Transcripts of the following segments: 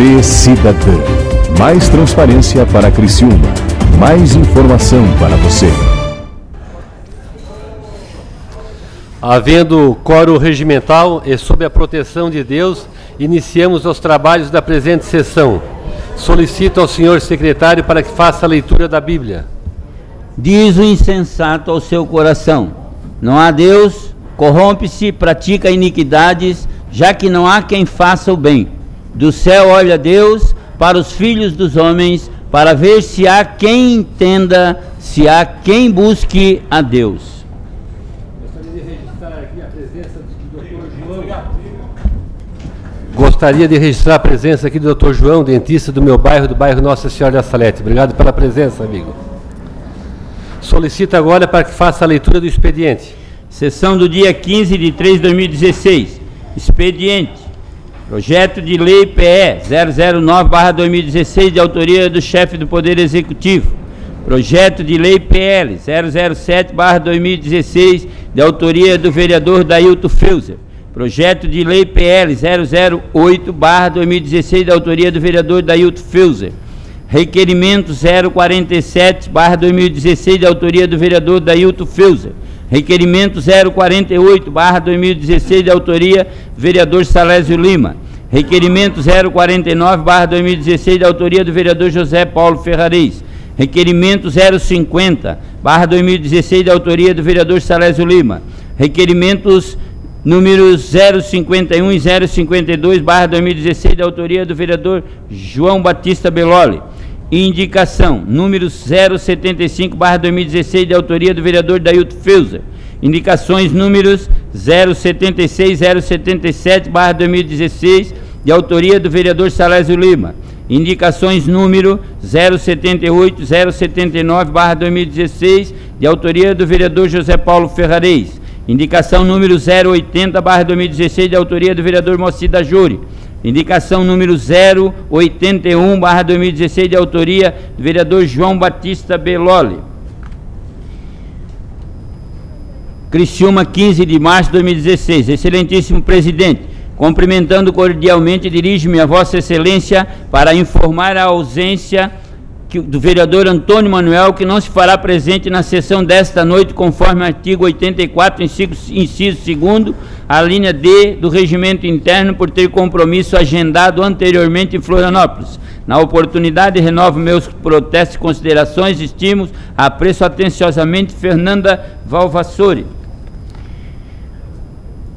TV Cidadã. Mais transparência para Criciúma. Mais informação para você. Havendo coro regimental e sob a proteção de Deus, iniciamos os trabalhos da presente sessão. Solicito ao senhor secretário para que faça a leitura da Bíblia. Diz o insensato ao seu coração: Não há Deus, corrompe-se, pratica iniquidades, já que não há quem faça o bem. Do céu olha Deus para os filhos dos homens, para ver se há quem entenda, se há quem busque a Deus. Gostaria de registrar a presença aqui do Dr. João, dentista do meu bairro, do bairro Nossa Senhora da Salete. Obrigado pela presença, amigo. Solicito agora para que faça a leitura do expediente. Sessão do dia 15 de 3 de 2016. Expediente. Projeto de Lei PE 009-2016, de autoria do chefe do Poder Executivo. Projeto de Lei PL 007-2016, de autoria do vereador Dailton Feuser. Projeto de Lei PL 008-2016, de autoria do vereador Dailton Feuser. Requerimento 047-2016, de autoria do vereador Dailton Feuser. Requerimento 048-2016, de autoria do vereador Salésio Lima. Requerimento 049-2016, de autoria do vereador José Paulo Ferrares. Requerimento 050-2016, de autoria do vereador Salésio Lima. Requerimentos números 051 e 052-2016, de autoria do vereador João Batista Beloli. Indicação, número 075-2016, de autoria do vereador Dailton Feuza. Indicações números 076 077-2016, de autoria do vereador Salésio Lima. Indicações número 078 079-2016, de autoria do vereador José Paulo Ferrarez. Indicação número 080-2016, de autoria do vereador Mocida Júri. Indicação número 081-2016, de autoria do vereador João Batista Beloli. Criciúma, 15 de março de 2016. Excelentíssimo presidente, cumprimentando cordialmente, dirijo-me a Vossa Excelência para informar a ausência do vereador Antônio Manuel, que não se fará presente na sessão desta noite, conforme artigo 84, inciso 2, a linha D do regimento interno, por ter compromisso agendado anteriormente em Florianópolis. Na oportunidade, renovo meus protestos e considerações, estimos, apreço atenciosamente Fernanda Valvassori.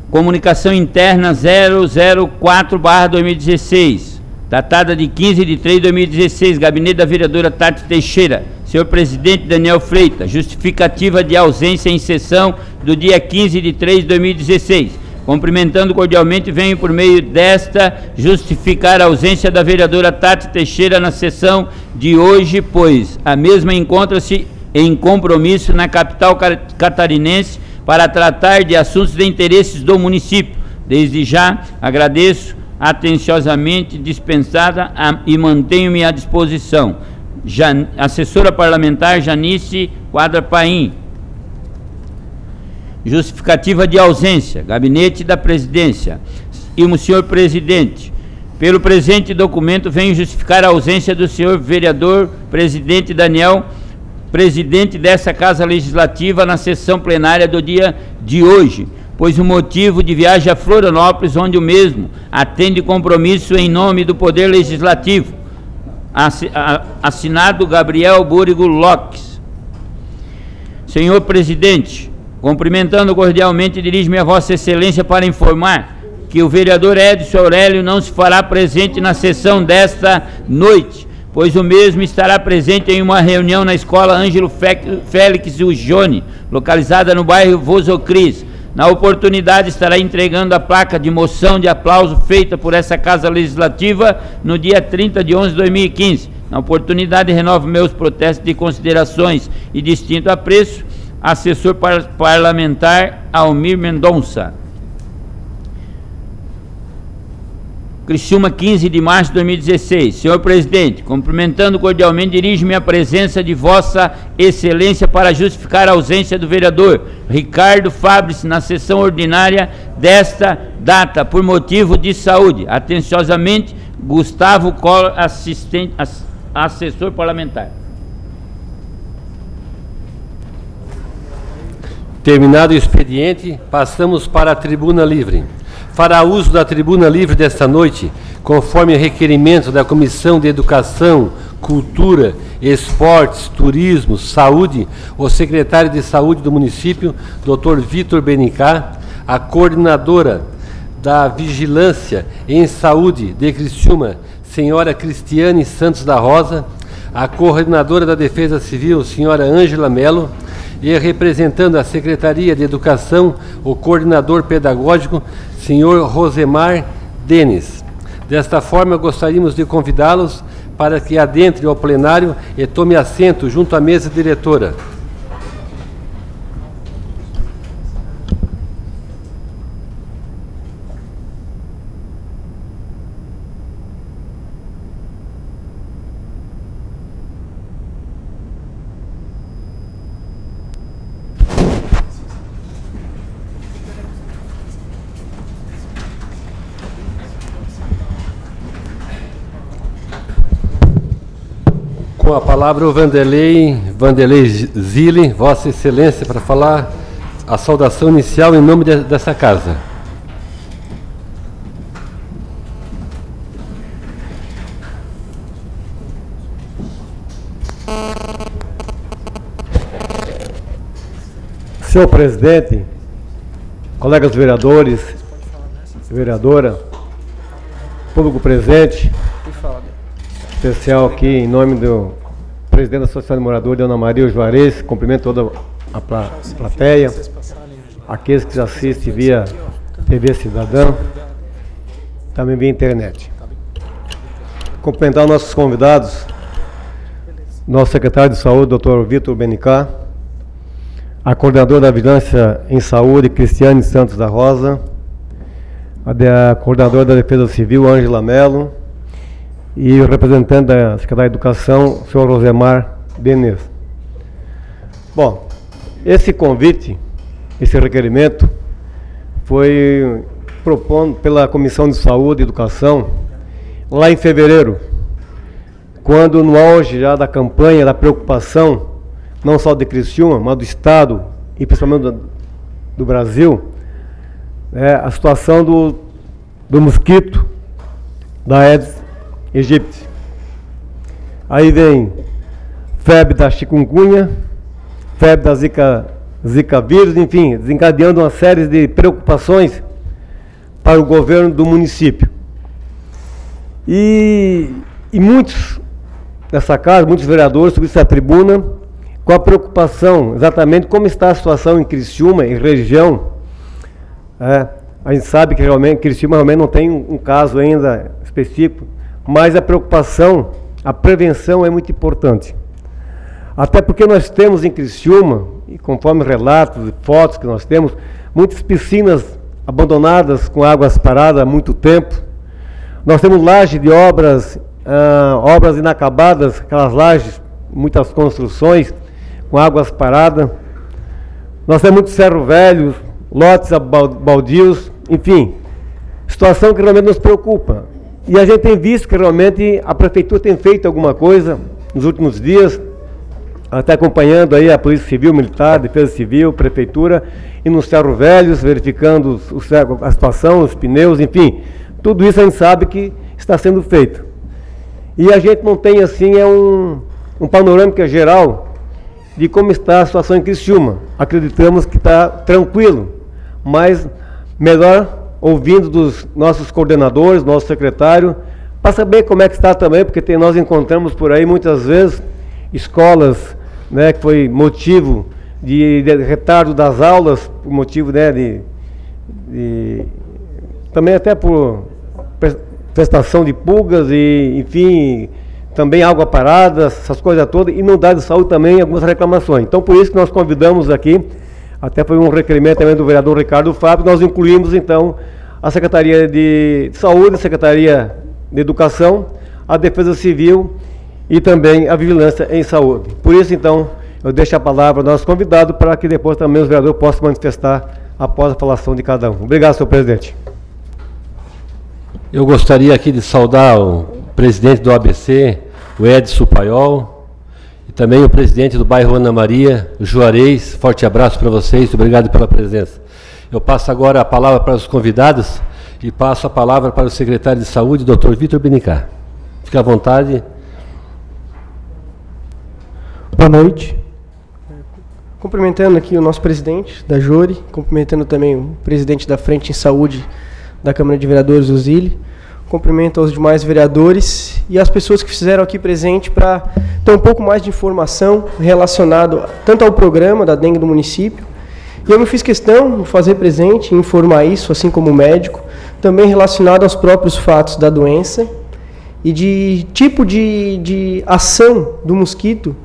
Comunicação interna 004-2016 datada de 15 de 3 de 2016, gabinete da vereadora Tati Teixeira. Senhor presidente Daniel Freitas, justificativa de ausência em sessão do dia 15 de 3 de 2016. Cumprimentando cordialmente, venho por meio desta justificar a ausência da vereadora Tati Teixeira na sessão de hoje, pois a mesma encontra-se em compromisso na capital catarinense para tratar de assuntos de interesses do município. Desde já agradeço atenciosamente dispensada a, e mantenho-me à disposição. Jan, assessora parlamentar Janice Quadra Paim. Justificativa de ausência, gabinete da presidência. E o senhor presidente, pelo presente documento venho justificar a ausência do senhor vereador presidente Daniel, presidente dessa Casa Legislativa na sessão plenária do dia de hoje pois o motivo de viagem a Florianópolis, onde o mesmo atende compromisso em nome do Poder Legislativo. Assinado Gabriel Búrigo Lopes. Senhor Presidente, cumprimentando cordialmente, dirijo-me a Vossa Excelência para informar que o vereador Edson Aurélio não se fará presente na sessão desta noite, pois o mesmo estará presente em uma reunião na Escola Ângelo Félix Ujone, localizada no bairro Vozocris, na oportunidade, estará entregando a placa de moção de aplauso feita por essa Casa Legislativa no dia 30 de 11 de 2015. Na oportunidade, renovo meus protestos de considerações e distinto apreço, assessor parlamentar Almir Mendonça. Criciúma, 15 de março de 2016. Senhor presidente, cumprimentando cordialmente, dirijo-me à presença de Vossa Excelência para justificar a ausência do vereador Ricardo Fabris na sessão ordinária desta data, por motivo de saúde. Atenciosamente, Gustavo Collor, assistente, assessor parlamentar. Terminado o expediente, passamos para a tribuna livre. Fará uso da tribuna livre desta noite, conforme requerimento da Comissão de Educação, Cultura, Esportes, Turismo, Saúde, o secretário de Saúde do município, Dr. Vitor Benicá, a coordenadora da Vigilância em Saúde de Criciúma, senhora Cristiane Santos da Rosa, a coordenadora da Defesa Civil, senhora Ângela Melo, e representando a Secretaria de Educação, o coordenador pedagógico, senhor Rosemar Denis. Desta forma, gostaríamos de convidá-los para que adentre ao plenário e tome assento junto à mesa diretora. Com a palavra o Vanderlei, Vanderlei Zille, Vossa Excelência, para falar a saudação inicial em nome de, dessa casa. Senhor presidente, colegas vereadores, vereadora, público presente, especial aqui em nome do presidente da Associação de Moradores, Dona Maria Juarez, cumprimento toda a plateia, aqueles que assistem via TV Cidadão, também via internet. Cumprimentar nossos convidados, nosso secretário de Saúde, doutor Vitor Benicá, a coordenadora da Vigilância em Saúde, Cristiane Santos da Rosa, a, coordenadora da Defesa Civil, Ângela Mello, e o representante da Secretaria de Educação, o senhor Rosemar Denis. Bom, esse convite, esse requerimento, foi proposto pela Comissão de Saúde e Educação lá em fevereiro, quando no auge já da campanha, da preocupação, não só de Criciúma, mas do Estado e principalmente do, do Brasil, é, a situação do, do mosquito da Aedes Egito. Aí vem febre da chikungunya, febre da zika, zika vírus, enfim, desencadeando uma série de preocupações para o governo do município. E, e muitos nessa casa, muitos vereadores subiram essa tribuna com a preocupação exatamente como está a situação em Criciúma, em região. É, a gente sabe que realmente Criciúma realmente não tem um, um caso ainda específico mas a preocupação, a prevenção é muito importante. Até porque nós temos em Criciúma, e conforme relatos e fotos que nós temos, muitas piscinas abandonadas com águas paradas há muito tempo. Nós temos lajes de obras, ah, obras inacabadas, aquelas lajes, muitas construções com águas paradas. Nós temos muitos cerros velhos, lotes baldios, enfim, situação que realmente nos preocupa. E a gente tem visto que realmente a prefeitura tem feito alguma coisa nos últimos dias, até acompanhando aí a Polícia Civil, Militar, Defesa Civil, Prefeitura, e nos Cerros Velhos, verificando os, a situação, os pneus, enfim. Tudo isso a gente sabe que está sendo feito. E a gente não tem assim é um, um panorâmica geral de como está a situação em Criciúma. Acreditamos que está tranquilo, mas melhor ouvindo dos nossos coordenadores, nosso secretário, para saber como é que está também, porque tem, nós encontramos por aí muitas vezes escolas né, que foi motivo de, de retardo das aulas, por motivo né, de, de também até por prestação de pulgas e, enfim, também água parada, essas coisas todas, e não dá de saúde também algumas reclamações. Então, por isso que nós convidamos aqui até foi um requerimento também do vereador Ricardo Fábio, nós incluímos então a Secretaria de Saúde, a Secretaria de Educação, a Defesa Civil e também a Vigilância em Saúde. Por isso, então, eu deixo a palavra ao nosso convidado para que depois também os vereadores possam manifestar após a falação de cada um. Obrigado, senhor presidente. Eu gostaria aqui de saudar o presidente do ABC, o Edson Paiol, e também o presidente do bairro Ana Maria, o Juarez. Forte abraço para vocês, obrigado pela presença. Eu passo agora a palavra para os convidados e passo a palavra para o secretário de Saúde, Dr. Vitor Benicar. Fique à vontade. Boa noite. Cumprimentando aqui o nosso presidente da Jori, cumprimentando também o presidente da Frente em Saúde da Câmara de Vereadores, o Zile. Cumprimento aos demais vereadores e as pessoas que fizeram aqui presente para ter um pouco mais de informação relacionado tanto ao programa da dengue do município. E eu me fiz questão de fazer presente informar isso, assim como médico, também relacionado aos próprios fatos da doença e de tipo de, de ação do mosquito,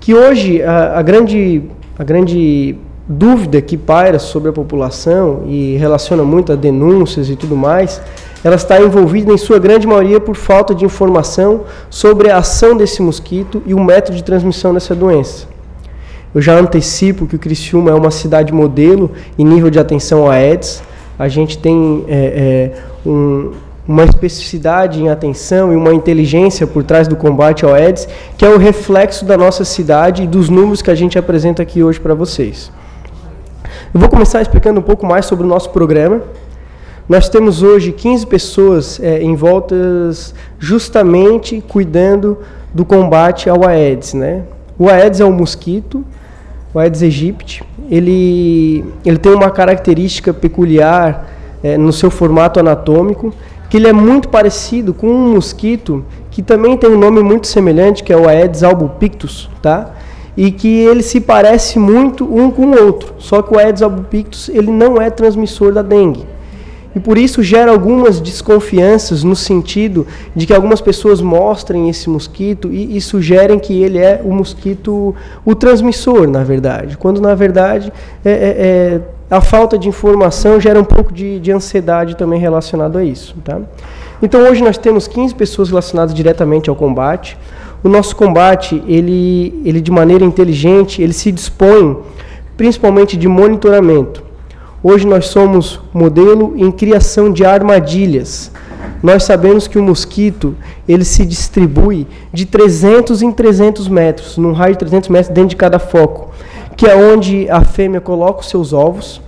que hoje a, a, grande, a grande dúvida que paira sobre a população e relaciona muito a denúncias e tudo mais, ela está envolvida em sua grande maioria por falta de informação sobre a ação desse mosquito e o método de transmissão dessa doença. Eu já antecipo que o Criciúma é uma cidade modelo em nível de atenção à AIDS. A gente tem é, é, um, uma especificidade em atenção e uma inteligência por trás do combate ao AIDS, que é o reflexo da nossa cidade e dos números que a gente apresenta aqui hoje para vocês. Eu vou começar explicando um pouco mais sobre o nosso programa. Nós temos hoje 15 pessoas é, em voltas justamente cuidando do combate ao Aedes. Né? O Aedes é um mosquito, o Aedes aegypti. Ele, ele tem uma característica peculiar é, no seu formato anatômico, que ele é muito parecido com um mosquito que também tem um nome muito semelhante, que é o Aedes albopictus, tá? E que ele se parece muito um com o outro. Só que o Aedes albopictus ele não é transmissor da dengue. E por isso gera algumas desconfianças no sentido de que algumas pessoas mostrem esse mosquito e, e sugerem que ele é o mosquito, o transmissor, na verdade. Quando na verdade é, é, é a falta de informação gera um pouco de, de ansiedade também relacionado a isso. Tá? Então hoje nós temos 15 pessoas relacionadas diretamente ao combate. O nosso combate, ele, ele de maneira inteligente, ele se dispõe principalmente de monitoramento. Hoje nós somos modelo em criação de armadilhas. Nós sabemos que o mosquito ele se distribui de 300 em 300 metros, num raio de 300 metros dentro de cada foco que é onde a fêmea coloca os seus ovos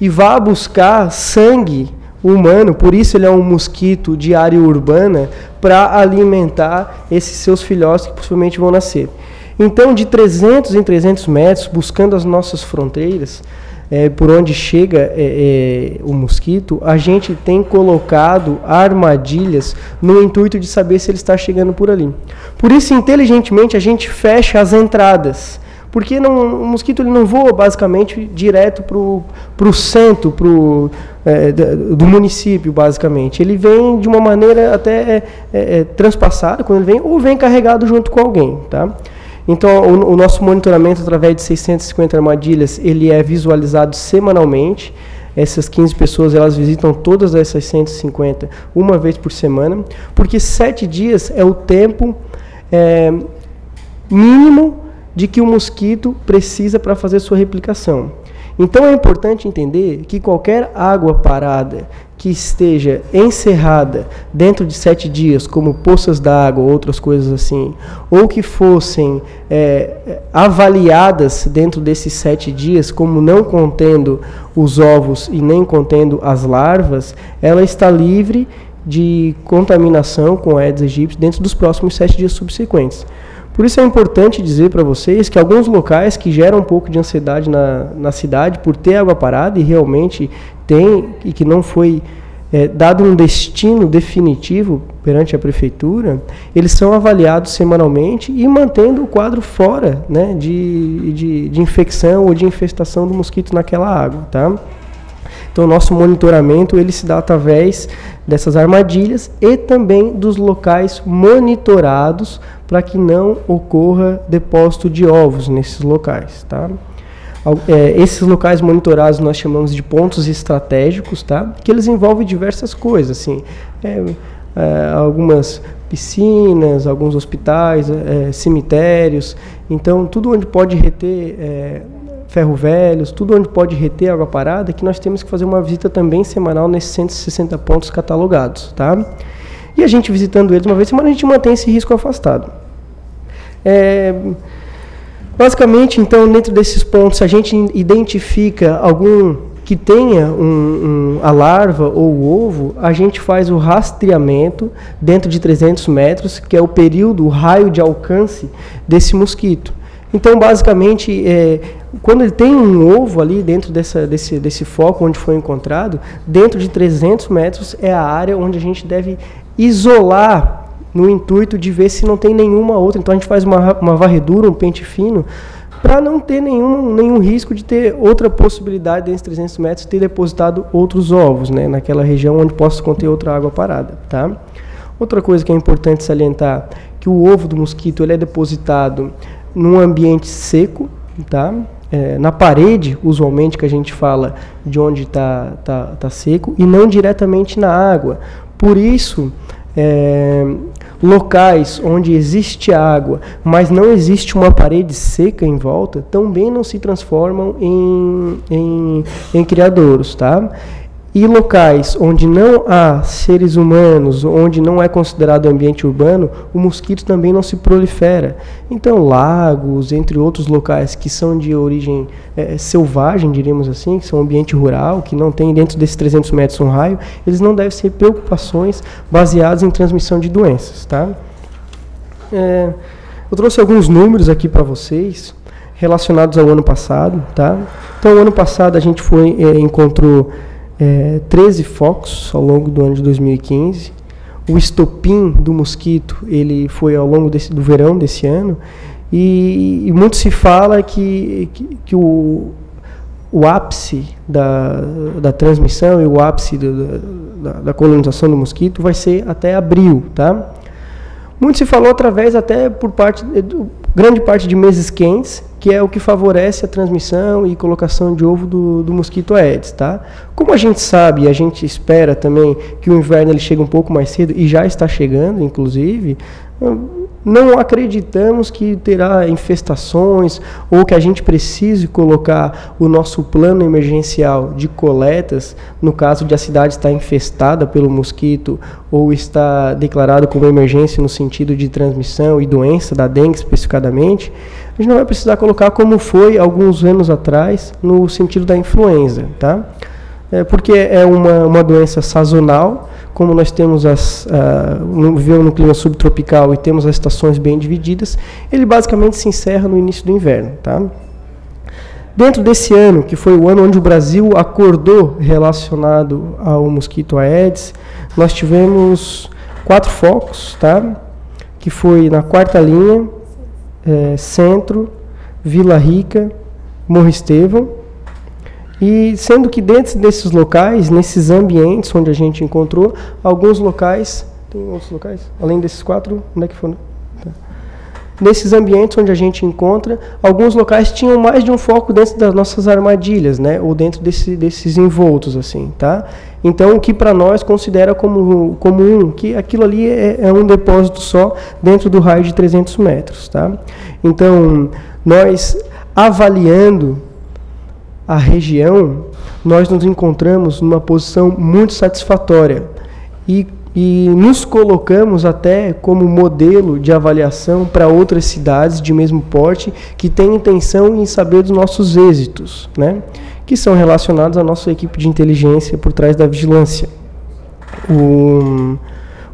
e vai buscar sangue humano, por isso ele é um mosquito de área urbana, para alimentar esses seus filhotes que possivelmente vão nascer. Então, de 300 em 300 metros, buscando as nossas fronteiras, é, por onde chega é, é, o mosquito, a gente tem colocado armadilhas no intuito de saber se ele está chegando por ali. Por isso, inteligentemente, a gente fecha as entradas porque não, o mosquito ele não voa basicamente direto para o centro pro, é, do município, basicamente. Ele vem de uma maneira até é, é, transpassada, quando ele vem, ou vem carregado junto com alguém. Tá? Então, o, o nosso monitoramento através de 650 armadilhas, ele é visualizado semanalmente. Essas 15 pessoas, elas visitam todas essas 150 uma vez por semana, porque sete dias é o tempo é, mínimo de que o mosquito precisa para fazer sua replicação. Então é importante entender que qualquer água parada que esteja encerrada dentro de sete dias, como poças d'água ou outras coisas assim, ou que fossem é, avaliadas dentro desses sete dias como não contendo os ovos e nem contendo as larvas, ela está livre de contaminação com Aedes aegypti dentro dos próximos sete dias subsequentes. Por isso é importante dizer para vocês que alguns locais que geram um pouco de ansiedade na, na cidade por ter água parada e realmente tem e que não foi é, dado um destino definitivo perante a prefeitura, eles são avaliados semanalmente e mantendo o quadro fora né, de, de, de infecção ou de infestação do mosquito naquela água. Tá? Então, nosso monitoramento ele se dá através dessas armadilhas e também dos locais monitorados para que não ocorra depósito de ovos nesses locais. Tá? É, esses locais monitorados nós chamamos de pontos estratégicos, tá? que eles envolvem diversas coisas, assim, é, é, algumas piscinas, alguns hospitais, é, cemitérios, então tudo onde pode reter é, ferro velhos, tudo onde pode reter água parada, que nós temos que fazer uma visita também semanal nesses 160 pontos catalogados, tá? E a gente visitando eles uma vez por semana, a gente mantém esse risco afastado. É, basicamente, então, dentro desses pontos, a gente identifica algum que tenha um, um, a larva ou o ovo, a gente faz o rastreamento dentro de 300 metros, que é o período, o raio de alcance desse mosquito. Então, basicamente, é, quando ele tem um ovo ali dentro dessa, desse, desse foco onde foi encontrado, dentro de 300 metros é a área onde a gente deve isolar no intuito de ver se não tem nenhuma outra. Então, a gente faz uma, uma varredura, um pente fino, para não ter nenhum, nenhum risco de ter outra possibilidade desses 300 metros ter depositado outros ovos, né, naquela região onde possa conter outra água parada, tá? Outra coisa que é importante salientar, que o ovo do mosquito ele é depositado num ambiente seco, tá? É, na parede, usualmente, que a gente fala de onde está tá, tá seco, e não diretamente na água. Por isso, é, locais onde existe água, mas não existe uma parede seca em volta, também não se transformam em, em, em criadouros, tá? E locais onde não há seres humanos, onde não é considerado ambiente urbano, o mosquito também não se prolifera. Então, lagos, entre outros locais que são de origem é, selvagem, diríamos assim, que são ambiente rural, que não tem dentro desses 300 metros um raio, eles não devem ser preocupações baseadas em transmissão de doenças. Tá? É, eu trouxe alguns números aqui para vocês relacionados ao ano passado. Tá? Então, o ano passado a gente foi é, encontrou é, 13 focos ao longo do ano de 2015. O estopim do mosquito ele foi ao longo desse, do verão desse ano e, e muito se fala que, que, que o, o ápice da, da transmissão e o ápice do, da, da colonização do mosquito vai ser até abril, tá? Muito se falou através até por parte, grande parte de meses quentes, que é o que favorece a transmissão e colocação de ovo do, do mosquito Aedes, tá? Como a gente sabe e a gente espera também que o inverno ele chegue um pouco mais cedo e já está chegando, inclusive, não acreditamos que terá infestações ou que a gente precise colocar o nosso plano emergencial de coletas, no caso de a cidade estar infestada pelo mosquito ou está declarado como emergência no sentido de transmissão e doença da dengue especificadamente, a gente não vai precisar colocar como foi alguns anos atrás no sentido da influenza, tá? É porque é uma, uma doença sazonal, como nós temos as uh, vivemos no clima subtropical e temos as estações bem divididas, ele basicamente se encerra no início do inverno, tá? Dentro desse ano, que foi o ano onde o Brasil acordou relacionado ao mosquito Aedes, nós tivemos quatro focos, tá? Que foi na quarta linha, é, Centro, Vila Rica, Morro Estevão e sendo que dentro desses locais, nesses ambientes onde a gente encontrou, alguns locais, tem outros locais, além desses quatro, onde é que foram? Tá. Nesses ambientes onde a gente encontra, alguns locais tinham mais de um foco dentro das nossas armadilhas, né? Ou dentro desse, desses envoltos, assim, tá? Então, o que para nós considera como comum, que aquilo ali é, é um depósito só dentro do raio de 300 metros, tá? Então, nós avaliando a região, nós nos encontramos numa posição muito satisfatória e, e nos colocamos até como modelo de avaliação para outras cidades de mesmo porte que têm intenção em saber dos nossos êxitos, né? que são relacionados à nossa equipe de inteligência por trás da vigilância. O,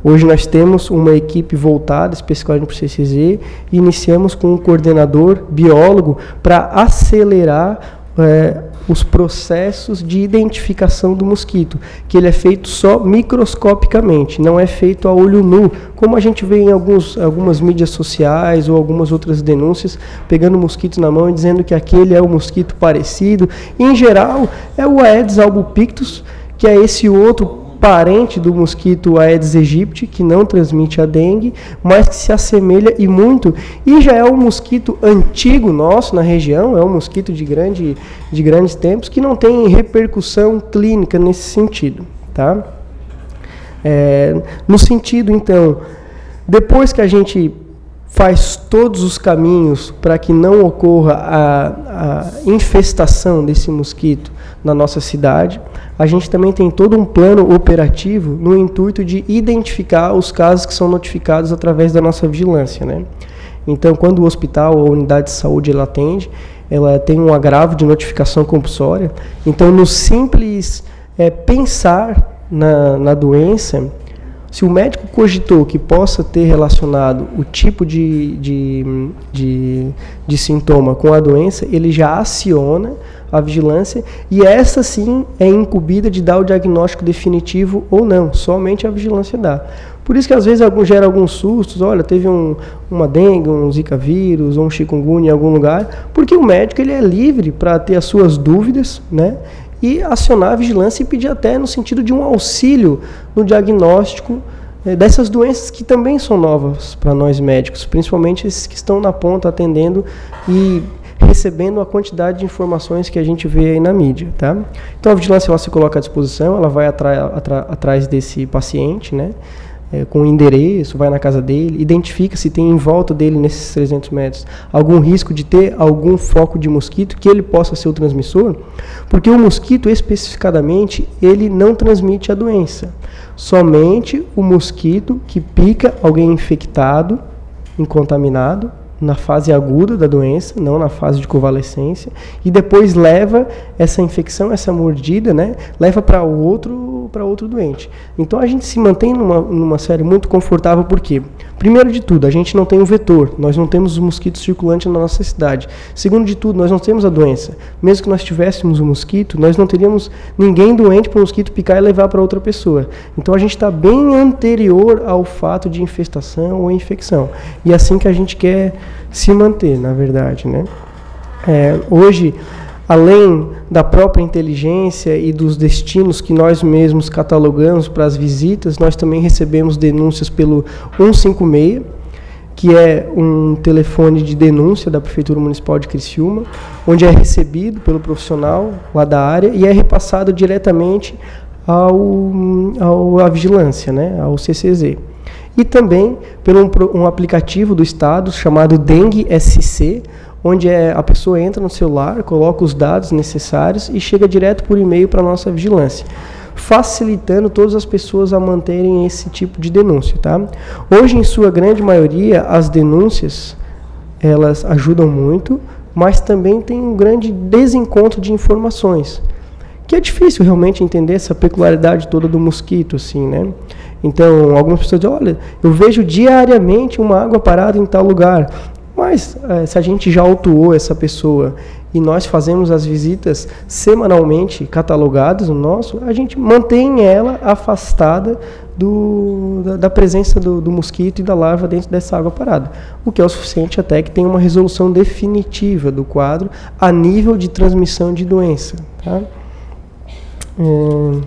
Hoje nós temos uma equipe voltada especificamente para o CCZ e iniciamos com um coordenador biólogo para acelerar é, os processos de identificação do mosquito, que ele é feito só microscopicamente, não é feito a olho nu, como a gente vê em alguns, algumas mídias sociais ou algumas outras denúncias, pegando mosquitos na mão e dizendo que aquele é o mosquito parecido. Em geral, é o Aedes albopictus, que é esse outro parente do mosquito Aedes aegypti, que não transmite a dengue, mas que se assemelha e muito, e já é um mosquito antigo nosso na região, é um mosquito de, grande, de grandes tempos, que não tem repercussão clínica nesse sentido. Tá? É, no sentido, então, depois que a gente faz todos os caminhos para que não ocorra a, a, infestação desse mosquito na nossa cidade. A gente também tem todo um plano operativo no intuito de identificar os casos que são notificados através da nossa vigilância. Né? Então, quando o hospital ou a unidade de saúde ela atende, ela tem um agravo de notificação compulsória. Então, no simples é, pensar na, na doença, se o médico cogitou que possa ter relacionado o tipo de, de, de, de, sintoma com a doença, ele já aciona a vigilância e essa sim é incumbida de dar o diagnóstico definitivo ou não, somente a vigilância dá. Por isso que às vezes algum, gera alguns sustos, olha, teve um, uma dengue, um zika vírus um chikungunya em algum lugar, porque o médico ele é livre para ter as suas dúvidas, né? E acionar a vigilância e pedir até no sentido de um auxílio no diagnóstico é, dessas doenças que também são novas para nós médicos, principalmente esses que estão na ponta atendendo e recebendo a quantidade de informações que a gente vê aí na mídia, tá? Então a vigilância ela se coloca à disposição, ela vai atrás desse paciente, né? É, com o endereço, vai na casa dele, identifica se tem em volta dele, nesses 300 metros, algum risco de ter algum foco de mosquito que ele possa ser o transmissor, porque o mosquito, especificadamente, ele não transmite a doença. Somente o mosquito que pica alguém infectado, incontaminado, na fase aguda da doença, não na fase de convalescência, e depois leva essa infecção, essa mordida, né, leva para outro para outro doente. Então a gente se mantém numa, numa série muito confortável porque, primeiro de tudo, a gente não tem um vetor, nós não temos os mosquitos circulantes na nossa cidade. Segundo de tudo, nós não temos a doença. Mesmo que nós tivéssemos o um mosquito, nós não teríamos ninguém doente para o mosquito picar e levar para outra pessoa. Então a gente está bem anterior ao fato de infestação ou infecção. E é assim que a gente quer se manter, na verdade, né? É, hoje, além da própria inteligência e dos destinos que nós mesmos catalogamos para as visitas, nós também recebemos denúncias pelo 156, que é um telefone de denúncia da Prefeitura Municipal de Criciúma, onde é recebido pelo profissional lá da área e é repassado diretamente ao, à vigilância, né, ao CCZ e também por um, um aplicativo do Estado chamado Dengue SC, onde é, a pessoa entra no celular, coloca os dados necessários e chega direto por e-mail para a nossa vigilância, facilitando todas as pessoas a manterem esse tipo de denúncia. Tá? Hoje, em sua grande maioria, as denúncias elas ajudam muito, mas também tem um grande desencontro de informações, que é difícil realmente entender essa peculiaridade toda do mosquito, assim, né? Então, algumas pessoas dizem, olha, eu vejo diariamente uma água parada em tal lugar. Mas é, se a gente já autuou essa pessoa e nós fazemos as visitas semanalmente catalogadas no nosso, a gente mantém ela afastada do, da, da, presença do, do, mosquito e da larva dentro dessa água parada. O que é o suficiente até que tenha uma resolução definitiva do quadro a nível de transmissão de doença. Tá? É...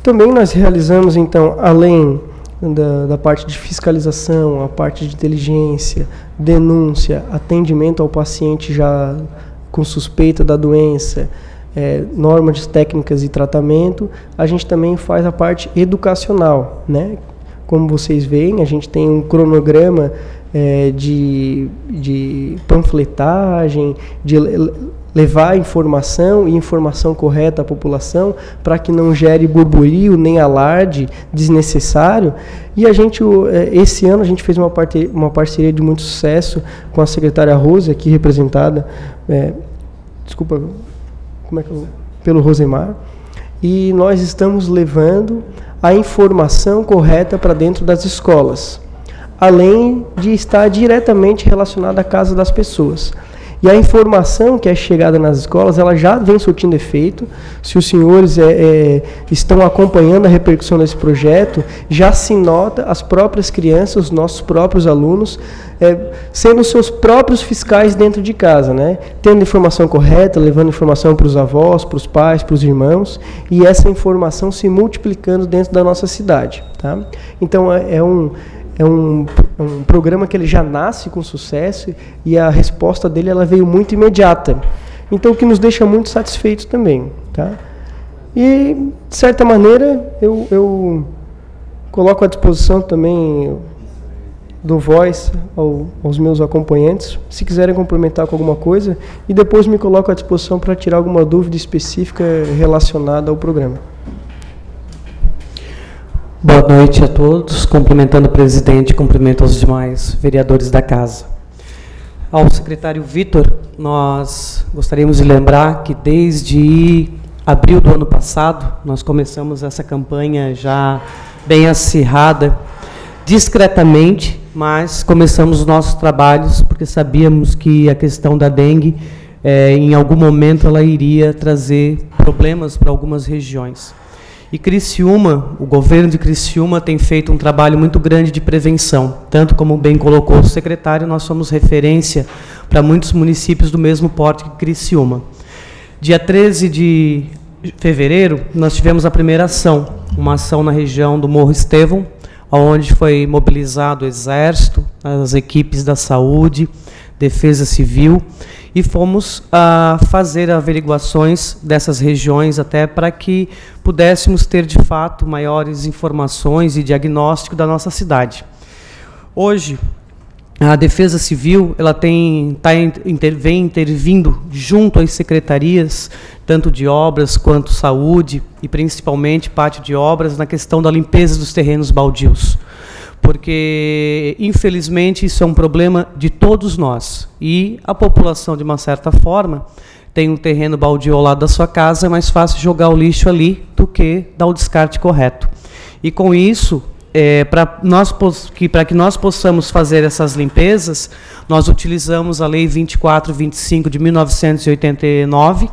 Também nós realizamos, então, além da, da, parte de fiscalização, a parte de inteligência, denúncia, atendimento ao paciente já com suspeita da doença, é, normas técnicas e tratamento, a gente também faz a parte educacional, né? Como vocês veem, a gente tem um cronograma é, de, de panfletagem, de levar informação e informação correta à população para que não gere burburinho nem alarde desnecessário. E a gente, é, esse ano, a gente fez uma, uma parceria de muito sucesso com a secretária Rose, aqui representada, é, desculpa, como é que eu, pelo Rosemar, e nós estamos levando a informação correta para dentro das escolas, além de estar diretamente relacionada à casa das pessoas. E a informação que é chegada nas escolas, ela já vem surtindo efeito. Se os senhores é, é, estão acompanhando a repercussão desse projeto, já se nota as próprias crianças, os nossos próprios alunos, é, sendo seus próprios fiscais dentro de casa, né? Tendo informação correta, levando informação para os avós, para os pais, para os irmãos, e essa informação se multiplicando dentro da nossa cidade, tá? Então é, é um é um, um programa que ele já nasce com sucesso e a resposta dele ela veio muito imediata. Então, o que nos deixa muito satisfeitos também. Tá? E, de certa maneira, eu, eu Coloco à disposição também do Voice ao, aos meus acompanhantes, se quiserem complementar com alguma coisa, e depois me coloco à disposição para tirar alguma dúvida específica relacionada ao programa. Boa noite a todos. Cumprimentando o presidente, cumprimento aos demais vereadores da casa. Ao secretário Vitor, nós gostaríamos de lembrar que desde abril do ano passado, nós começamos essa campanha já bem acirrada, discretamente, mas começamos os nossos trabalhos porque sabíamos que a questão da dengue, é, em algum momento, ela iria trazer problemas para algumas regiões. E Criciúma, o governo de Criciúma tem feito um trabalho muito grande de prevenção. Tanto como bem colocou o secretário, nós somos referência para muitos municípios do mesmo porte que Criciúma. Dia 13 de fevereiro, nós tivemos a primeira ação, uma ação na região do Morro Estevão, onde foi mobilizado o Exército, as equipes da saúde, Defesa Civil, e fomos a fazer averiguações dessas regiões até para que pudéssemos ter de fato maiores informações e diagnóstico da nossa cidade. Hoje, a Defesa Civil ela tem tá inter, vem intervindo junto às secretarias tanto de obras quanto saúde e principalmente parte de obras na questão da limpeza dos terrenos baldios porque infelizmente isso é um problema de todos nós e a população de uma certa forma tem um terreno baldio ao lado da sua casa, é mais fácil jogar o lixo ali do que dar o descarte correto. E com isso, é, para nós que para que nós possamos fazer essas limpezas, nós utilizamos a lei 2425 de 1989,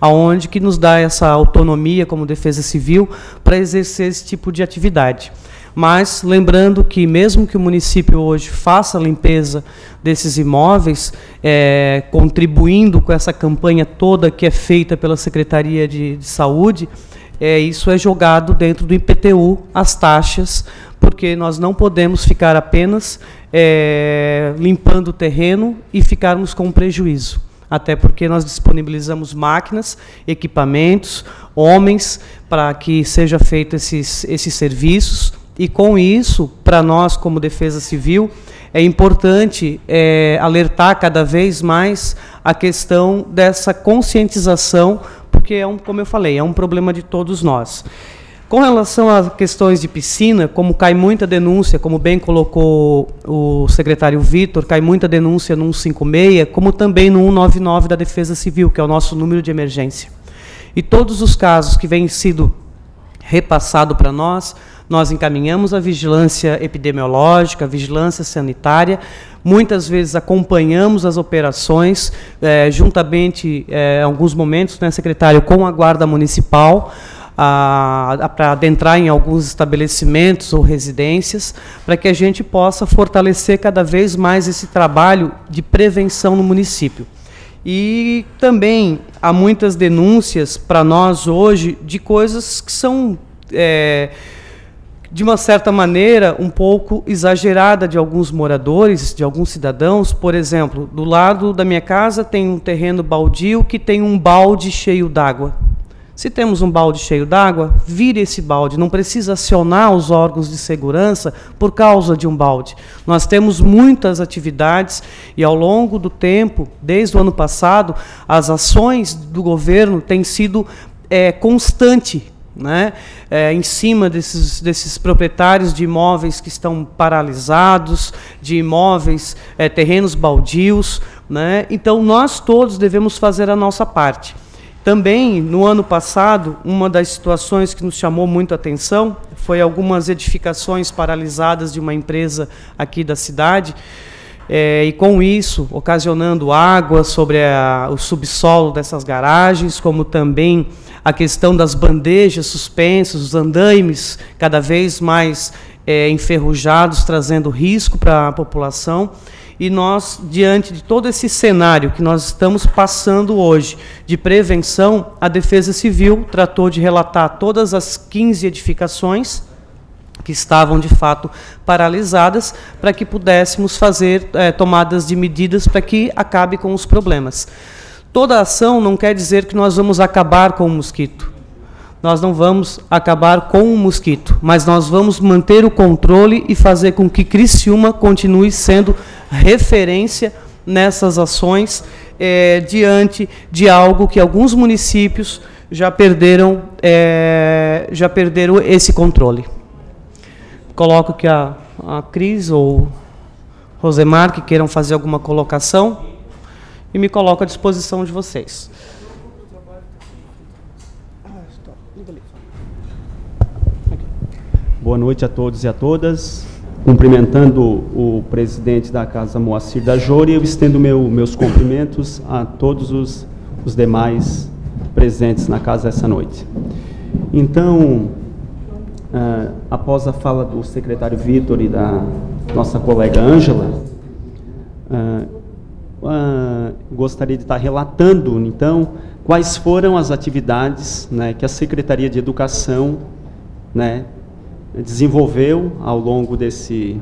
aonde que nos dá essa autonomia como defesa civil para exercer esse tipo de atividade. Mas lembrando que mesmo que o município hoje faça a limpeza desses imóveis, é, contribuindo com essa campanha toda que é feita pela Secretaria de, de Saúde, é, isso é jogado dentro do IPTU, as taxas, porque nós não podemos ficar apenas é, limpando o terreno e ficarmos com prejuízo. Até porque nós disponibilizamos máquinas, equipamentos, homens, para que seja feito esses, esses serviços e com isso, para nós, como Defesa Civil, é importante é, alertar cada vez mais a questão dessa conscientização, porque, é um, como eu falei, é um problema de todos nós. Com relação a questões de piscina, como cai muita denúncia, como bem colocou o secretário Vitor, cai muita denúncia no 156, como também no 199 da Defesa Civil, que é o nosso número de emergência. E todos os casos que vêm sido repassado para nós, nós encaminhamos a vigilância epidemiológica, a vigilância sanitária, muitas vezes acompanhamos as operações, é, juntamente, em alguns momentos, né, secretário, com a Guarda Municipal, para adentrar em alguns estabelecimentos ou residências, para que a gente possa fortalecer cada vez mais esse trabalho de prevenção no município. E também há muitas denúncias para nós hoje de coisas que são é, de uma certa maneira, um pouco exagerada de alguns moradores, de alguns cidadãos. Por exemplo, do lado da minha casa tem um terreno baldio que tem um balde cheio d'água. Se temos um balde cheio d'água, vire esse balde. Não precisa acionar os órgãos de segurança por causa de um balde. Nós temos muitas atividades e, ao longo do tempo, desde o ano passado, as ações do governo têm sido é, constante né, é, em cima desses, desses proprietários de imóveis que estão paralisados, de imóveis, é, terrenos baldios. Né? Então, nós todos devemos fazer a nossa parte. Também, no ano passado, uma das situações que nos chamou muito a atenção foi algumas edificações paralisadas de uma empresa aqui da cidade, é, e com isso ocasionando água sobre a, o subsolo dessas garagens, como também a questão das bandejas suspensas, os andaimes cada vez mais é, enferrujados, trazendo risco para a população. E nós, diante de todo esse cenário que nós estamos passando hoje de prevenção, a Defesa Civil tratou de relatar todas as 15 edificações que estavam de fato paralisadas, para que pudéssemos fazer é, tomadas de medidas para que acabe com os problemas. Toda ação não quer dizer que nós vamos acabar com o mosquito. nós não vamos acabar com o mosquito, mas nós vamos manter o controle e fazer com que Criciúma continue sendo referência nessas ações é, diante de algo que alguns municípios já perderam, é, já perderam esse controle. Coloco que a, a Cris ou Rosemar que queiram fazer alguma colocação e me coloco à disposição de vocês. Boa noite a todos e a todas. Cumprimentando o presidente da Casa Moacir da Jori, eu estendo meu, meus cumprimentos a todos os, os demais presentes na casa essa noite. Então, uh, após a fala do secretário Vitor e da nossa colega Ângela, uh, uh, gostaria de estar relatando, então, quais foram as atividades né, que a Secretaria de Educação né, desenvolveu ao longo desse,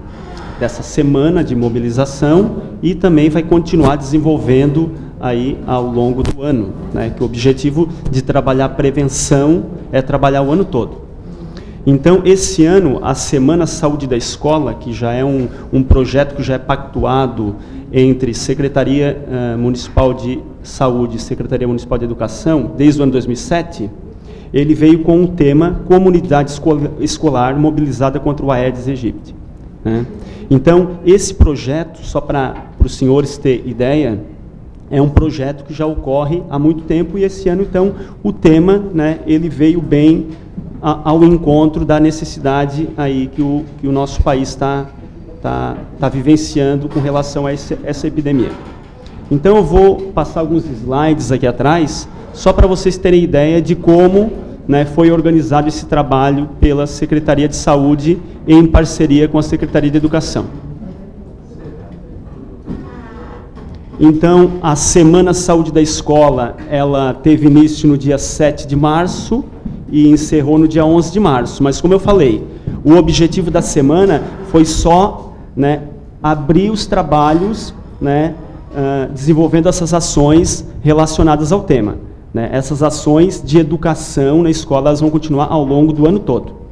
dessa semana de mobilização e também vai continuar desenvolvendo aí ao longo do ano, né, que o objetivo de trabalhar prevenção é trabalhar o ano todo. Então, esse ano, a Semana Saúde da Escola, que já é um, um projeto que já é pactuado entre Secretaria uh, Municipal de Saúde e Secretaria Municipal de Educação, desde o ano 2007, ele veio com o tema Comunidade Escolar Mobilizada contra o Aedes aegypti. Né? Então, esse projeto, só para os senhores terem ideia, é um projeto que já ocorre há muito tempo e esse ano, então, o tema né, ele veio bem a, ao encontro da necessidade aí que o, que o nosso país está tá, tá vivenciando com relação a esse, essa epidemia. Então, eu vou passar alguns slides aqui atrás, só para vocês terem ideia de como né, foi organizado esse trabalho pela Secretaria de Saúde em parceria com a Secretaria de Educação. Então, a Semana Saúde da Escola, ela teve início no dia 7 de março e encerrou no dia 11 de março. Mas, como eu falei, o objetivo da semana foi só né, abrir os trabalhos, né, uh, desenvolvendo essas ações relacionadas ao tema. Né? Essas ações de educação na escola elas vão continuar ao longo do ano todo.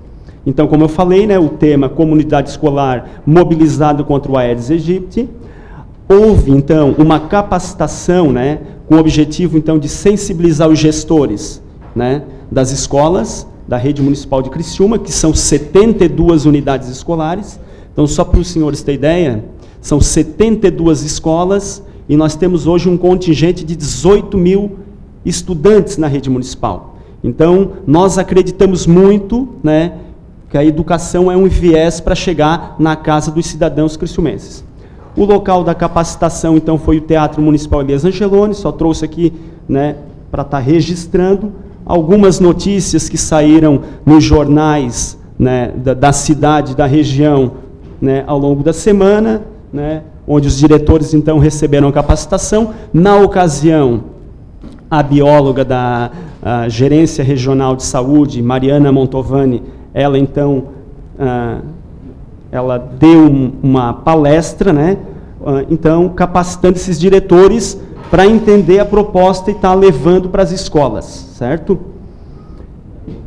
Então, como eu falei, né, o tema comunidade escolar mobilizado contra o Aedes aegypti. Houve, então, uma capacitação né, com o objetivo então, de sensibilizar os gestores né, das escolas da rede municipal de Criciúma, que são 72 unidades escolares. Então, só para os senhores terem ideia, são 72 escolas e nós temos hoje um contingente de 18 mil estudantes na rede municipal. Então, nós acreditamos muito né, que a educação é um viés para chegar na casa dos cidadãos cristiumenses. O local da capacitação, então, foi o Teatro Municipal Elias Angeloni, só trouxe aqui né, para estar tá registrando algumas notícias que saíram nos jornais né, da, da, cidade, da região, né, ao longo da semana, né, onde os diretores, então, receberam a capacitação. Na ocasião, a bióloga da a Gerência Regional de Saúde, Mariana Montovani, ela então uh, ela deu um, uma palestra, né? Uh, então capacitando esses diretores para entender a proposta e estar tá levando para as escolas, certo?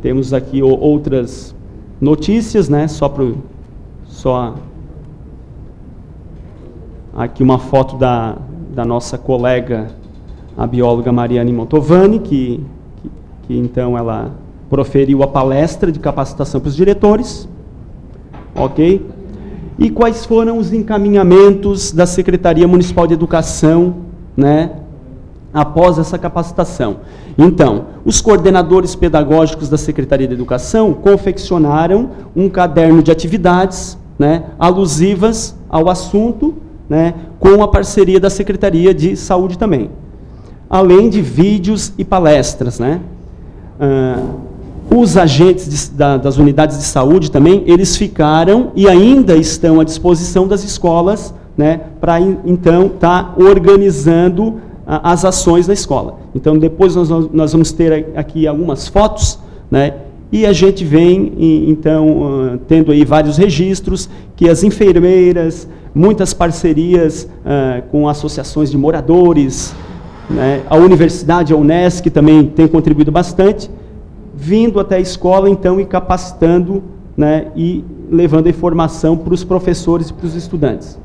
Temos aqui outras notícias, né? Só para só aqui uma foto da, da nossa colega a bióloga Mariane Montovani, que, que, que então ela proferiu a palestra de capacitação para os diretores. Ok? E quais foram os encaminhamentos da Secretaria Municipal de Educação, né, após essa capacitação? Então, os coordenadores pedagógicos da Secretaria de Educação confeccionaram um caderno de atividades, né, alusivas ao assunto, né, com a parceria da Secretaria de Saúde também além de vídeos e palestras. Né? Uh, os agentes de, da, das unidades de saúde também, eles ficaram e ainda estão à disposição das escolas né, para então estar tá organizando as ações na escola. Então depois nós, nós vamos ter aqui algumas fotos, né, e a gente vem então uh, tendo aí vários registros que as enfermeiras, muitas parcerias uh, com associações de moradores, né? A universidade, a Unesc, também tem contribuído bastante. vindo até a escola então e capacitando né, e levando a informação para os professores e para os estudantes.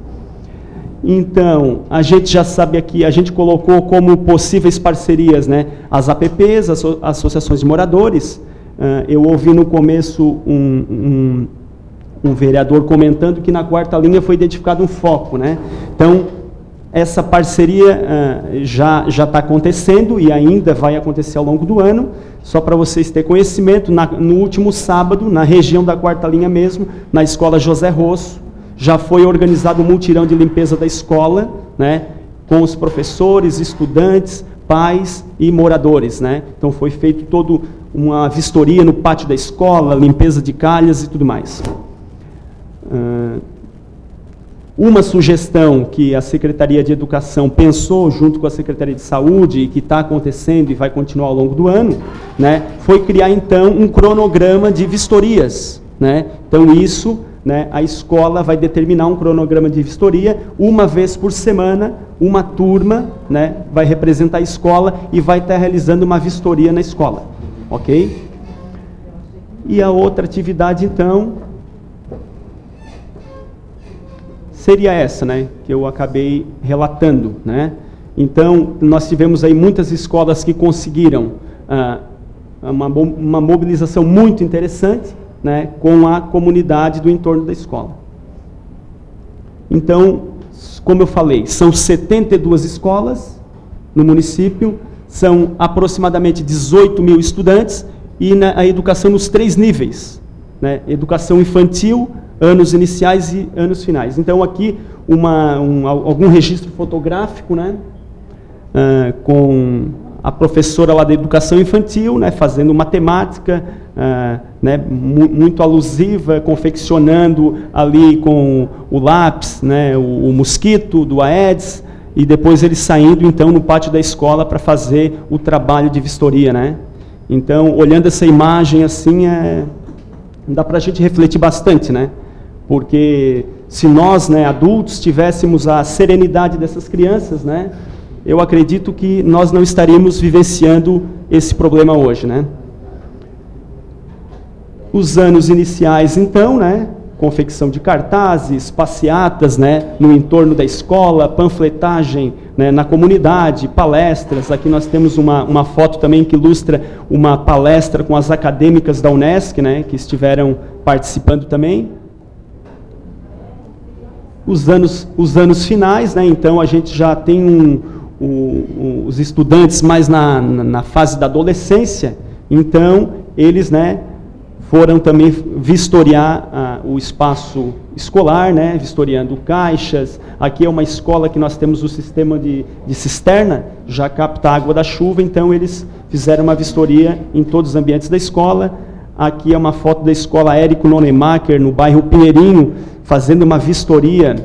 Então, a gente já sabe aqui, a gente colocou como possíveis parcerias né, as APPs, as associações de moradores. Uh, eu ouvi no começo um, um, um, vereador comentando que na quarta linha foi identificado um foco. Né? Então, essa parceria uh, já está acontecendo e ainda vai acontecer ao longo do ano. Só para vocês terem conhecimento, na, no último sábado, na região da quarta linha mesmo, na escola José Rosso, já foi organizado um multirão de limpeza da escola, né, com os professores, estudantes, pais e moradores. Né? Então foi feito toda uma vistoria no pátio da escola, limpeza de calhas e tudo mais. Uh, uma sugestão que a Secretaria de Educação pensou junto com a Secretaria de Saúde e que está acontecendo e vai continuar ao longo do ano, né, foi criar então um cronograma de vistorias. Né? Então isso, né, a escola vai determinar um cronograma de vistoria, uma vez por semana, uma turma né, vai representar a escola e vai estar realizando uma vistoria na escola. Ok? E a outra atividade, então, seria essa, né, que eu acabei relatando, né? Então, nós tivemos aí muitas escolas que conseguiram ah, uma, uma mobilização muito interessante, né, com a comunidade do entorno da escola. Então, como eu falei, são 72 escolas no município, são aproximadamente 18 mil estudantes e na, a educação nos três níveis, né, educação infantil, anos iniciais e anos finais. Então, aqui, uma, um, algum registro fotográfico, né, uh, com a professora lá da educação infantil, né, fazendo matemática, uh, né, mu muito alusiva, confeccionando ali com o lápis, né, o, o mosquito do Aedes, e depois ele saindo então no pátio da escola para fazer o trabalho de vistoria, né? Então, olhando essa imagem assim, é, dá para a gente refletir bastante, né? porque se nós, né, adultos, tivéssemos a serenidade dessas crianças, né, eu acredito que nós não estaríamos vivenciando esse problema hoje, né? Os anos iniciais, então, né, confecção de cartazes, passeatas, né, no entorno da escola, panfletagem, né, na comunidade, palestras. Aqui nós temos uma, uma foto também que ilustra uma palestra com as acadêmicas da Unesc, né, que estiveram participando também os anos, os anos finais, né? então a gente já tem um, um, os estudantes mais na, na, fase da adolescência, então eles né, foram também vistoriar ah, o espaço escolar, né, vistoriando caixas. Aqui é uma escola que nós temos o sistema de, de cisterna, já capta a água da chuva, então eles fizeram uma vistoria em todos os ambientes da escola. Aqui é uma foto da escola Érico Nonemacher, no bairro Pinheirinho, fazendo uma vistoria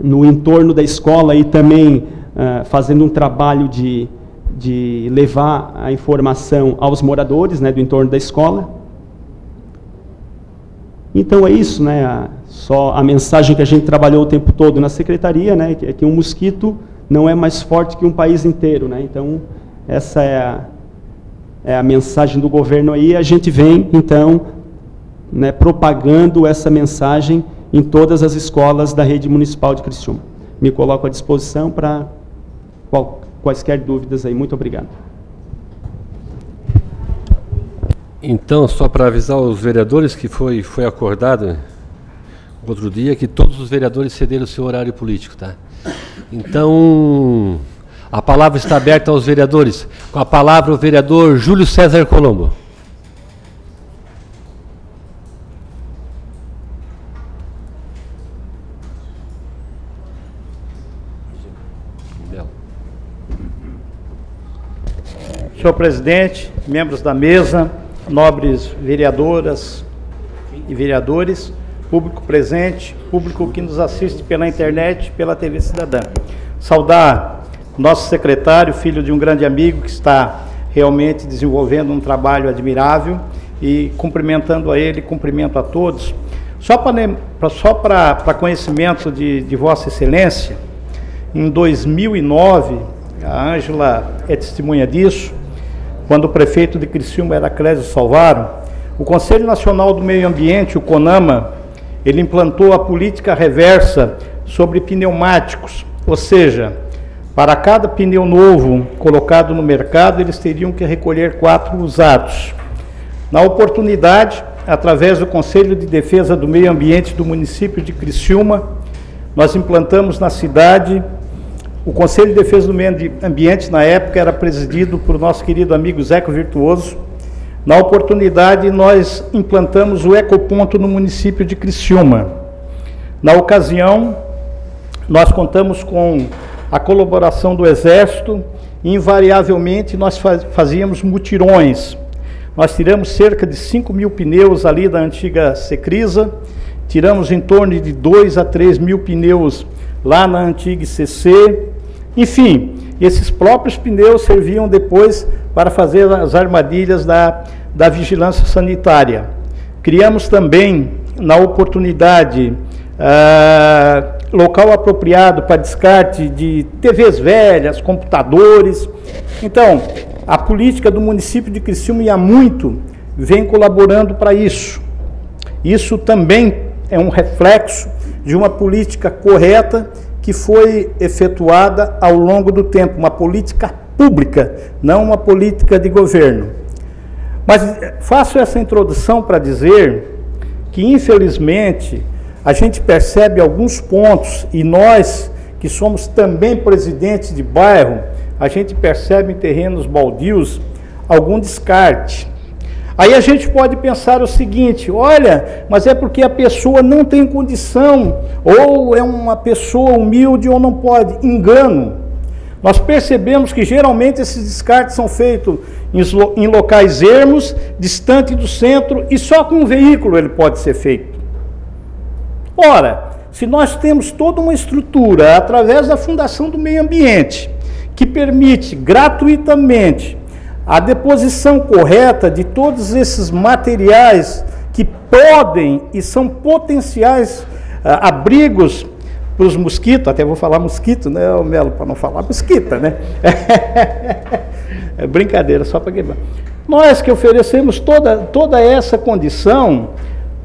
no entorno da escola e também uh, fazendo um trabalho de, de levar a informação aos moradores né, do entorno da escola. Então é isso, né? Só a mensagem que a gente trabalhou o tempo todo na secretaria, né? Que, é que um mosquito não é mais forte que um país inteiro, né? Então essa é a, é a mensagem do governo aí. A gente vem então né, propagando essa mensagem em todas as escolas da rede municipal de Criciúma. Me coloco à disposição para quaisquer dúvidas aí. Muito obrigado. Então, só para avisar os vereadores que foi, foi acordado outro dia que todos os vereadores cederam o seu horário político, tá? Então, a palavra está aberta aos vereadores. Com a palavra o vereador Júlio César Colombo. Senhor presidente, membros da mesa, nobres vereadoras e vereadores, público presente, público que nos assiste pela internet, pela TV Cidadã. Saudar nosso secretário, filho de um grande amigo que está realmente desenvolvendo um trabalho admirável e cumprimentando a ele, cumprimento a todos. Só para só para conhecimento de, de Vossa Excelência, em 2009, a Ângela é testemunha disso, quando o prefeito de Criciúma era Clésio Salvaro, o Conselho Nacional do Meio Ambiente, o CONAMA, ele implantou a política reversa sobre pneumáticos, ou seja, para cada pneu novo colocado no mercado, eles teriam que recolher quatro usados. Na oportunidade, através do Conselho de Defesa do Meio Ambiente do município de Criciúma, nós implantamos na cidade o Conselho de Defesa do Meio Ambiente, na época, era presidido por nosso querido amigo Zeco Virtuoso. Na oportunidade, nós implantamos o Ecoponto no município de Criciúma. Na ocasião, nós contamos com a colaboração do Exército e, invariavelmente, nós fazíamos mutirões. Nós tiramos cerca de 5 mil pneus ali da antiga Secrisa, tiramos em torno de 2 a 3 mil pneus lá na antiga CC. Enfim, esses próprios pneus serviam depois para fazer as armadilhas da, da vigilância sanitária. Criamos também, na oportunidade, uh, local apropriado para descarte de TVs velhas, computadores. Então, a política do município de Criciúma e há muito vem colaborando para isso. Isso também é um reflexo de uma política correta que foi efetuada ao longo do tempo, uma política pública, não uma política de governo. Mas eh, faço essa introdução para dizer que, infelizmente, a gente percebe alguns pontos e nós, que somos também presidentes de bairro, a gente percebe em terrenos baldios algum descarte. Aí a gente pode pensar o seguinte: olha, mas é porque a pessoa não tem condição, ou é uma pessoa humilde ou não pode. Engano. Nós percebemos que geralmente esses descartes são feitos em locais ermos, distante do centro, e só com um veículo ele pode ser feito. Ora, se nós temos toda uma estrutura através da Fundação do Meio Ambiente, que permite gratuitamente a deposição correta de todos esses materiais que podem e são potenciais uh, abrigos para os mosquitos, até vou falar mosquito, né, Melo, para não falar mosquita, né? é brincadeira, só para quebrar. Nós que oferecemos toda, toda essa condição,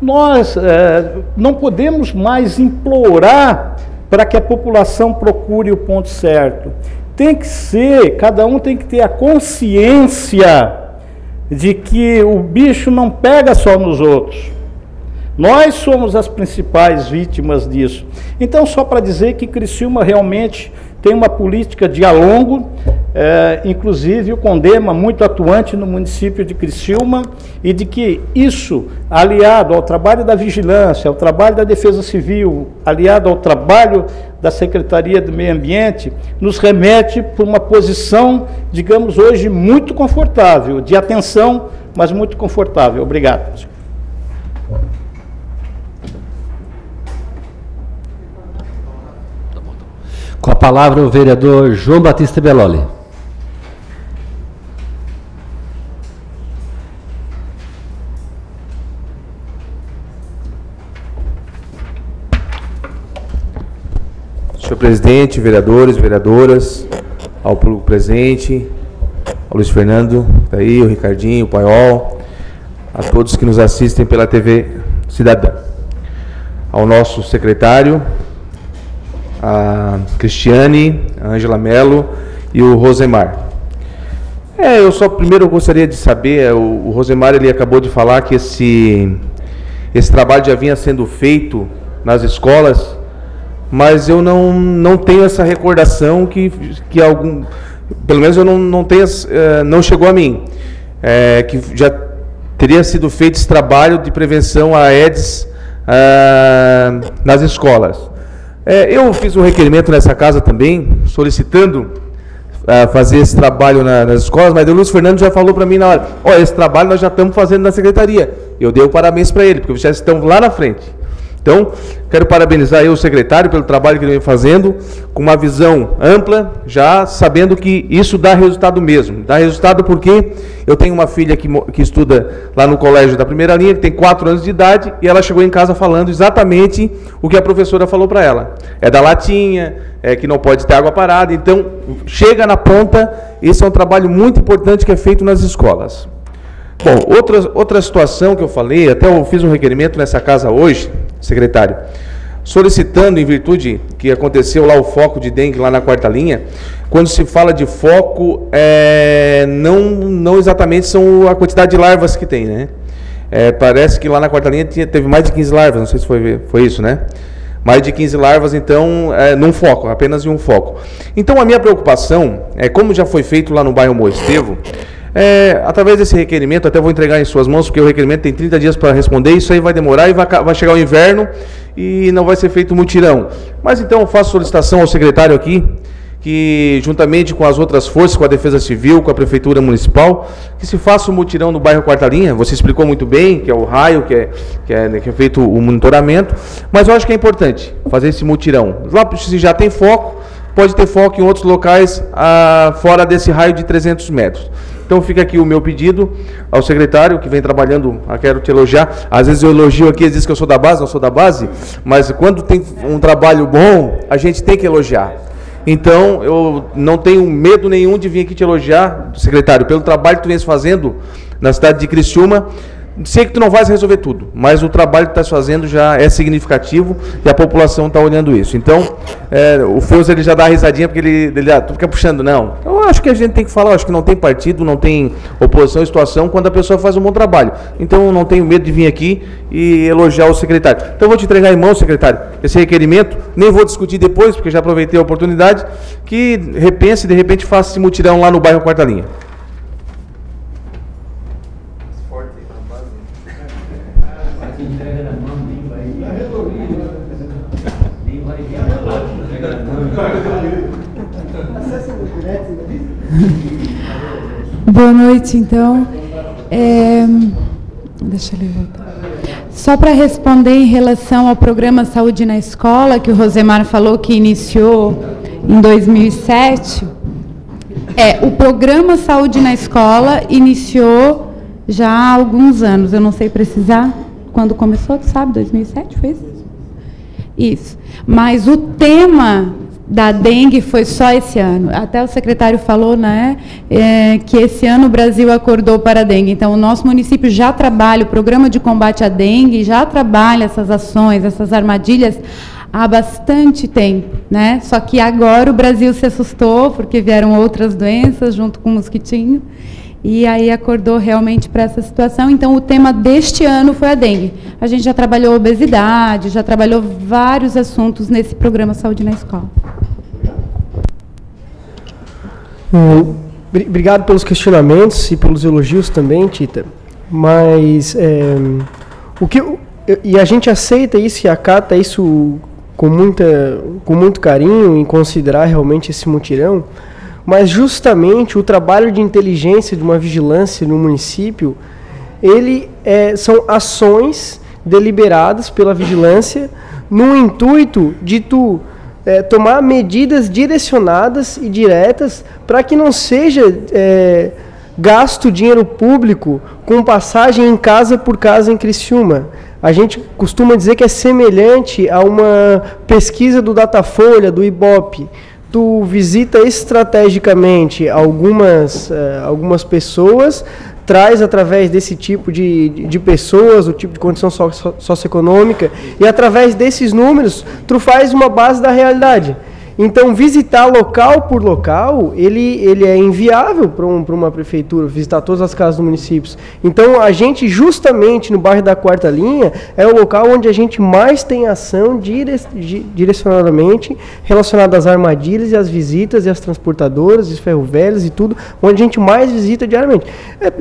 nós é, não podemos mais implorar para que a população procure o ponto certo tem que ser, cada um tem que ter a consciência de que o bicho não pega só nos outros. Nós somos as principais vítimas disso. Então, só para dizer que Criciúma realmente tem uma política de alongo, é, inclusive o Condema muito atuante no município de Criciúma, e de que isso, aliado ao trabalho da vigilância, ao trabalho da defesa civil, aliado ao trabalho da Secretaria do Meio Ambiente, nos remete para uma posição, digamos hoje, muito confortável, de atenção, mas muito confortável. Obrigado. Com a palavra o vereador João Batista Belloli. Senhor presidente, vereadores, vereadoras, ao público presente, ao Luiz Fernando, tá aí, o Ricardinho, o Paiol, a todos que nos assistem pela TV Cidadã, ao nosso secretário, a Cristiane, a Ângela Mello e o Rosemar. É, eu só primeiro gostaria de saber, é, o, o Rosemar ele acabou de falar que esse, esse trabalho já vinha sendo feito nas escolas, mas eu não, não tenho essa recordação que, que algum, pelo menos eu não, não tenho, é, não chegou a mim, é, que já teria sido feito esse trabalho de prevenção à AIDS ah, nas escolas. É, eu fiz um requerimento nessa casa também, solicitando uh, fazer esse trabalho na, nas escolas, mas o Luiz Fernando já falou para mim na hora: olha, esse trabalho nós já estamos fazendo na secretaria. Eu dei o parabéns para ele, porque vocês estão lá na frente. Então, quero parabenizar aí o secretário pelo trabalho que ele vem fazendo, com uma visão ampla, já sabendo que isso dá resultado mesmo. Dá resultado porque eu tenho uma filha que, que estuda lá no colégio da primeira linha, que tem 4 anos de idade, e ela chegou em casa falando exatamente o que a professora falou para ela. É da latinha, é que não pode ter água parada, então chega na ponta, esse é um trabalho muito importante que é feito nas escolas. Bom, outra, outra situação que eu falei, até eu fiz um requerimento nessa casa hoje, secretário, solicitando, em virtude que aconteceu lá o foco de dengue lá na quarta linha, quando se fala de foco, é, não, não exatamente são a quantidade de larvas que tem, né? É, parece que lá na quarta linha tinha, teve mais de 15 larvas, não sei se foi, foi isso, né? Mais de 15 larvas, então, é, num foco, apenas em um foco. Então, a minha preocupação, é como já foi feito lá no bairro Moestevo, é, através desse requerimento, até vou entregar em suas mãos, porque o requerimento tem 30 dias para responder, isso aí vai demorar e vai, vai chegar o inverno e não vai ser feito mutirão. Mas então eu faço solicitação ao secretário aqui, que juntamente com as outras forças, com a Defesa Civil, com a Prefeitura Municipal, que se faça o mutirão no bairro Quarta Linha. Você explicou muito bem, que é o raio, que é, que é, que é feito o monitoramento, mas eu acho que é importante fazer esse mutirão. Lá se já tem foco, pode ter foco em outros locais ah, fora desse raio de 300 metros. Então fica aqui o meu pedido ao secretário que vem trabalhando, ah, quero te elogiar. Às vezes eu elogio aqui, às vezes que eu sou da base, não sou da base, mas quando tem um trabalho bom, a gente tem que elogiar. Então, eu não tenho medo nenhum de vir aqui te elogiar, secretário, pelo trabalho que tu vem fazendo na cidade de Criciúma sei que tu não vais resolver tudo, mas o trabalho que estás fazendo já é significativo e a população está olhando isso. Então, é, o Feus ele já dá a risadinha porque ele, ele ah, tu fica puxando, não. Eu acho que a gente tem que falar, acho que não tem partido, não tem oposição, situação quando a pessoa faz um bom trabalho. Então, eu não tenho medo de vir aqui e elogiar o secretário. Então, eu vou te entregar em mão, secretário, esse requerimento, nem vou discutir depois, porque já aproveitei a oportunidade, que repense e de repente faça esse mutirão lá no bairro Quarta Linha. Boa noite, então. É, deixa ele voltar. Só para responder em relação ao programa Saúde na Escola, que o Rosemar falou que iniciou em 2007. É, o programa Saúde na Escola iniciou já há alguns anos. Eu não sei precisar quando começou, sabe? 2007 foi isso? Isso. Mas o tema da dengue foi só esse ano. Até o secretário falou né, é, que esse ano o Brasil acordou para a dengue. Então, o nosso município já trabalha, o programa de combate à dengue já trabalha essas ações, essas armadilhas há bastante tempo. Né? Só que agora o Brasil se assustou, porque vieram outras doenças junto com o mosquitinho. E aí acordou realmente para essa situação. Então, o tema deste ano foi a dengue. A gente já trabalhou obesidade, já trabalhou vários assuntos nesse programa Saúde na Escola. Obrigado pelos questionamentos e pelos elogios também, Tita. Mas é, o que e a gente aceita isso e acata isso com muita com muito carinho em considerar realmente esse mutirão, mas justamente o trabalho de inteligência de uma vigilância no município, ele é, são ações deliberadas pela vigilância no intuito de tu é, tomar medidas direcionadas e diretas para que não seja é, gasto dinheiro público com passagem em casa por casa em Criciúma. A gente costuma dizer que é semelhante a uma pesquisa do Datafolha, do IBOP. Tu visita estrategicamente algumas, uh, algumas pessoas, traz através desse tipo de, de pessoas, o tipo de condição socioeconômica, e através desses números, tu faz uma base da realidade. Então, visitar local por local, ele, ele é inviável para um, uma prefeitura, visitar todas as casas do município. Então, a gente, justamente no bairro da Quarta Linha, é o local onde a gente mais tem ação dire, direcionadamente relacionada às armadilhas e às visitas e às transportadoras, os ferro velhos e tudo, onde a gente mais visita diariamente. É,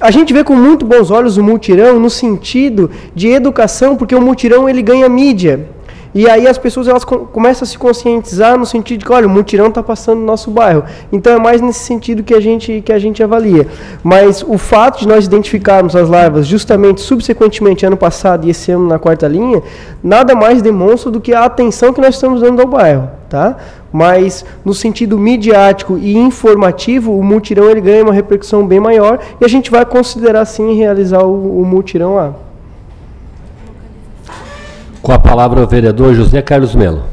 a gente vê com muito bons olhos o mutirão no sentido de educação, porque o mutirão ele ganha mídia. E aí as pessoas elas com, começam a se conscientizar no sentido de que, olha, o mutirão está passando no nosso bairro. Então é mais nesse sentido que a gente que a gente avalia. Mas o fato de nós identificarmos as larvas justamente subsequentemente ano passado e esse ano na quarta linha, nada mais demonstra do que a atenção que nós estamos dando ao bairro, tá? Mas no sentido midiático e informativo, o mutirão ele ganha uma repercussão bem maior e a gente vai considerar sim realizar o, o mutirão lá. Com a palavra o vereador José Carlos Melo.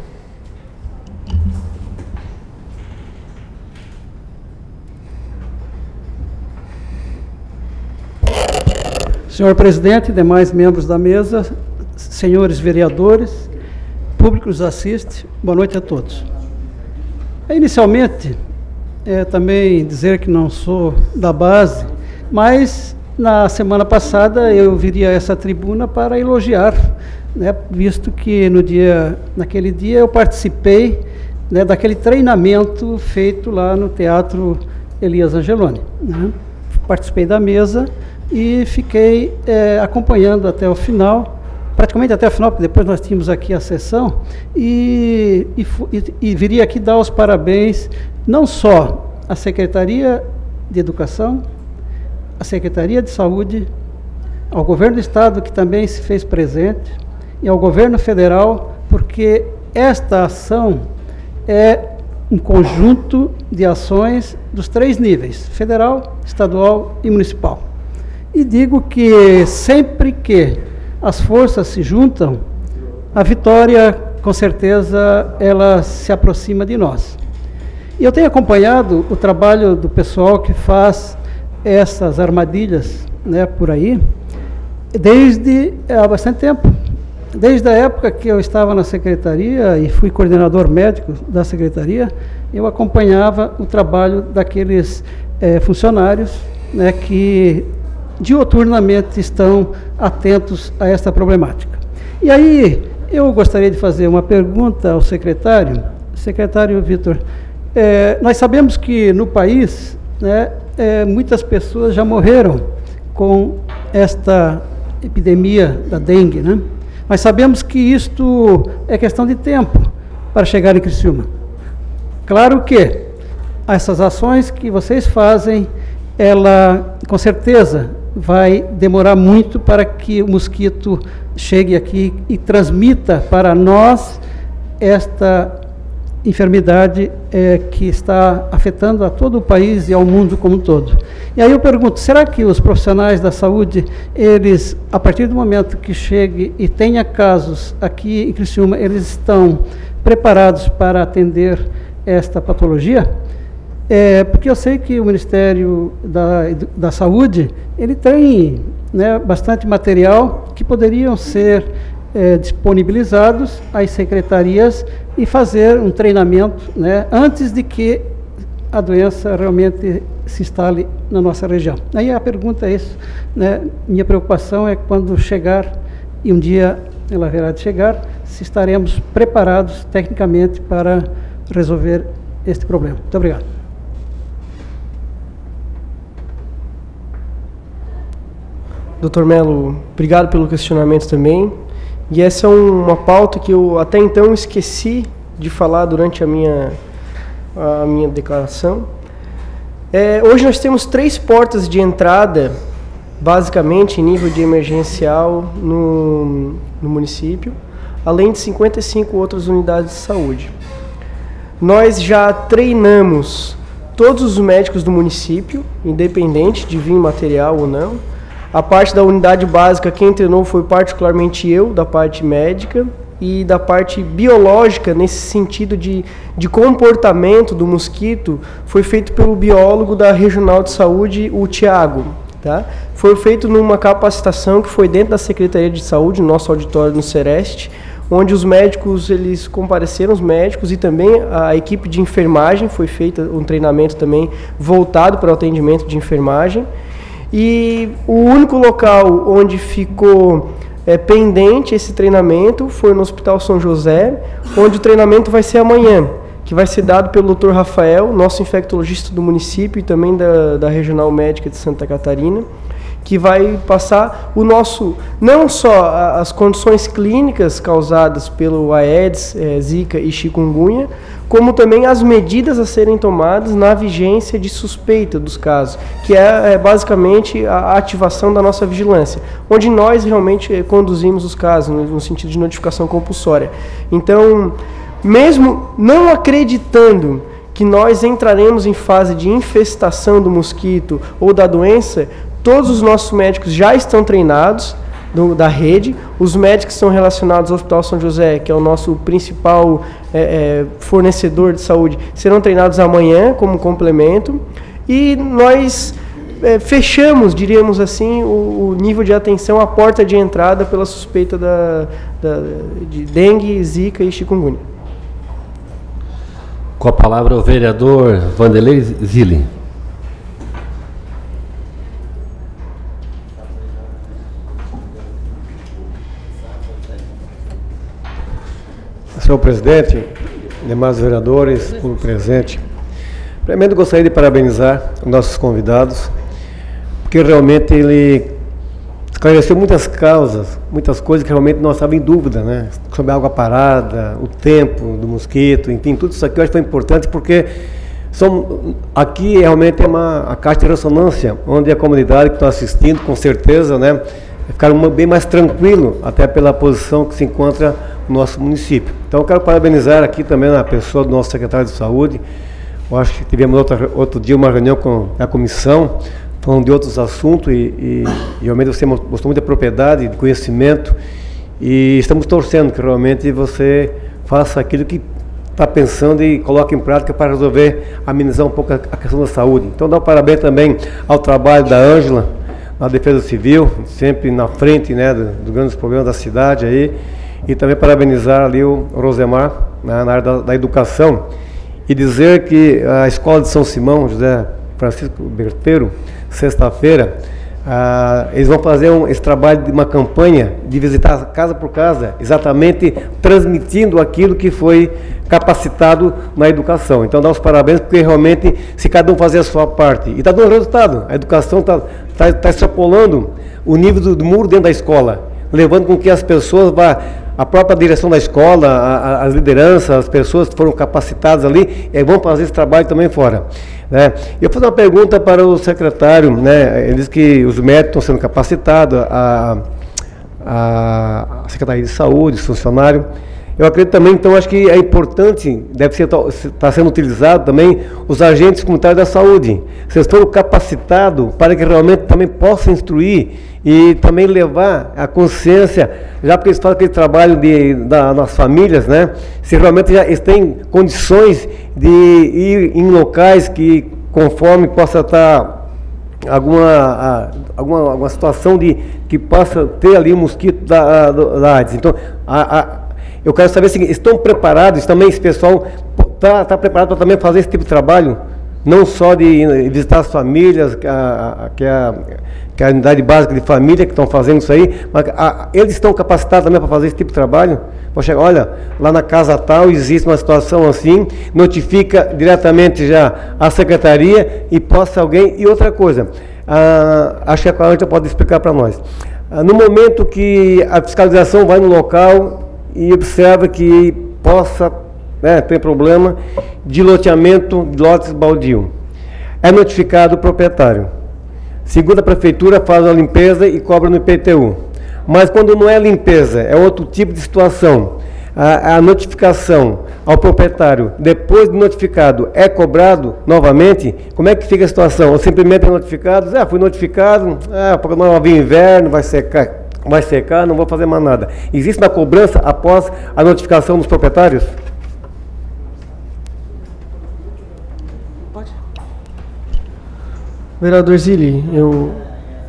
Senhor presidente, demais membros da mesa, senhores vereadores, público nos assiste, boa noite a todos. Inicialmente, é, também dizer que não sou da base, mas na semana passada eu viria a essa tribuna para elogiar, né, visto que no dia, naquele dia eu participei né, daquele treinamento feito lá no Teatro Elias Angeloni. Né. Participei da mesa e fiquei é, acompanhando até o final, praticamente até o final, porque depois nós tínhamos aqui a sessão, e, e, e viria aqui dar os parabéns não só à Secretaria de Educação, à Secretaria de Saúde, ao Governo do Estado, que também se fez presente, e ao Governo Federal, porque esta ação é um conjunto de ações dos três níveis: federal, estadual e municipal. E digo que sempre que as forças se juntam, a vitória, com certeza, ela se aproxima de nós. E eu tenho acompanhado o trabalho do pessoal que faz essas armadilhas né, por aí, desde há bastante tempo. Desde a época que eu estava na secretaria e fui coordenador médico da secretaria, eu acompanhava o trabalho daqueles é, funcionários né, que dioturnamente estão atentos a esta problemática. E aí, eu gostaria de fazer uma pergunta ao secretário. Secretário Vitor, é, nós sabemos que no país né, é, muitas pessoas já morreram com esta epidemia da dengue. Né? Nós sabemos que isto é questão de tempo para chegar em Criciúma. Claro que essas ações que vocês fazem, ela com certeza vai demorar muito para que o mosquito chegue aqui e transmita para nós esta enfermidade é, que está afetando a todo o país e ao mundo como um todo. E aí eu pergunto, será que os profissionais da saúde, eles, a partir do momento que chegue e tenha casos aqui em Criciúma, eles estão preparados para atender esta patologia? É, porque eu sei que o Ministério da, da Saúde ele tem né, bastante material que poderiam ser é, disponibilizados às secretarias e fazer um treinamento né, antes de que a doença realmente se instale na nossa região. Aí a pergunta é isso, né, minha preocupação é quando chegar, e um dia ela haverá de chegar, se estaremos preparados tecnicamente para resolver este problema. Muito obrigado. Doutor Melo, obrigado pelo questionamento também. E essa é uma pauta que eu até então esqueci de falar durante a minha, a minha declaração. É, hoje nós temos três portas de entrada, basicamente em nível de emergencial no, no município, além de 55 outras unidades de saúde. Nós já treinamos todos os médicos do município, independente de vir material ou não a parte da unidade básica, quem treinou foi particularmente eu, da parte médica, e da parte biológica, nesse sentido de, de comportamento do mosquito, foi feito pelo biólogo da Regional de Saúde, o Tiago. Tá? Foi feito numa capacitação que foi dentro da Secretaria de Saúde, no nosso auditório no Sereste, onde os médicos, eles compareceram, os médicos e também a equipe de enfermagem, foi feito um treinamento também voltado para o atendimento de enfermagem. E o único local onde ficou é, pendente esse treinamento foi no Hospital São José, onde o treinamento vai ser amanhã, que vai ser dado pelo Dr. Rafael, nosso infectologista do município e também da, da Regional Médica de Santa Catarina. Que vai passar o nosso, não só as condições clínicas causadas pelo Aedes, é, Zika e chikungunya, como também as medidas a serem tomadas na vigência de suspeita dos casos, que é, é basicamente a ativação da nossa vigilância, onde nós realmente é, conduzimos os casos no, no sentido de notificação compulsória. Então, mesmo não acreditando que nós entraremos em fase de infestação do mosquito ou da doença, Todos os nossos médicos já estão treinados do, da rede. Os médicos que são relacionados ao Hospital São José, que é o nosso principal é, é, fornecedor de saúde, serão treinados amanhã como complemento. E nós é, fechamos, diríamos assim, o, o, nível de atenção, a porta de entrada pela suspeita da, da, de dengue, zika e chikungunya. Com a palavra o vereador Vanderlei Zilli. Senhor presidente, demais vereadores, público presente. Primeiro gostaria de parabenizar os nossos convidados, porque realmente ele esclareceu muitas causas, muitas coisas que realmente nós estávamos em dúvida, né? Sobre a água parada, o tempo do mosquito, enfim, tudo isso aqui eu acho que foi importante porque são, aqui realmente é uma a caixa de ressonância, onde a comunidade que está assistindo, com certeza, né, ficaram bem mais tranquilo, até pela posição que se encontra nosso município. Então eu quero parabenizar aqui também a pessoa do nosso secretário de saúde. Eu acho que tivemos outra, outro dia uma reunião com a comissão, falando de outros assuntos e, e, e realmente você mostrou muita propriedade, de conhecimento e estamos torcendo que realmente você faça aquilo que está pensando e coloque em prática para resolver, amenizar um pouco a, a questão da saúde. Então dá um parabéns também ao trabalho da Ângela, na Defesa Civil, sempre na frente né, dos do grandes problemas da cidade aí. E também parabenizar ali o Rosemar, né, na área da, da, educação, e dizer que a Escola de São Simão, José Francisco Berteiro, sexta-feira, ah, eles vão fazer um, esse trabalho de uma campanha de visitar casa por casa, exatamente transmitindo aquilo que foi capacitado na educação. Então, dá os parabéns, porque realmente, se cada um fazer a sua parte, e está dando resultado, a educação está tá, tá extrapolando o nível do, do muro dentro da escola, levando com que as pessoas vá a própria direção da escola, a, a, as lideranças, as pessoas que foram capacitadas ali, e vão fazer esse trabalho também fora. Né? Eu fazer uma pergunta para o secretário, né? ele diz que os médicos estão sendo capacitados, a, a Secretaria de Saúde, os funcionários. Eu acredito também, então, acho que é importante, deve ser está sendo utilizado também os agentes comunitários da saúde. Vocês estão capacitados para que realmente também possam instruir e também levar a consciência, já porque eles fazem aquele trabalho de, da, nas famílias, né? Se realmente já eles têm condições de ir em locais que, conforme possa estar alguma, alguma, alguma situação de que possa ter ali o mosquito da, da AIDS. Então, a, a, eu quero saber se estão preparados, também esse pessoal está tá preparado para também fazer esse tipo de trabalho? não só de visitar as famílias, que, a, que, a, que a unidade básica de família que estão fazendo isso aí, mas a, eles estão capacitados também para fazer esse tipo de trabalho? Poxa, olha, lá na casa tal existe uma situação assim, notifica diretamente já a secretaria e possa alguém. E outra coisa, ah, acho que a Cláudia pode explicar para nós. Ah, no momento que a fiscalização vai no local e observa que possa né, ter problema de loteamento de lotes baldio. É notificado o proprietário. Segunda a prefeitura faz a limpeza e cobra no IPTU. Mas quando não é limpeza, é outro tipo de situação. A, a, notificação ao proprietário, depois de notificado, é cobrado novamente, como é que fica a situação? Ou simplesmente é notificado, ah, fui notificado, ah, porque não havia inverno, vai secar, vai secar, não vou fazer mais nada. Existe uma cobrança após a notificação dos proprietários? Vereador Zilli, eu,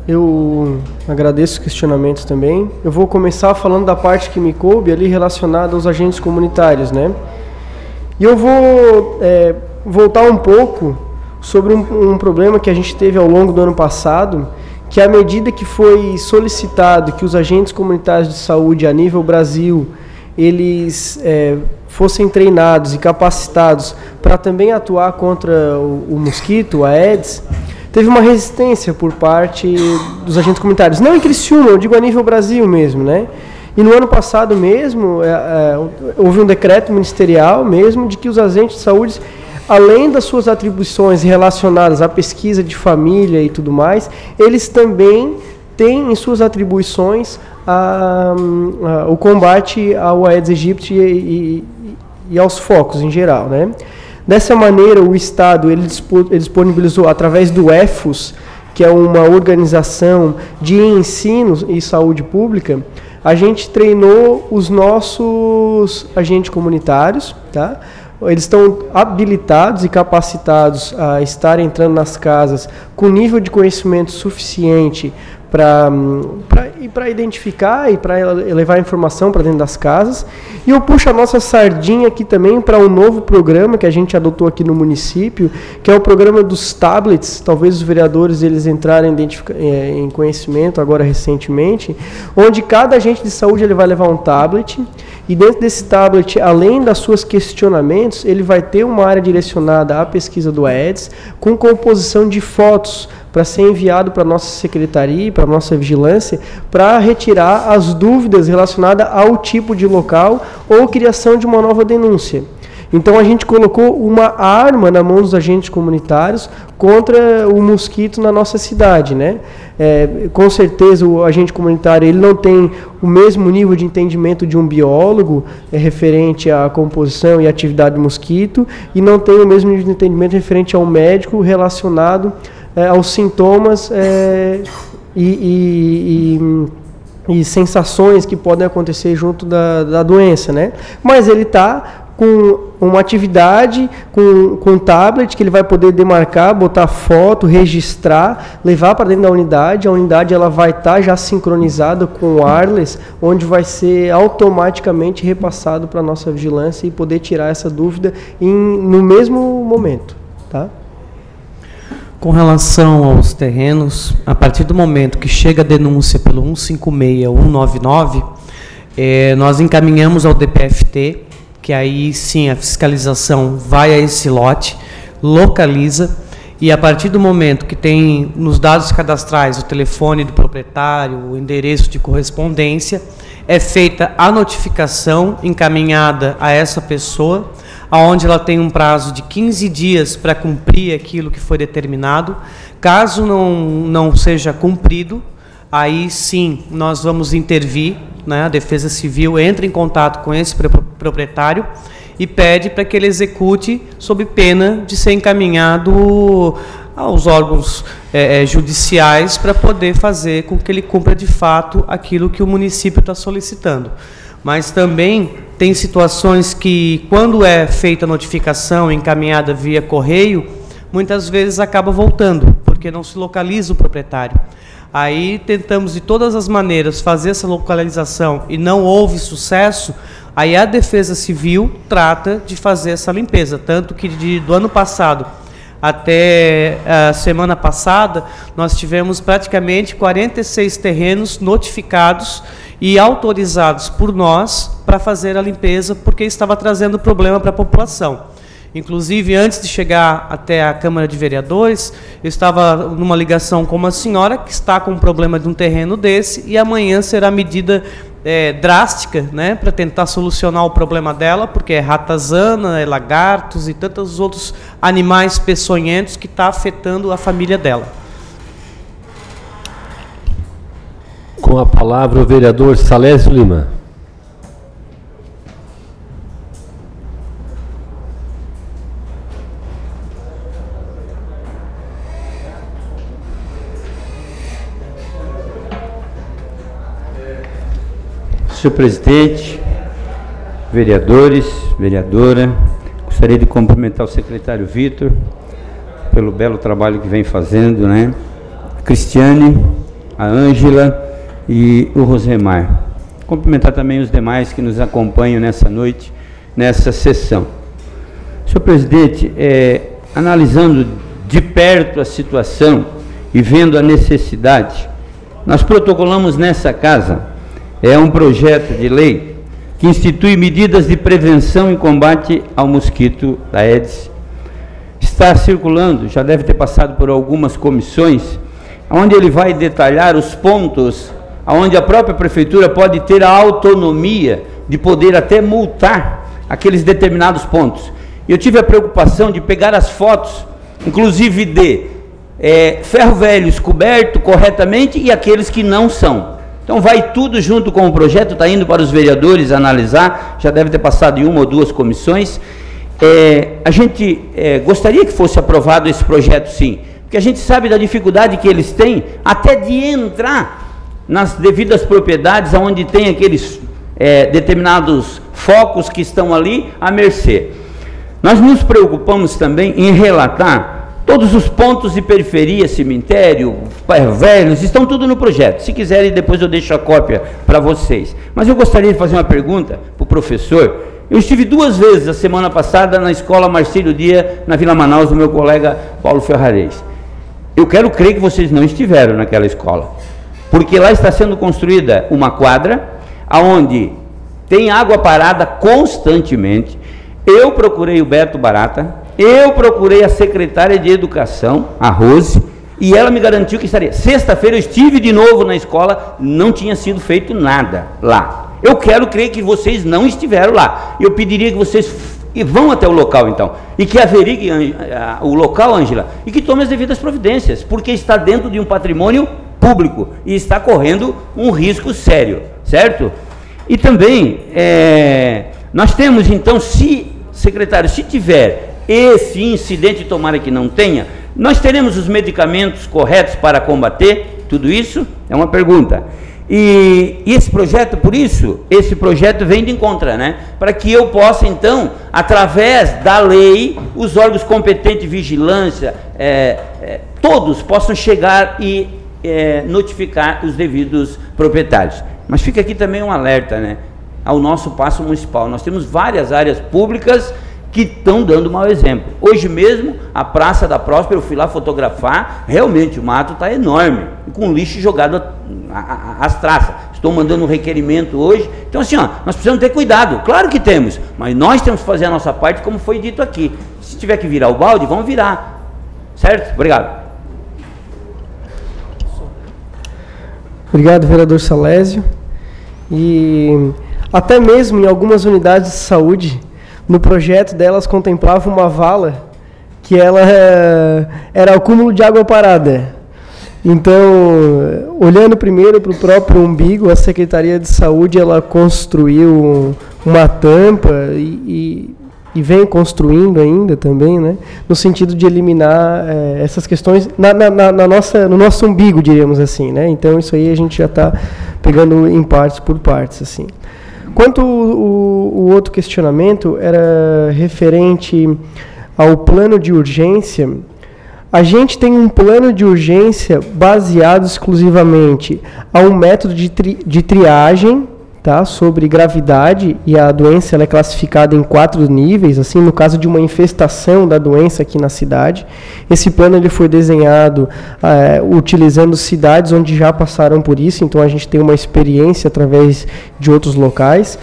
eu agradeço os questionamentos também. Eu vou começar falando da parte que me coube ali relacionada aos agentes comunitários, né? E eu vou é, voltar um pouco sobre um, um, problema que a gente teve ao longo do ano passado, que à medida que foi solicitado que os agentes comunitários de saúde a nível Brasil eles é, fossem treinados e capacitados para também atuar contra o, o mosquito, a Aedes, teve uma resistência por parte dos agentes comunitários. Não em Criciúma, eu digo a nível Brasil mesmo, né? E no ano passado mesmo, é, é, houve um decreto ministerial mesmo de que os agentes de saúde, além das suas atribuições relacionadas à pesquisa de família e tudo mais, eles também têm em suas atribuições a, a, o combate ao Aedes aegypti e, e, e aos focos em geral, né? Dessa maneira, o Estado ele disponibilizou através do EFUS, que é uma organização de ensino e saúde pública, a gente treinou os nossos agentes comunitários, tá? Eles estão habilitados e capacitados a estar entrando nas casas com nível de conhecimento suficiente para identificar e para levar informação para dentro das casas. E eu puxo a nossa sardinha aqui também para um novo programa que a gente adotou aqui no município, que é o programa dos tablets. Talvez os vereadores eles entrarem é, em conhecimento agora recentemente, onde cada agente de saúde ele vai levar um tablet e dentro desse tablet, além das suas questionamentos, ele vai ter uma área direcionada à pesquisa do Aedes, com composição de fotos para ser enviado para nossa secretaria, para nossa vigilância, para retirar as dúvidas relacionadas ao tipo de local ou criação de uma nova denúncia. Então a gente colocou uma arma na mão dos agentes comunitários contra o mosquito na nossa cidade, né? É, com certeza o agente comunitário ele não tem o mesmo nível de entendimento de um biólogo é, referente à composição e atividade do mosquito e não tem o mesmo nível de entendimento referente ao médico relacionado é, aos sintomas é, e, e, e, e, sensações que podem acontecer junto da, da doença, né? Mas ele está com uma atividade, com, com um tablet que ele vai poder demarcar, botar foto, registrar, levar para dentro da unidade. A unidade ela vai estar tá já sincronizada com o wireless, onde vai ser automaticamente repassado para a nossa vigilância e poder tirar essa dúvida em, no mesmo momento. Tá? Com relação aos terrenos, a partir do momento que chega a denúncia pelo 156 ou 199, é, nós encaminhamos ao DPFT, que aí sim a fiscalização vai a esse lote, localiza, e a partir do momento que tem nos dados cadastrais o telefone do proprietário, o endereço de correspondência, é feita a notificação encaminhada a essa pessoa aonde ela tem um prazo de 15 dias para cumprir aquilo que foi determinado. Caso não, não seja cumprido, aí sim nós vamos intervir, né? a Defesa Civil entra em contato com esse proprietário e pede para que ele execute sob pena de ser encaminhado aos órgãos é, é, judiciais para poder fazer com que ele cumpra de fato aquilo que o município está solicitando. Mas também tem situações que, quando é feita a notificação encaminhada via correio, muitas vezes acaba voltando, porque não se localiza o proprietário. Aí tentamos de todas as maneiras fazer essa localização e não houve sucesso, aí a Defesa Civil trata de fazer essa limpeza. Tanto que de, do ano passado até a semana passada, nós tivemos praticamente 46 terrenos notificados e autorizados por nós para fazer a limpeza, porque estava trazendo problema para a população. Inclusive, antes de chegar até a Câmara de Vereadores, eu estava numa ligação com uma senhora que está com um problema de um terreno desse e amanhã será medida é, drástica né, para tentar solucionar o problema dela, porque é ratazana, é lagartos e tantos outros animais peçonhentos que está afetando a família dela. Com a palavra o vereador Salésio Lima. Senhor presidente, vereadores, vereadora, gostaria de cumprimentar o secretário Vitor pelo belo trabalho que vem fazendo, né? Cristiane, a Ângela, e o Rosemar. Cumprimentar também os demais que nos acompanham nessa noite, nessa sessão. Senhor presidente, é, analisando de perto a situação e vendo a necessidade, nós protocolamos nessa casa é um projeto de lei que institui medidas de prevenção e combate ao mosquito da Aedes. está circulando, já deve ter passado por algumas comissões, onde ele vai detalhar os pontos onde a própria prefeitura pode ter a autonomia de poder até multar aqueles determinados pontos. Eu tive a preocupação de pegar as fotos, inclusive de é, ferro velhos coberto corretamente e aqueles que não são. Então vai tudo junto com o projeto, está indo para os vereadores analisar, já deve ter passado em uma ou duas comissões. É, a gente é, gostaria que fosse aprovado esse projeto sim, porque a gente sabe da dificuldade que eles têm até de entrar nas devidas propriedades onde tem aqueles é, determinados focos que estão ali à mercê. Nós nos preocupamos também em relatar todos os pontos de periferia, cemitério, velhos, estão tudo no projeto. Se quiserem, depois eu deixo a cópia para vocês. Mas eu gostaria de fazer uma pergunta para o professor. Eu estive duas vezes a semana passada na escola Marcílio Dia, na Vila Manaus, do meu colega Paulo Ferrarez. Eu quero crer que vocês não estiveram naquela escola, porque lá está sendo construída uma quadra, aonde tem água parada constantemente. Eu procurei o Beto Barata, eu procurei a secretária de Educação, a Rose, e ela me garantiu que estaria. Sexta-feira eu estive de novo na escola, não tinha sido feito nada lá. Eu quero crer que vocês não estiveram lá. Eu pediria que vocês vão até o local então, e que averiguem o local, Ângela, e que tomem as devidas providências, porque está dentro de um patrimônio público e está correndo um risco sério, certo? E também, é, nós temos então, se, secretário, se tiver esse incidente, tomara que não tenha, nós teremos os medicamentos corretos para combater tudo isso? É uma pergunta. E, e, esse projeto, por isso, esse projeto vem de encontro, né? Para que eu possa, então, através da lei, os órgãos competentes de vigilância, é, é, todos possam chegar e é, notificar os devidos proprietários. Mas fica aqui também um alerta, né? Ao nosso passo municipal. Nós temos várias áreas públicas que estão dando mau exemplo. Hoje mesmo, a Praça da Próspera, eu fui lá fotografar, realmente o mato está enorme, com lixo jogado às traças. Estou mandando um requerimento hoje. Então, assim, ó, nós precisamos ter cuidado. Claro que temos, mas nós temos que fazer a nossa parte, como foi dito aqui. Se tiver que virar o balde, vamos virar. Certo? Obrigado. Obrigado, vereador Salésio. E até mesmo em algumas unidades de saúde, no projeto delas contemplava uma vala que ela eh, era acúmulo de água parada. Então, olhando primeiro para o próprio umbigo, a Secretaria de Saúde ela construiu uma tampa e, e, e vem construindo ainda também, né, no sentido de eliminar é, essas questões na, na, na, nossa, no nosso umbigo, diríamos assim. Né? Então, isso aí a gente já está pegando em partes por partes. assim. Quanto o, o outro questionamento era referente ao plano de urgência, a gente tem um plano de urgência baseado exclusivamente a um método de, tri, de triagem tá, sobre gravidade e a doença ela é classificada em quatro níveis, assim, no caso de uma infestação da doença aqui na cidade. Esse plano ele foi desenhado é, utilizando cidades onde já passaram por isso, então a gente tem uma experiência através de outros locais.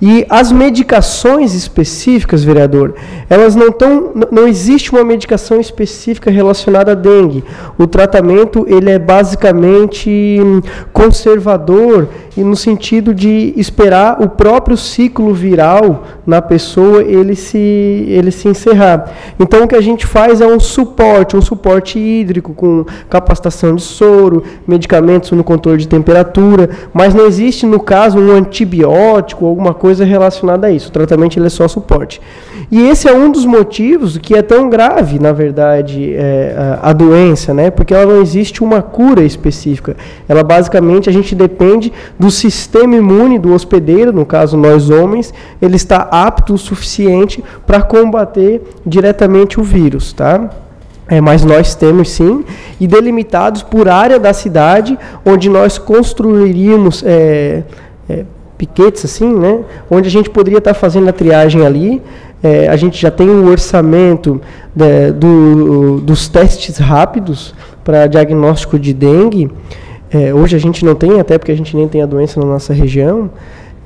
E as medicações específicas, vereador, elas não estão. Não existe uma medicação específica relacionada à dengue. O tratamento ele é basicamente hum, conservador e no sentido de esperar o próprio ciclo viral na pessoa ele se, ele se encerrar. Então o que a gente faz é um suporte, um suporte hídrico com capacitação de soro, medicamentos no controle de temperatura, mas não existe no caso um antibiótico, alguma coisa relacionada a isso. O tratamento ele é só suporte. E esse é um dos motivos que é tão grave, na verdade, é, a, a, doença, né? Porque ela não existe uma cura específica. Ela basicamente a gente depende do sistema imune do hospedeiro, no caso nós homens, ele está apto o suficiente para combater diretamente o vírus, tá? É, mas nós temos sim, e delimitados por área da cidade, onde nós construiríamos é, é, piquetes assim, né? Onde a gente poderia estar tá fazendo a triagem ali, é, a gente já tem um orçamento de, do, dos testes rápidos para diagnóstico de dengue. É, hoje a gente não tem, até porque a gente nem tem a doença na nossa região.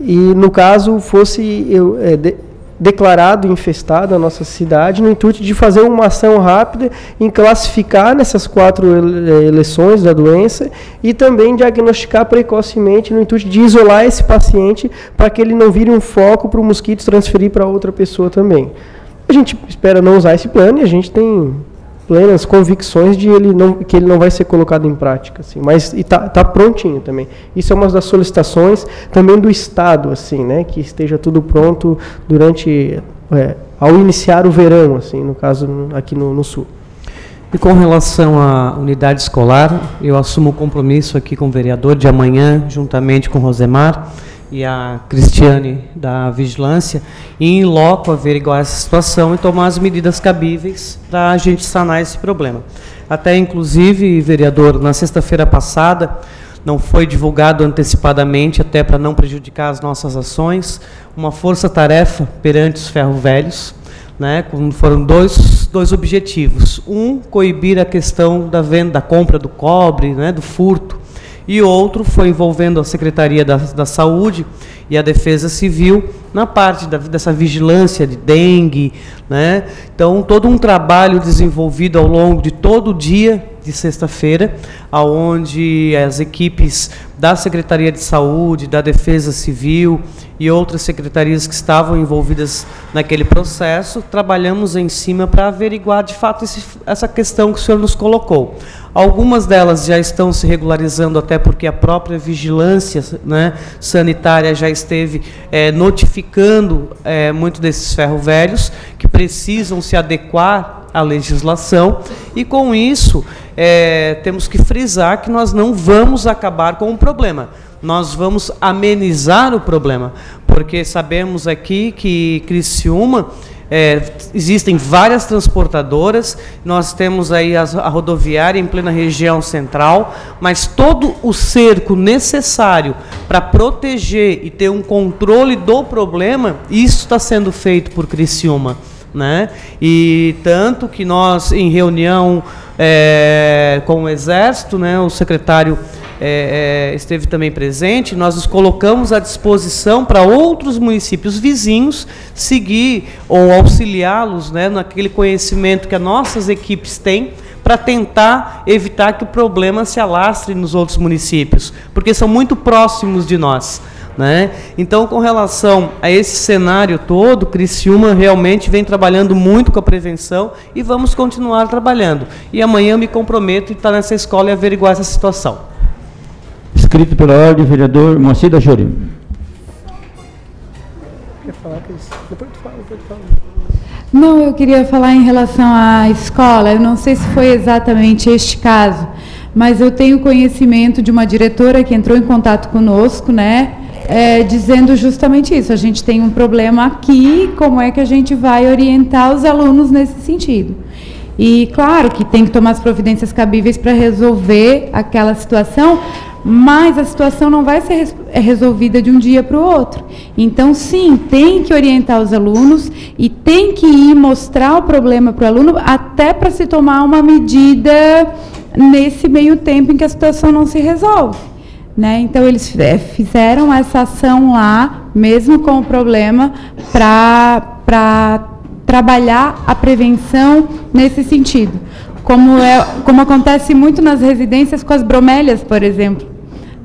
E no caso fosse eu, é, de, declarado infestado a nossa cidade, no intuito de fazer uma ação rápida em classificar nessas quatro eleições da doença e também diagnosticar precocemente no intuito de isolar esse paciente para que ele não vire um foco para o mosquito transferir para outra pessoa também. A gente espera não usar esse plano e a gente tem plenas convicções de ele não, que ele não vai ser colocado em prática, assim, mas está tá prontinho também. Isso é uma das solicitações também do Estado, assim, né, que esteja tudo pronto durante é, ao iniciar o verão, assim, no caso aqui no, no Sul. E com relação à unidade escolar, eu assumo o compromisso aqui com o vereador de amanhã, juntamente com o Rosemar, e a Cristiane da Vigilância, em loco averiguar essa situação e tomar as medidas cabíveis para a gente sanar esse problema. Até, inclusive, vereador, na sexta-feira passada, não foi divulgado antecipadamente, até para não prejudicar as nossas ações, uma força-tarefa perante os ferro velhos, né, foram dois, dois objetivos. Um, coibir a questão da venda, da compra do cobre, né, do furto, e outro foi envolvendo a Secretaria da, da Saúde e a Defesa Civil na parte da, dessa vigilância de dengue, né? Então todo um trabalho desenvolvido ao longo de todo o dia de sexta-feira, aonde as equipes da Secretaria de Saúde, da Defesa Civil e outras secretarias que estavam envolvidas naquele processo, trabalhamos em cima para averiguar de fato esse, essa questão que o senhor nos colocou. Algumas delas já estão se regularizando, até porque a própria vigilância né, sanitária já esteve é, notificando é, muito desses ferro velhos que precisam se adequar à legislação, e com isso é, temos que frisar que nós não vamos acabar com o problema nós vamos amenizar o problema, porque sabemos aqui que Criciúma é, existem várias transportadoras, nós temos aí a, a, rodoviária em plena região central, mas todo o cerco necessário para proteger e ter um controle do problema, isso está sendo feito por Criciúma. Né? E tanto que nós, em reunião é, com o Exército, né, o secretário é, é, esteve também presente, nós nos colocamos à disposição para outros municípios vizinhos seguir ou auxiliá-los né, naquele conhecimento que as nossas equipes têm para tentar evitar que o problema se alastre nos outros municípios, porque são muito próximos de nós. Né? Então, com relação a esse cenário todo, Criciúma realmente vem trabalhando muito com a prevenção e vamos continuar trabalhando. E amanhã eu me comprometo em estar nessa escola e averiguar essa situação. Escrito pela ordem, vereador Moacir da Jori. Quer falar, Cris? Depois tu fala, depois tu fala. Não, eu queria falar em relação à escola. Eu não sei se foi exatamente este caso, mas eu tenho conhecimento de uma diretora que entrou em contato conosco, né, é, dizendo justamente isso. A gente tem um problema aqui, como é que a gente vai orientar os alunos nesse sentido? E claro que tem que tomar as providências cabíveis para resolver aquela situação, mas a situação não vai ser é resolvida de um dia para o outro. Então, sim, tem que orientar os alunos e tem que ir mostrar o problema para o aluno, até para se tomar uma medida nesse meio tempo em que a situação não se resolve. Né? Então, eles é, fizeram essa ação lá, mesmo com o problema, para trabalhar a prevenção nesse sentido. Como, é, como acontece muito nas residências com as bromélias, por exemplo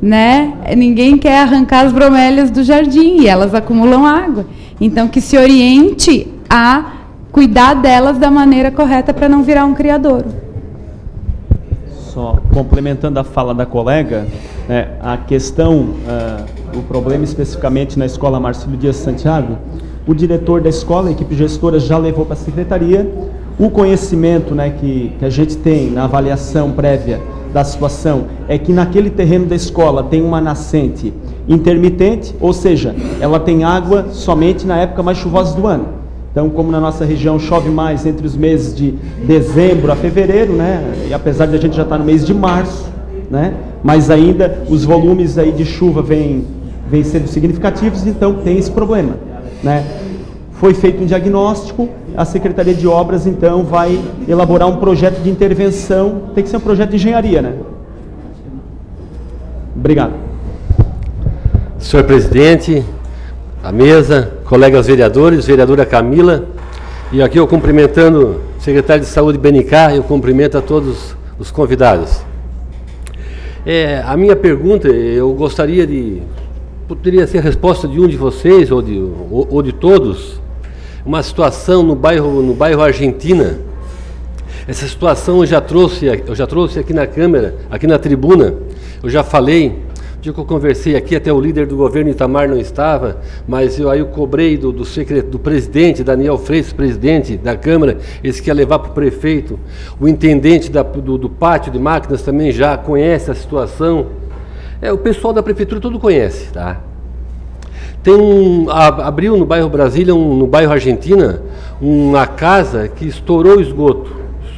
né? Ninguém quer arrancar as bromélias do jardim e elas acumulam água. Então que se oriente a cuidar delas da maneira correta para não virar um criador. Só complementando a fala da colega, né, a questão, uh, o problema especificamente na escola Marcelo Dias Santiago, o diretor da escola, a equipe gestora já levou para a secretaria o conhecimento né, que, que a gente tem na avaliação prévia da situação é que naquele terreno da escola tem uma nascente intermitente, ou seja, ela tem água somente na época mais chuvosa do ano. Então, como na nossa região chove mais entre os meses de dezembro a fevereiro, né, e apesar de a gente já estar no mês de março, né, mas ainda os volumes aí de chuva vêm, vêm sendo significativos, então tem esse problema. Né. Foi feito um diagnóstico, a Secretaria de Obras então vai elaborar um projeto de intervenção, tem que ser um projeto de engenharia, né? Obrigado. Senhor presidente, a mesa, colegas vereadores, vereadora Camila, e aqui eu cumprimentando o secretário de Saúde Benicá, eu cumprimento a todos os convidados. É, a minha pergunta, eu gostaria de. Poderia ser a resposta de um de vocês ou de, ou, ou de todos. Uma situação no bairro, no bairro Argentina. Essa situação eu já trouxe, eu já trouxe aqui na Câmara, aqui na tribuna. Eu já falei dia que eu conversei aqui, até o líder do governo Itamar não estava, mas eu, aí eu cobrei do, do, secret, do presidente, Daniel Freitas, presidente da Câmara, esse que ia levar para o prefeito. O intendente da, do, do, pátio de máquinas também já conhece a situação. É, o pessoal da prefeitura tudo conhece, tá? Tem um, abriu no bairro Brasília, um, no bairro Argentina, uma casa que estourou o esgoto.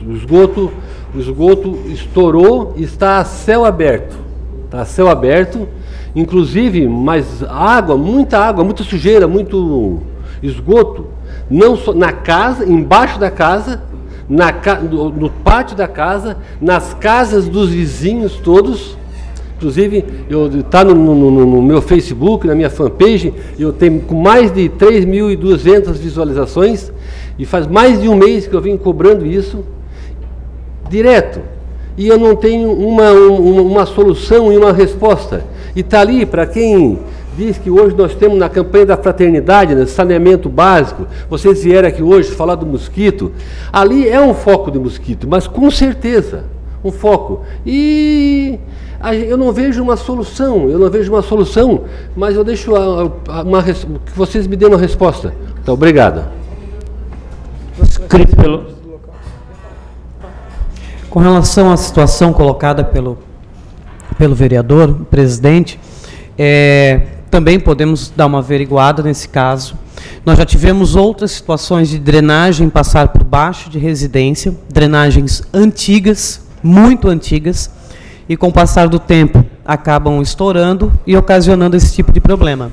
O esgoto, o esgoto estourou e está a céu aberto Tá céu aberto, inclusive, mas água, muita água, muita sujeira, muito esgoto, não só na casa, embaixo da casa, na, no, no pátio da casa, nas casas dos vizinhos todos. Inclusive, está no, no, no, meu Facebook, na minha fanpage, eu tenho com mais de 3.200 visualizações. E faz mais de um mês que eu venho cobrando isso. Direto e eu não tenho uma, uma, uma solução e uma resposta. E está ali para quem diz que hoje nós temos na campanha da fraternidade, né, saneamento básico, vocês vieram aqui hoje falar do mosquito, ali é um foco de mosquito, mas com certeza, um foco. E eu não vejo uma solução, eu não vejo uma solução, mas eu deixo uma, uma, que vocês me dêem uma resposta. Então, obrigado. Pelo com relação à situação colocada pelo, pelo vereador, presidente, é, também podemos dar uma averiguada nesse caso. Nós já tivemos outras situações de drenagem passar por baixo de residência, drenagens antigas, muito antigas, e com o passar do tempo acabam estourando e ocasionando esse tipo de problema.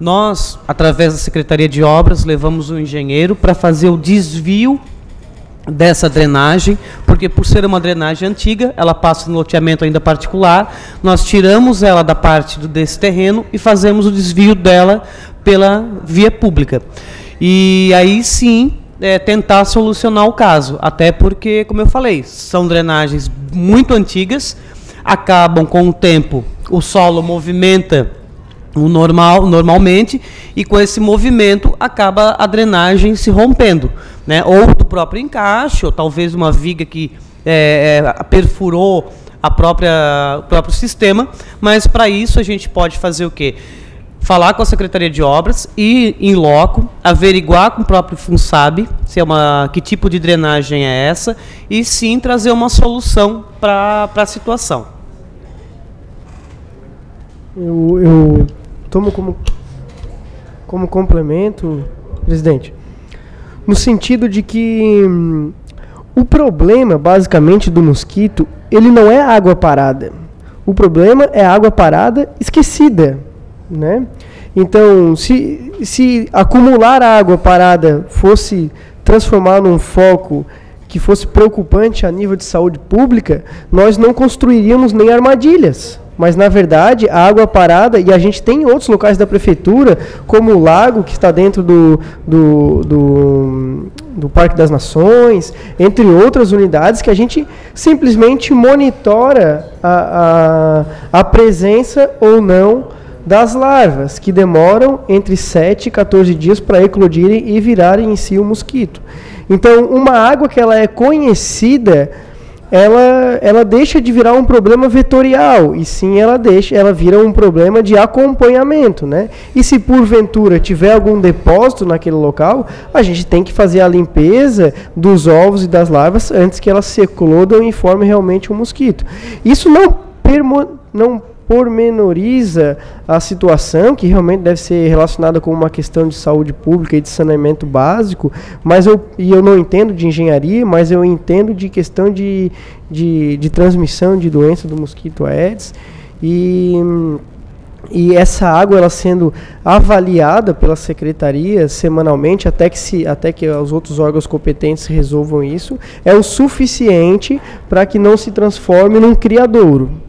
Nós, através da Secretaria de Obras, levamos um engenheiro para fazer o desvio dessa drenagem, porque por ser uma drenagem antiga, ela passa no loteamento ainda particular, nós tiramos ela da parte do, desse terreno e fazemos o desvio dela pela via pública. E aí sim, é, tentar solucionar o caso, até porque, como eu falei, são drenagens muito antigas, acabam com o tempo, o solo movimenta o normal, normalmente, e com esse movimento acaba a drenagem se rompendo, né? Ou do próprio encaixe, ou talvez uma viga que é, é, perfurou a própria, o próprio sistema, mas para isso a gente pode fazer o quê? Falar com a Secretaria de Obras e em loco, averiguar com o próprio FUNSAB se é uma, que tipo de drenagem é essa e sim trazer uma solução para a situação. Eu, eu tomo como, como complemento, presidente, no sentido de que hum, o problema, basicamente, do mosquito, ele não é água parada. O problema é água parada esquecida, né? Então, se, se acumular água parada fosse transformar num foco que fosse preocupante a nível de saúde pública, nós não construiríamos nem armadilhas. Mas na verdade, a água parada, e a gente tem outros locais da prefeitura, como o lago, que está dentro do, do, do, do Parque das Nações, entre outras unidades, que a gente simplesmente monitora a, a, a presença ou não das larvas, que demoram entre 7 e 14 dias para eclodirem e virarem em si o mosquito. Então, uma água que ela é conhecida ela, ela deixa de virar um problema vetorial e sim ela deixa, ela vira um problema de acompanhamento, né? E se porventura tiver algum depósito naquele local, a gente tem que fazer a limpeza dos ovos e das larvas antes que elas se eclodam e formem realmente um mosquito. Isso não permo, não pormenoriza a situação, que realmente deve ser relacionada com uma questão de saúde pública e de saneamento básico, mas eu, e eu não entendo de engenharia, mas eu entendo de questão de, de, de transmissão de doença do mosquito Aedes. E, e essa água ela sendo avaliada pela secretaria semanalmente até que se até que os outros órgãos competentes resolvam isso é o suficiente para que não se transforme num criadouro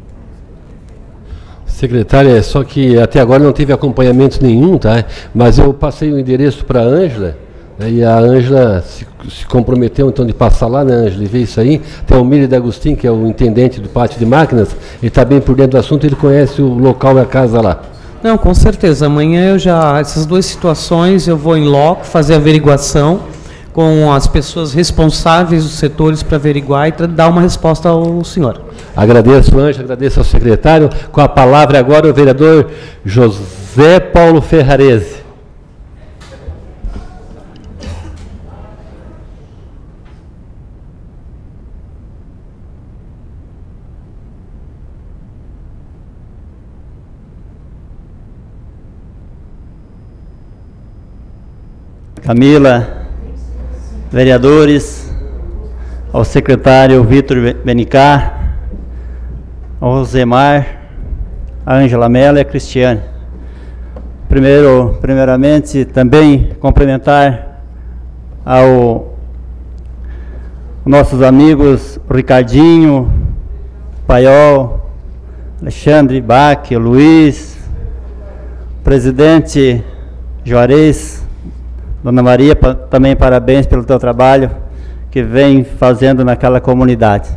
Secretária, é só que até agora não teve acompanhamento nenhum, tá? Mas eu passei o endereço para a Ângela, né, e a Ângela se, se, comprometeu então de passar lá, né, Ângela, e ver isso aí. Tem o Miri D'Agostin, que é o intendente do pátio de máquinas, ele está bem por dentro do assunto, ele conhece o local e a casa lá. Não, com certeza. Amanhã eu já. Essas duas situações eu vou em loco fazer averiguação com as pessoas responsáveis dos setores para averiguar e dar uma resposta ao senhor. Agradeço, Anjo, agradeço ao secretário. Com a palavra agora o vereador José Paulo Ferrarese. Camila, vereadores, ao secretário Vitor Benicar, ao Rosemar, a Ângela Mello e a Cristiane. Primeiro, primeiramente, também cumprimentar ao nossos amigos Ricardinho, Paiol, Alexandre Bach, Luiz, presidente Juarez, Dona Maria, também parabéns pelo teu trabalho que vem fazendo naquela comunidade.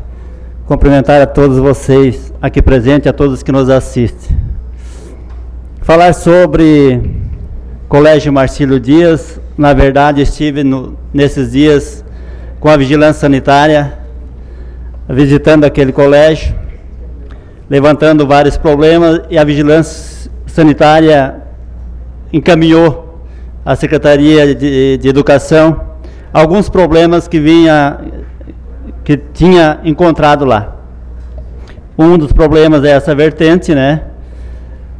Cumprimentar a todos vocês aqui presentes, a todos que nos assistem. Falar sobre Colégio Marcílio Dias, na verdade estive no, nesses dias com a vigilância sanitária, visitando aquele colégio, levantando vários problemas e a vigilância sanitária encaminhou a Secretaria de, de Educação alguns problemas que vinha que tinha encontrado lá. Um dos problemas é essa vertente, né?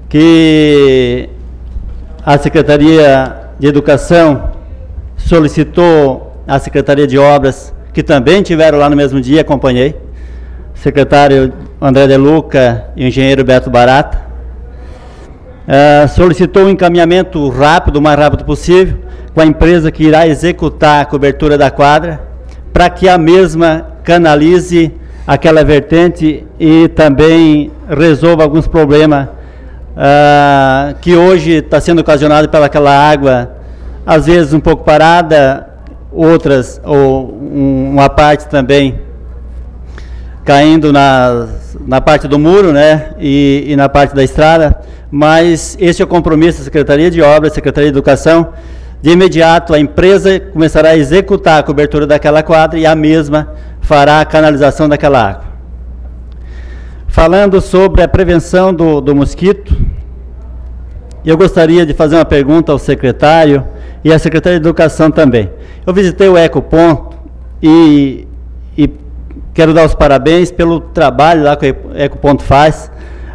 Que a Secretaria de Educação solicitou à Secretaria de Obras, que também tiveram lá no mesmo dia, acompanhei, secretário André De Luca e o engenheiro Beto Barata, uh, solicitou um encaminhamento rápido, o mais rápido possível, com a empresa que irá executar a cobertura da quadra, para que a mesma canalize aquela vertente e também resolva alguns problemas uh, que hoje está sendo ocasionado pelaquela água, às vezes um pouco parada, outras, ou um, uma parte também caindo na, na parte do muro, né, e, e na parte da estrada, mas esse é o compromisso da Secretaria de Obras, Secretaria de Educação. De imediato, a empresa começará a executar a cobertura daquela quadra e a mesma fará a canalização daquela água. Falando sobre a prevenção do, do mosquito, eu gostaria de fazer uma pergunta ao secretário e à secretária de Educação também. Eu visitei o Ecoponto e, e quero dar os parabéns pelo trabalho lá que o Ecoponto faz,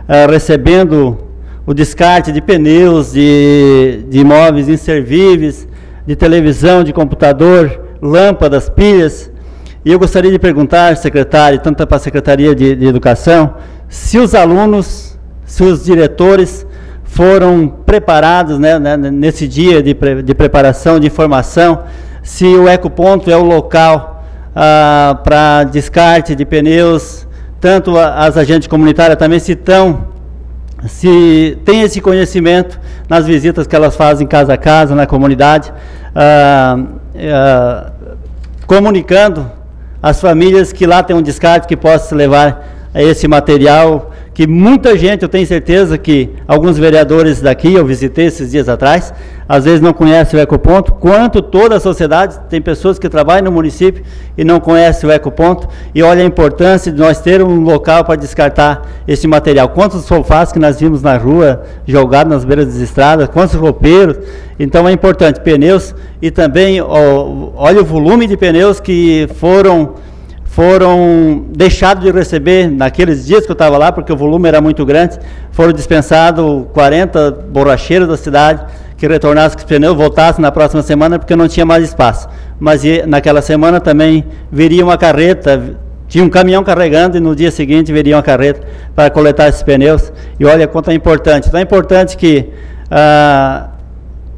uh, recebendo o descarte de pneus, de, de imóveis inservíveis, de televisão, de computador, lâmpadas, pilhas. E eu gostaria de perguntar, secretário, tanto para a Secretaria de, de Educação, se os alunos, se os diretores foram preparados né, né, nesse dia de, pre, de preparação, de informação, se o ecoponto é o local ah, para descarte de pneus, tanto as agentes comunitárias também se estão se tem esse conhecimento nas visitas que elas fazem casa a casa, na comunidade, ah, ah, comunicando às famílias que lá tem um descarte que possa levar esse material que muita gente, eu tenho certeza que alguns vereadores daqui, eu visitei esses dias atrás, às vezes não conhecem o Ecoponto, quanto toda a sociedade, tem pessoas que trabalham no município e não conhecem o Ecoponto, e olha a importância de nós ter um local para descartar esse material. Quantos sofás que nós vimos na rua, jogados nas beiras das estradas, quantos roupeiros, então é importante, pneus, e também, ó, olha o volume de pneus que foram foram deixados de receber naqueles dias que eu estava lá, porque o volume era muito grande, foram dispensados 40 borracheiros da cidade que retornassem com os pneus, voltassem na próxima semana porque não tinha mais espaço. Mas naquela semana também viria uma carreta, tinha um caminhão carregando e no dia seguinte viria uma carreta para coletar esses pneus. E olha quanto é importante. Então é importante que ah,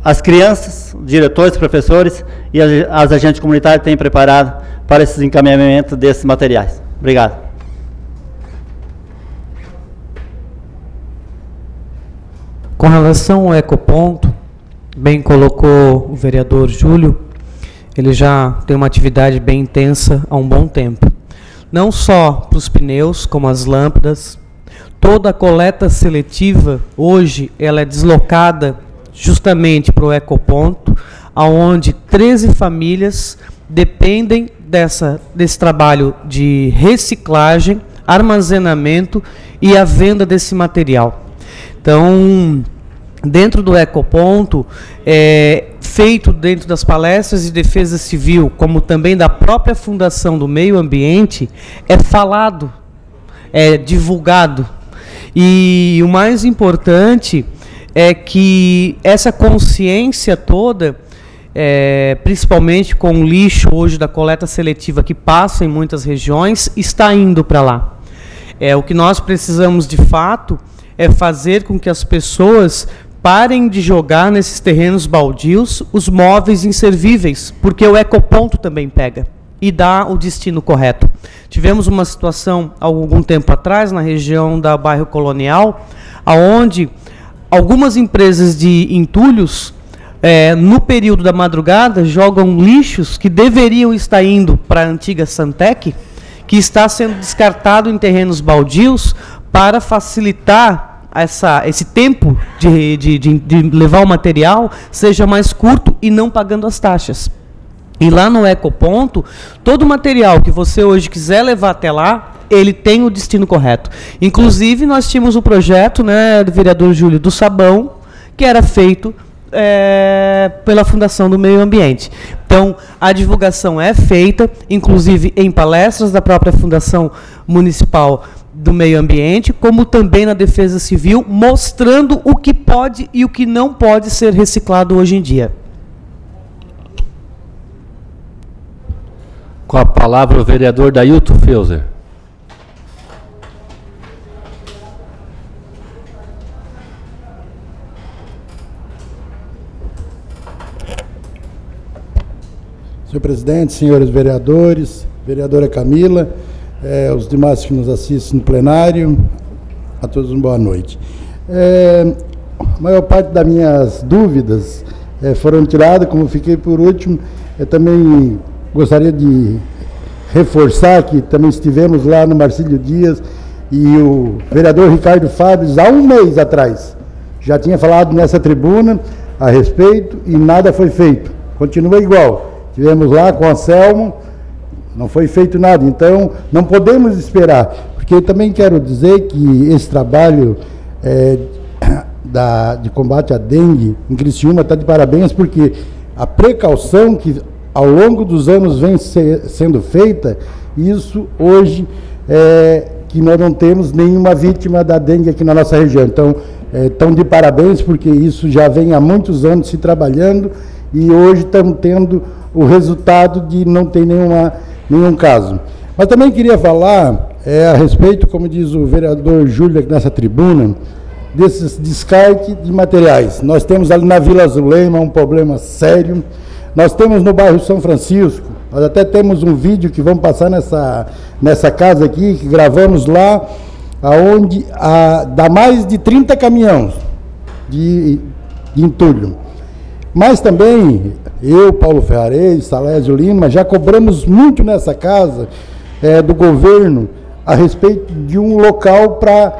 as crianças, diretores, professores e as, as agentes comunitárias tenham preparado para esses encaminhamentos desses materiais. Obrigado. Com relação ao ecoponto, bem colocou o vereador Júlio, ele já tem uma atividade bem intensa há um bom tempo. Não só para os pneus, como as lâmpadas, toda a coleta seletiva hoje ela é deslocada justamente para o ecoponto, aonde 13 famílias dependem dessa, desse trabalho de reciclagem, armazenamento e a venda desse material. Então, dentro do ecoponto, é, feito dentro das palestras de defesa civil, como também da própria Fundação do Meio Ambiente, é falado, é divulgado. E o mais importante é que essa consciência toda, é, principalmente com o lixo hoje da coleta seletiva que passa em muitas regiões, está indo para lá. É, o que nós precisamos de fato é fazer com que as pessoas parem de jogar nesses terrenos baldios os móveis inservíveis, porque o ecoponto também pega e dá o destino correto. Tivemos uma situação há algum tempo atrás na região da bairro Colonial, aonde algumas empresas de entulhos é, no período da madrugada jogam lixos que deveriam estar indo para a antiga Santec, que está sendo descartado em terrenos baldios para facilitar essa, esse tempo de, de, de, de levar o material seja mais curto e não pagando as taxas. E lá no Ecoponto, todo o material que você hoje quiser levar até lá, ele tem o destino correto. Inclusive, nós tínhamos o um projeto né, do vereador Júlio do Sabão, que era feito é, pela Fundação do Meio Ambiente. Então, a divulgação é feita, inclusive em palestras da própria Fundação Municipal do Meio Ambiente, como também na Defesa Civil, mostrando o que pode e o que não pode ser reciclado hoje em dia. Com a palavra o vereador Dailton Feuser. Senhor presidente, senhores vereadores, vereadora Camila, eh, os demais que nos assistem no plenário, a todos uma boa noite. Eh, a maior parte das minhas dúvidas eh, foram tiradas, como fiquei por último, eu também gostaria de reforçar que também estivemos lá no Marcílio Dias e o vereador Ricardo Fábio, há um mês atrás, já tinha falado nessa tribuna a respeito e nada foi feito. Continua igual. Tivemos lá com o Anselmo, não foi feito nada. Então, não podemos esperar, porque também quero dizer que esse trabalho é, da, de combate à dengue em Criciúma está de parabéns, porque a precaução que ao longo dos anos vem ser, sendo feita, isso hoje é que nós não temos nenhuma vítima da dengue aqui na nossa região. Então, estão é, de parabéns, porque isso já vem há muitos anos se trabalhando e hoje estamos tendo o resultado de não ter nenhuma, nenhum caso. Mas também queria falar é, a respeito, como diz o vereador Júlio aqui nessa tribuna, desses descarte de materiais. Nós temos ali na Vila Zulema um problema sério. Nós temos no bairro São Francisco, nós até temos um vídeo que vamos passar nessa, nessa casa aqui, que gravamos lá, aonde a, dá mais de 30 caminhões de, de entulho. Mas também eu, Paulo Ferrarez, Salésio Lima, já cobramos muito nessa casa é, do governo a respeito de um local para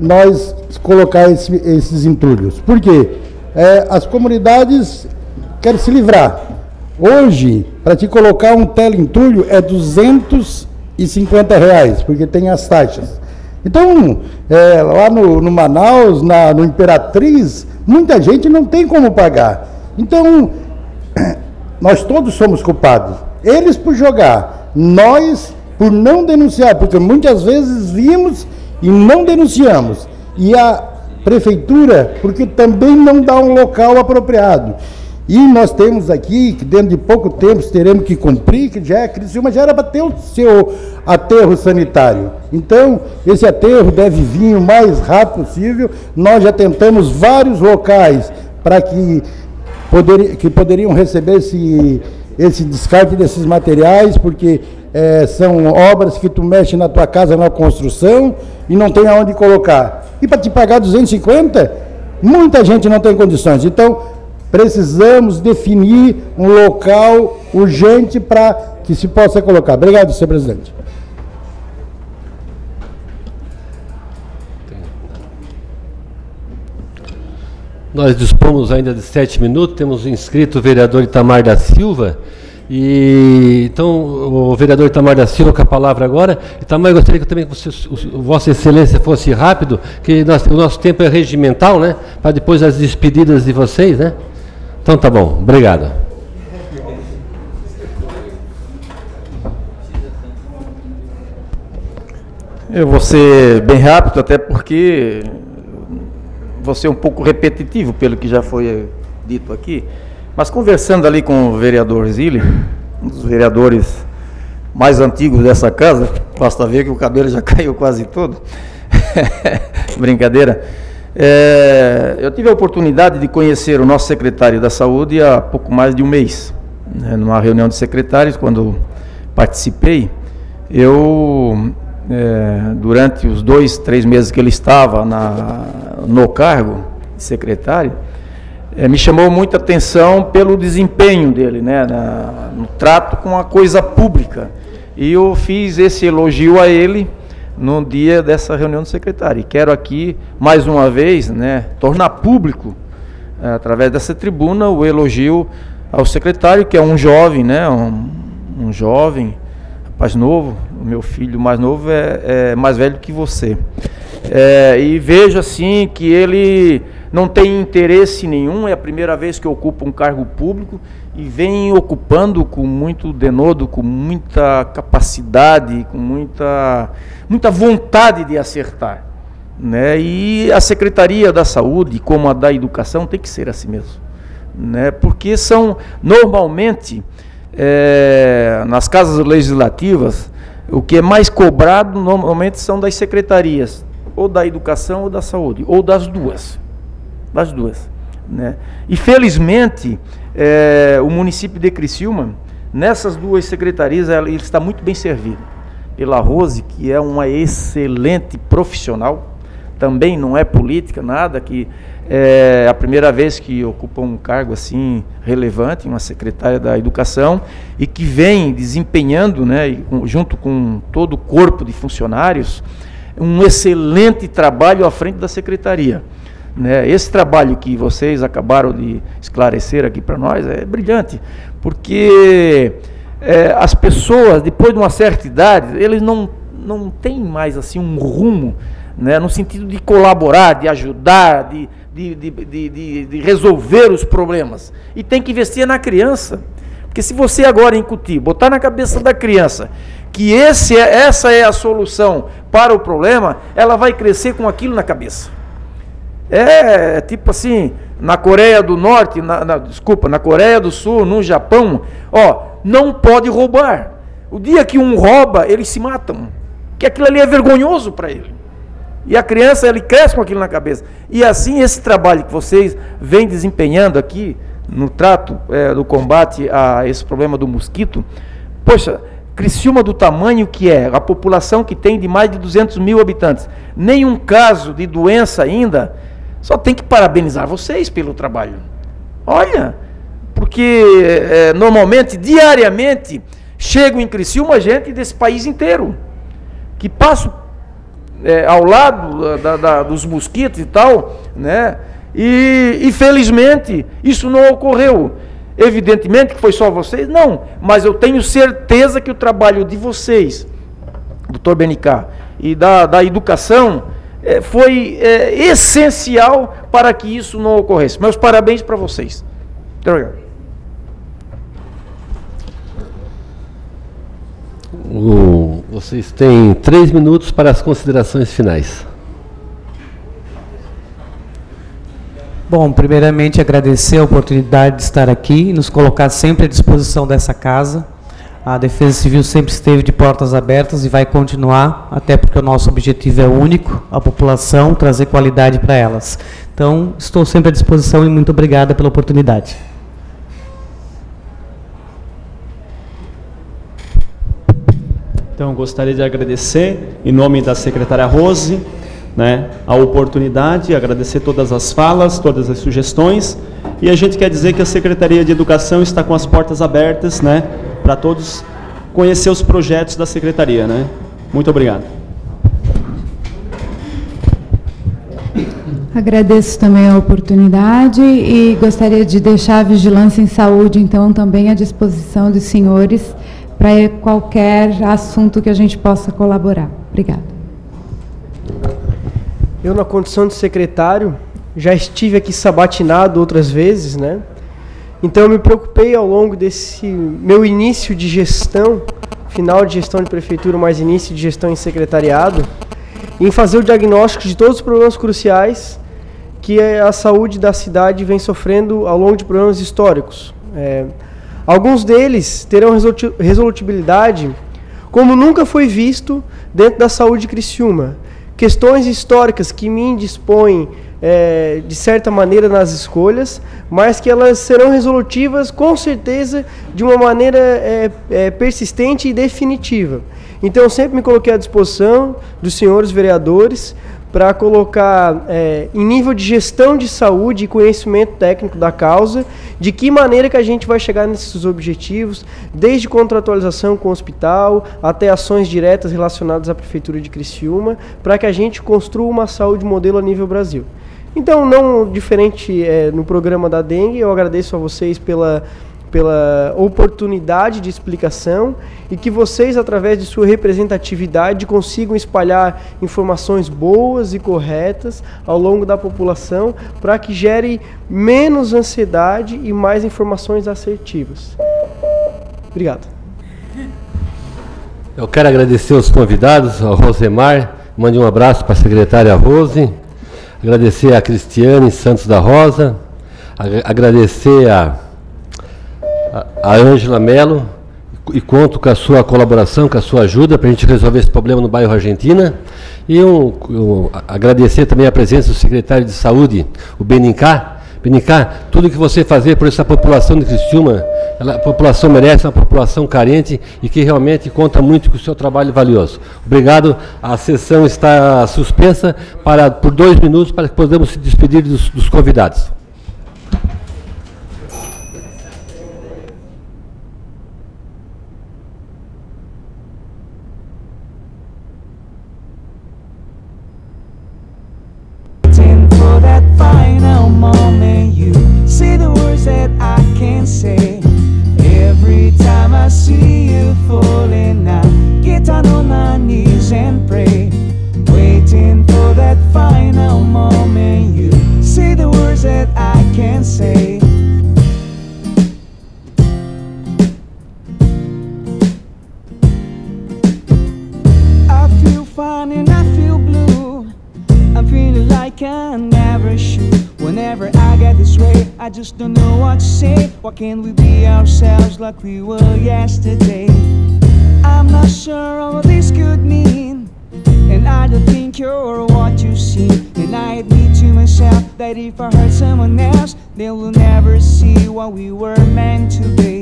nós colocar esse, esses entulhos. Por quê? É, as comunidades querem se livrar. Hoje, para te colocar um teleentulho é 250 reais, porque tem as taxas. Então, é, lá no, no Manaus, na, no Imperatriz, muita gente não tem como pagar. Então, nós todos somos culpados. Eles por jogar, nós por não denunciar, porque muitas vezes vimos e não denunciamos. E a prefeitura, porque também não dá um local apropriado. E nós temos aqui, que dentro de pouco tempo teremos que cumprir, que já é Criciúma, já era para ter o seu aterro sanitário. Então, esse aterro deve vir o mais rápido possível. Nós já tentamos vários locais para que poder, que poderiam receber esse, esse descarte desses materiais, porque é, são obras que tu mexe na tua casa na construção e não tem aonde colocar. E para te pagar 250, Muita gente não tem condições. Então, precisamos definir um local urgente para que se possa colocar. Obrigado, senhor presidente. Nós dispomos ainda de sete minutos, temos inscrito o vereador Itamar da Silva. E, então, o vereador Itamar da Silva com a palavra agora. Itamar, eu gostaria que também você, o, Vossa Excelência fosse rápido, que nós, o nosso tempo é regimental, né? Para depois as despedidas de vocês, né? Então tá bom, obrigado. Eu vou ser bem rápido, até porque vou ser um pouco repetitivo pelo que já foi dito aqui, mas conversando ali com o vereador Zilli, um dos vereadores mais antigos dessa casa, basta ver que o cabelo já caiu quase todo. Brincadeira. É, eu tive a oportunidade de conhecer o nosso secretário da Saúde há pouco mais de um mês, né, numa reunião de secretários, quando participei. Eu é, durante os dois, três meses que ele estava na, no cargo de secretário, é, me chamou muita atenção pelo desempenho dele, né, na, no trato com a coisa pública. E eu fiz esse elogio a ele no dia dessa reunião do secretário. E quero aqui, mais uma vez, né, tornar público, é, através dessa tribuna, o elogio ao secretário, que é um jovem, né, um, um jovem, rapaz novo, o meu filho mais novo é, é mais velho que você. É, e vejo assim que ele não tem interesse nenhum, é a primeira vez que ocupa um cargo público e vem ocupando com muito denodo, com muita capacidade, com muita, muita vontade de acertar. Né? E a Secretaria da Saúde, como a da Educação, tem que ser assim mesmo. Né? Porque são, normalmente, é, nas casas legislativas, o que é mais cobrado normalmente são das secretarias, ou da educação ou da saúde, ou das duas. Das duas. Né? E felizmente, é, o município de Criciúma, nessas duas secretarias, ele está muito bem servido. Pela Rose, que é uma excelente profissional, também não é política, nada, que é a primeira vez que ocupa um cargo assim relevante, uma secretária da Educação, e que vem desempenhando, né, junto com todo o corpo de funcionários, um excelente trabalho à frente da secretaria. Né? Esse trabalho que vocês acabaram de esclarecer aqui para nós é brilhante, porque é, as pessoas, depois de uma certa idade, eles não, não têm mais assim um rumo, né, no sentido de colaborar, de ajudar, de de, de, de, de, resolver os problemas. E tem que investir na criança. Porque se você agora incutir, botar na cabeça da criança que esse é, essa é a solução para o problema, ela vai crescer com aquilo na cabeça. É, é tipo assim, na Coreia do Norte, na, na, desculpa, na Coreia do Sul, no Japão, ó, não pode roubar. O dia que um rouba, eles se matam. Que aquilo ali é vergonhoso para ele. E a criança, ele cresce com aquilo na cabeça. E assim, esse trabalho que vocês vêm desempenhando aqui, no trato é, do combate a esse problema do mosquito, poxa, Criciúma do tamanho que é, a população que tem de mais de 200 mil habitantes, nenhum caso de doença ainda, só tem que parabenizar vocês pelo trabalho. Olha, porque é, normalmente, diariamente, chegam em Criciúma gente desse país inteiro, que passa é, ao lado da, da, dos mosquitos e tal, né? E infelizmente isso não ocorreu. Evidentemente que foi só vocês, não, mas eu tenho certeza que o trabalho de vocês, doutor Benicá, e da, da educação foi é, essencial para que isso não ocorresse. Meus parabéns para vocês. Muito obrigado. O, vocês têm três minutos para as considerações finais. Bom, primeiramente agradecer a oportunidade de estar aqui e nos colocar sempre à disposição dessa casa. A Defesa Civil sempre esteve de portas abertas e vai continuar, até porque o nosso objetivo é único, a população, trazer qualidade para elas. Então, estou sempre à disposição e muito obrigada pela oportunidade. Então, gostaria de agradecer, em nome da secretária Rose, né, a oportunidade, agradecer todas as falas, todas as sugestões, e a gente quer dizer que a Secretaria de Educação está com as portas abertas, né, para todos conhecer os projetos da Secretaria, né. Muito obrigado. Agradeço também a oportunidade e gostaria de deixar a Vigilância em Saúde, então, também à disposição dos senhores para qualquer assunto que a gente possa colaborar. Obrigada. Eu, na condição de secretário, já estive aqui sabatinado outras vezes, né? Então, eu me preocupei ao longo desse meu início de gestão, final de gestão de prefeitura, mais início de gestão em secretariado, em fazer o diagnóstico de todos os problemas cruciais que a saúde da cidade vem sofrendo ao longo de problemas históricos. É, alguns deles terão resolutibilidade como nunca foi visto dentro da saúde de Criciúma. Questões históricas que me indispõem, é, de certa maneira, nas escolhas, mas que elas serão resolutivas, com certeza, de uma maneira é, é, persistente e definitiva. Então, eu sempre me coloquei à disposição dos senhores vereadores para colocar é, em nível de gestão de saúde e conhecimento técnico da causa, de que maneira que a gente vai chegar nesses objetivos, desde contratualização com o hospital até ações diretas relacionadas à Prefeitura de Criciúma, para que a gente construa uma saúde modelo a nível Brasil. Então, não diferente é, no programa da dengue, eu agradeço a vocês pela pela oportunidade de explicação e que vocês, através de sua representatividade, consigam espalhar informações boas e corretas ao longo da população para que gere menos ansiedade e mais informações assertivas. Obrigado. Eu quero agradecer os convidados, ao Rosemar, mande um abraço para a secretária Rose, agradecer a Cristiane Santos da Rosa, agradecer a a Ângela Melo e conto com a sua colaboração, com a sua ajuda para a gente resolver esse problema no bairro Argentina. E um, um, agradecer também a presença do secretário de Saúde, o Benincá. Benincá, tudo que você fazer por essa população de Criciúma, ela, a população merece, uma população carente e que realmente conta muito com o seu trabalho valioso. Obrigado. A sessão está suspensa para, por dois minutos para que possamos se despedir dos, dos convidados. Say. Every time I see you falling I get down on my knees and pray. Waiting for that final moment You say the words that I can't say. I feel fine and I feel blue. I'm feeling like I never should. Whenever I get this way, I just don't know what to say. Why can't we be ourselves like we were yesterday? I'm not sure what this could mean. And I don't think you're what you seem. And I admit to myself that if I hurt someone else, they will never see what we were meant to be.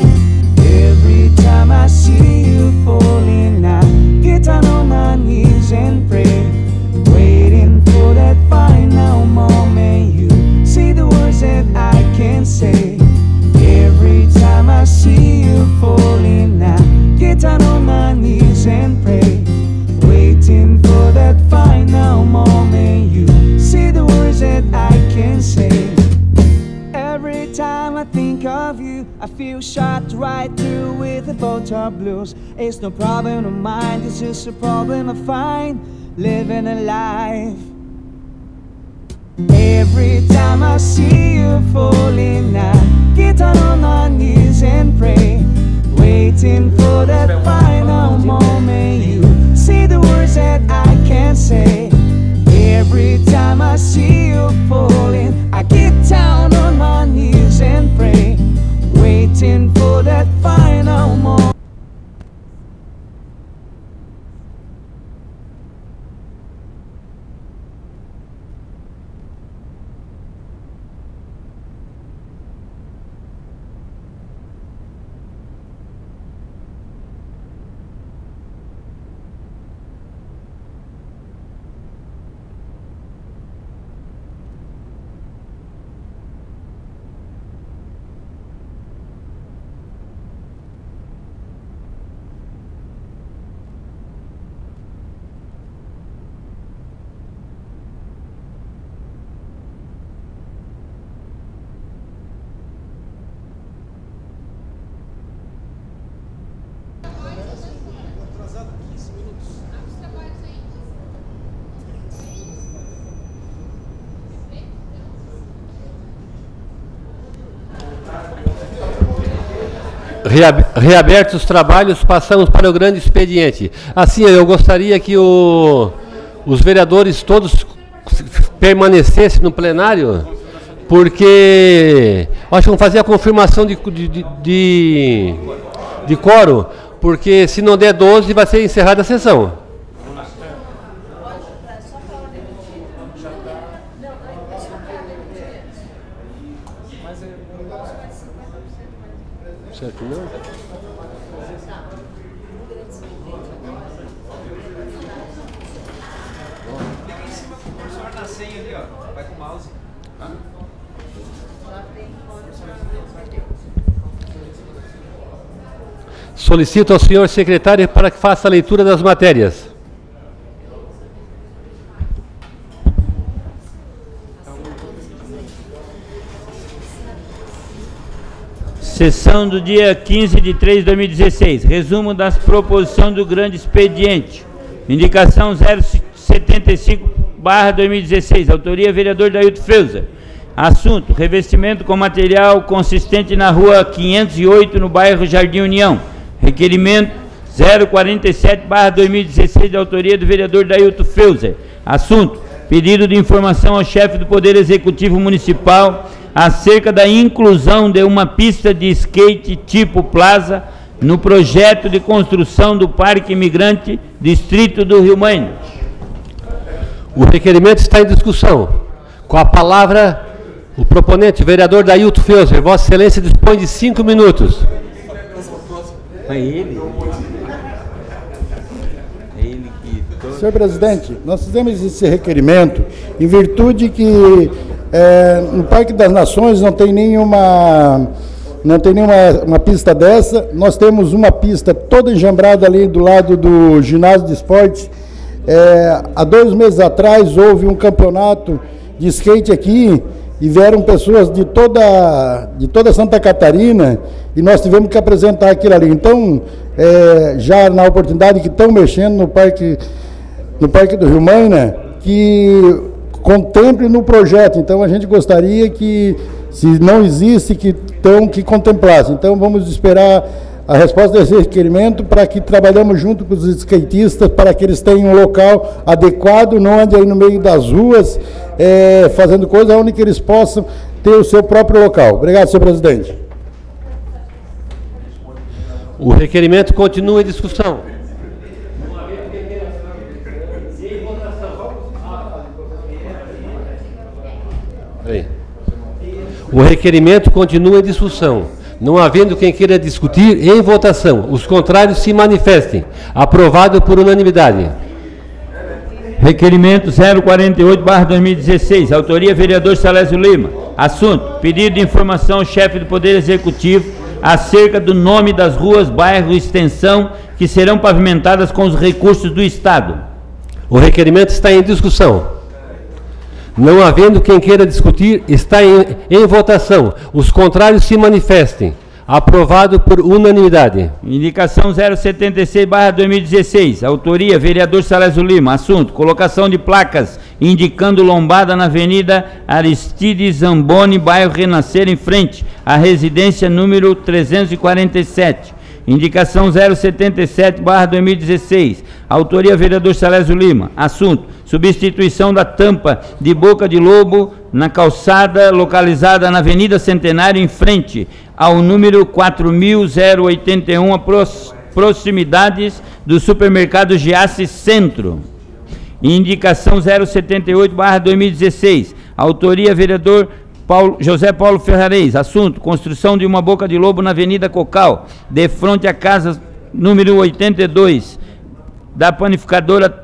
Every time I see you falling, I get down on my knees and pray. Waiting for that final moment the words that I can't say. Every time I see you falling I get down on my knees and pray. Waiting for that final moment You say the words that I can't say. Every time I think of you I feel shot right through with the photo blues. It's no problem of mine, it's just a problem I find Living a life Every time I see you falling, I get down on my knees and pray, waiting for that final moment. You say the words that I can't say. Every time I see you falling, I get down on my knees and pray, waiting for Reabertos os trabalhos, passamos para o grande expediente. Assim, eu gostaria que o- os vereadores todos permanecessem no plenário, porque acho que vamos fazer a confirmação de, de, de, de, quórum, porque se não der 12 vai ser encerrada a sessão. Certo, não? Solicito ao senhor secretário para que faça a leitura das matérias. Sessão do dia 15 de 3 de 2016. Resumo das proposições do grande expediente. Indicação 075 barra 2016. Autoria vereador Dailton Freuza. Assunto: revestimento com material consistente na rua 508, no bairro Jardim União. Requerimento 047 barra 2016, de autoria do vereador Dailton Freuza. Assunto: pedido de informação ao chefe do Poder Executivo Municipal acerca da inclusão de uma pista de skate tipo plaza no projeto de construção do Parque Imigrante Distrito do Rio Maine. O requerimento está em discussão. Com a palavra, o proponente, o vereador Dailton Feuser. Vossa Excelência dispõe de cinco minutos. É ele. É ele que. Senhor presidente, nós fizemos esse requerimento em virtude que eh, no Parque das Nações não tem nenhuma não tem nenhuma uma pista dessa. Nós temos uma pista toda enjambrada ali do lado do ginásio de esportes. Eh, há dois meses atrás houve um campeonato de skate aqui e vieram pessoas de toda, de toda Santa Catarina e nós tivemos que apresentar aquilo ali. Então, eh, já na oportunidade que estão mexendo no Parque no Parque do Rio Maina que contemple no projeto. Então a gente gostaria que, se não existe, que então que contemplasse. Então vamos esperar a resposta desse requerimento para que trabalhamos junto com os skatistas para que eles tenham um local adequado, não andem aí no meio das ruas eh, fazendo coisa onde que eles possam ter o seu próprio local. Obrigado, senhor presidente. O requerimento continua em discussão. O requerimento continua em discussão. Não havendo quem queira discutir, em votação. Os contrários se manifestem. Aprovado por unanimidade. Requerimento 048-2016, autoria vereador Salésio Lima. Assunto: pedido de informação ao chefe do Poder Executivo acerca do nome das ruas, bairro e extensão que serão pavimentadas com os recursos do Estado. O requerimento está em discussão. Não havendo quem queira discutir, está em, em votação. Os contrários se manifestem. Aprovado por unanimidade. Indicação 076-2016. Autoria, vereador Salésio Lima. Assunto, colocação de placas indicando lombada na Avenida Aristides Zamboni, bairro Renascer, em frente à residência número 347. Indicação 077-2016. Autoria, vereador Salésio Lima. Assunto, substituição da tampa de boca de lobo na calçada localizada na Avenida Centenário, em frente ao número 4081, a pros- proximidades do supermercado Giasse Centro. Indicação 078-2016. Autoria, vereador Paulo- José Paulo Ferrarez. Assunto: construção de uma boca de lobo na Avenida Cocal, de frente à casa número 82, da panificadora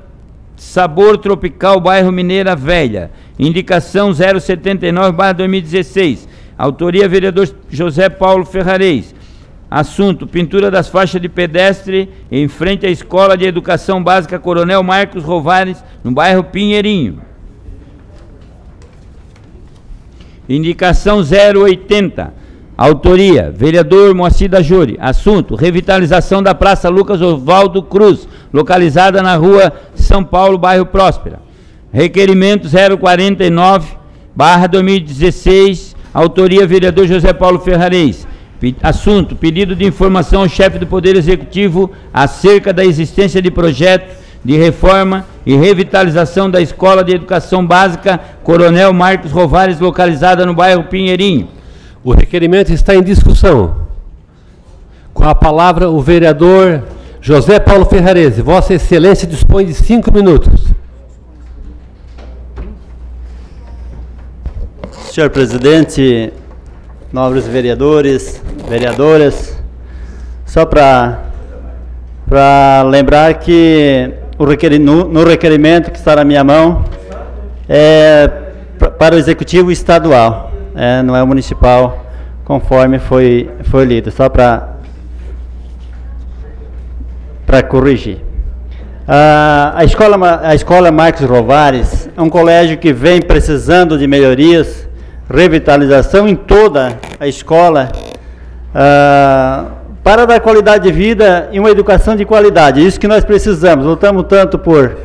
Sabor Tropical, bairro Mineira Velha. Indicação 079-2016. Autoria, vereador José Paulo Ferrarez. Assunto: pintura das faixas de pedestre em frente à Escola de Educação Básica Coronel Marcos Rovares, no bairro Pinheirinho. Indicação 080. Autoria, vereador Moacir da Júri. Assunto, revitalização da Praça Lucas Oswaldo Cruz, localizada na rua São Paulo, bairro Próspera. Requerimento 049, barra 2016, autoria vereador José Paulo Ferrarez. Assunto, pedido de informação ao chefe do Poder Executivo acerca da existência de projeto de reforma e revitalização da Escola de Educação Básica Coronel Marcos Rovares, localizada no bairro Pinheirinho. O requerimento está em discussão. Com a palavra, o vereador José Paulo Ferrarese. Vossa Excelência dispõe de cinco minutos. Senhor presidente, nobres vereadores, vereadoras, só para lembrar que o requeri- no, no requerimento que está na minha mão é para o executivo estadual, é, não é o municipal, conforme foi foi lido, só para corrigir. Ah, a, escola, a escola Marcos Rovares é um colégio que vem precisando de melhorias, revitalização em toda a escola, ah, para dar qualidade de vida e uma educação de qualidade. Isso que nós precisamos. Lutamos tanto por,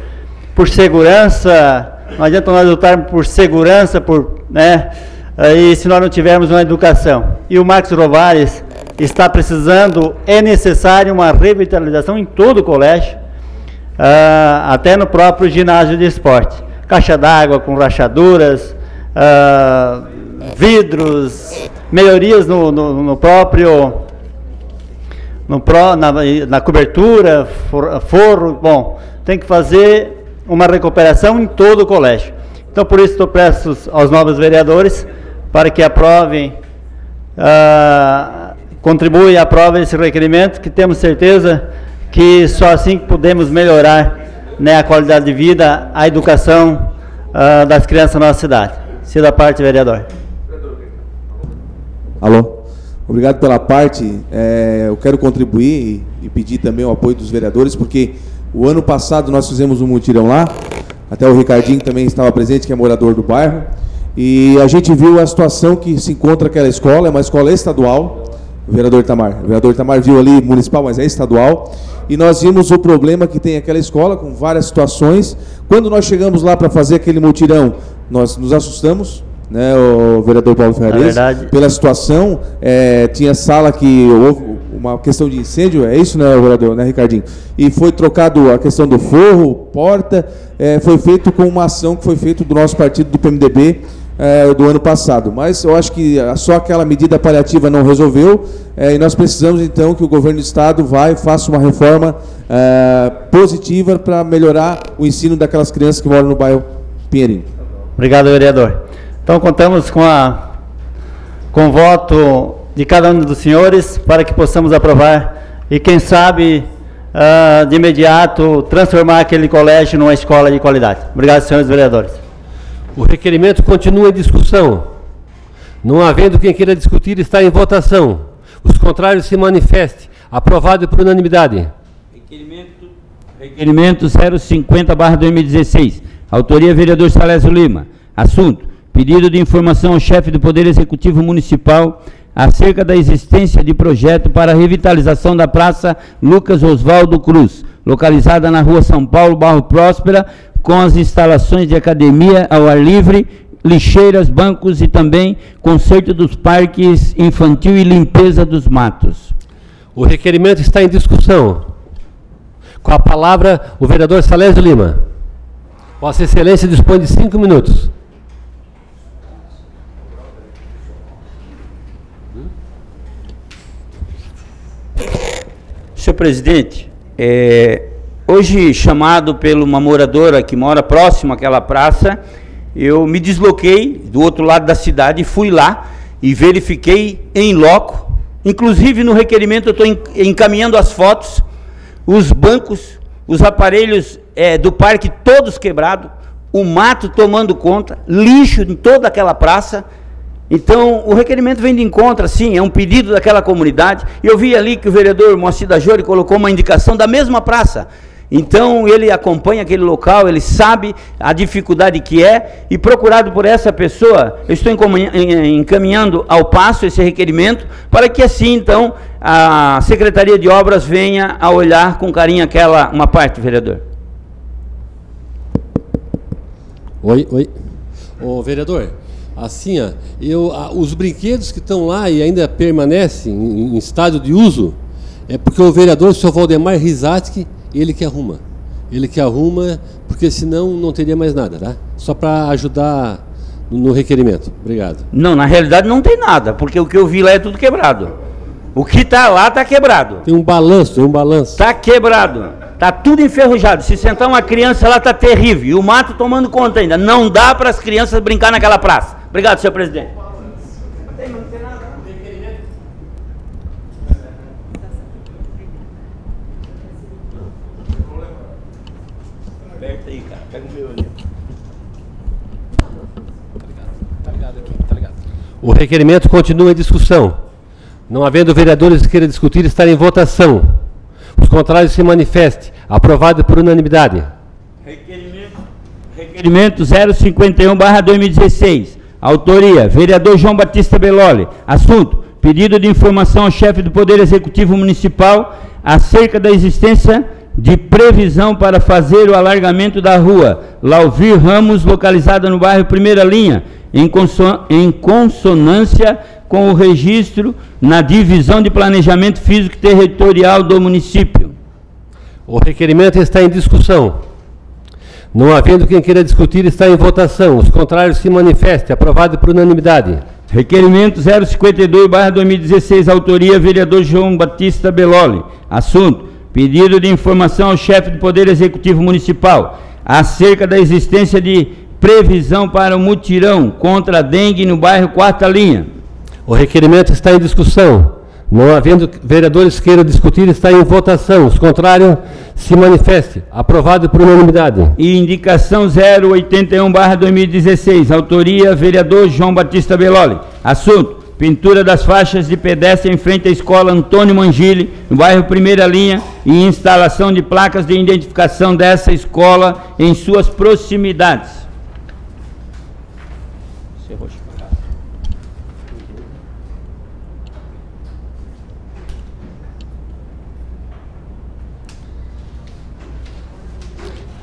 por segurança, não adianta nós lutarmos por segurança, por, né, aí se nós não tivermos uma educação. E o Marcos Rovares está precisando, é necessário uma revitalização em todo o colégio, ah, até no próprio ginásio de esporte. Caixa d'água com rachaduras, ah, vidros, melhorias no, no, no próprio no pró, na, na cobertura, for- forro, bom, tem que fazer uma recuperação em todo o colégio. Então, por isso, eu peço aos novos vereadores para que aprovem, ah, contribuem e aprovem esse requerimento, que temos certeza que só assim podemos melhorar né, a qualidade de vida, a educação ah, das crianças na nossa cidade. Se da parte, vereador. Alô? Obrigado pela parte. É, eu quero contribuir e, e pedir também o apoio dos vereadores, porque o ano passado nós fizemos um mutirão lá, até o Ricardinho também estava presente, que é morador do bairro, e a gente viu a situação que se encontra aquela escola, é uma escola estadual, o vereador Itamar. O vereador Itamar viu ali municipal, mas é estadual. E nós vimos o problema que tem aquela escola, com várias situações. Quando nós chegamos lá para fazer aquele mutirão, nós nos assustamos, né, o vereador Paulo Ferreira, verdade- pela situação. é, tinha sala que houve uma questão de incêndio, é isso, né, vereador, né, Ricardinho? E foi trocado a questão do forro, porta, é, foi feito com uma ação que foi feita do nosso partido, do PMDB, é, do ano passado. Mas eu acho que só aquela medida paliativa não resolveu é, e nós precisamos então que o governo do estado vá e faça uma reforma é, positiva para melhorar o ensino daquelas crianças que moram no bairro Pinheirinho. Obrigado, vereador. Então contamos com a com o voto de cada um dos senhores para que possamos aprovar e quem sabe ah, de imediato transformar aquele colégio numa escola de qualidade. Obrigado, senhores vereadores. O requerimento continua em discussão. Não havendo quem queira discutir, está em votação. Os contrários se manifestem. Aprovado por unanimidade. Requerimento 050-2016. Autoria vereador Salésio Lima. Assunto: pedido de informação ao chefe do Poder Executivo Municipal acerca da existência de projeto para revitalização da Praça Lucas Oswaldo Cruz, localizada na Rua São Paulo, Barro Próspera, com as instalações de academia ao ar livre, lixeiras, bancos e também conserto dos parques infantil e limpeza dos matos. O requerimento está em discussão. Com a palavra, o vereador Salésio Lima. Vossa Excelência dispõe de cinco minutos. Senhor presidente, é, hoje chamado por uma moradora que mora próximo àquela praça, eu me desloquei do outro lado da cidade e fui lá e verifiquei em loco. Inclusive no requerimento eu estou encaminhando as fotos, os bancos, os aparelhos é, do parque todos quebrados, o mato tomando conta, lixo em toda aquela praça. Então, o requerimento vem de encontro, sim, é um pedido daquela comunidade. Eu vi ali que o vereador Moacir da Jori colocou uma indicação da mesma praça. Então ele acompanha aquele local, ele sabe a dificuldade que é e procurado por essa pessoa, eu estou encaminhando ao passo esse requerimento para que assim então a Secretaria de Obras venha a olhar com carinho aquela uma parte, vereador. Oi, oi. Ô, vereador, assim, ó, eu, a, os brinquedos que estão lá e ainda permanecem em, em estádio de uso, é porque o vereador, o senhor Valdemar Rizatsky, ele que arruma. Ele que arruma, porque senão não teria mais nada, tá? Só para ajudar no requerimento. Obrigado. Não, na realidade não tem nada, porque o que eu vi lá é tudo quebrado. O que está lá está quebrado. Tem um balanço, tem um balanço. Está quebrado. Está tudo enferrujado. Se sentar uma criança lá está terrível. E o mato tomando conta ainda. Não dá para as crianças brincar naquela praça. Obrigado, senhor presidente. Aperta aí, cara. Pega o meu ali. O requerimento continua em discussão. Não havendo vereadores que queiram discutir, estar em votação. Os contrários se manifestem. Aprovado por unanimidade. Requerimento 051-2016. Autoria: Vereador João Batista Beloli. Assunto: Pedido de informação ao chefe do Poder Executivo Municipal acerca da existência de previsão para fazer o alargamento da rua Lauvir Ramos, localizada no bairro Primeira Linha, em, em consonância com o registro na divisão de planejamento físico territorial do município. O requerimento está em discussão. Não havendo quem queira discutir, está em votação. Os contrários se manifestem. Aprovado por unanimidade. Requerimento 052, barra 2016, autoria vereador João Batista Beloli. Assunto: pedido de informação ao chefe do Poder Executivo Municipal acerca da existência de previsão para o mutirão contra a dengue no bairro Quarta Linha. O requerimento está em discussão. Não havendo vereadores queiram discutir, está em votação. Os contrários, se manifeste. Aprovado por unanimidade. E indicação 081-2016. Autoria, vereador João Batista Beloli. Assunto: pintura das faixas de pedestre em frente à escola Antônio Mangili, no bairro Primeira Linha, e instalação de placas de identificação dessa escola em suas proximidades.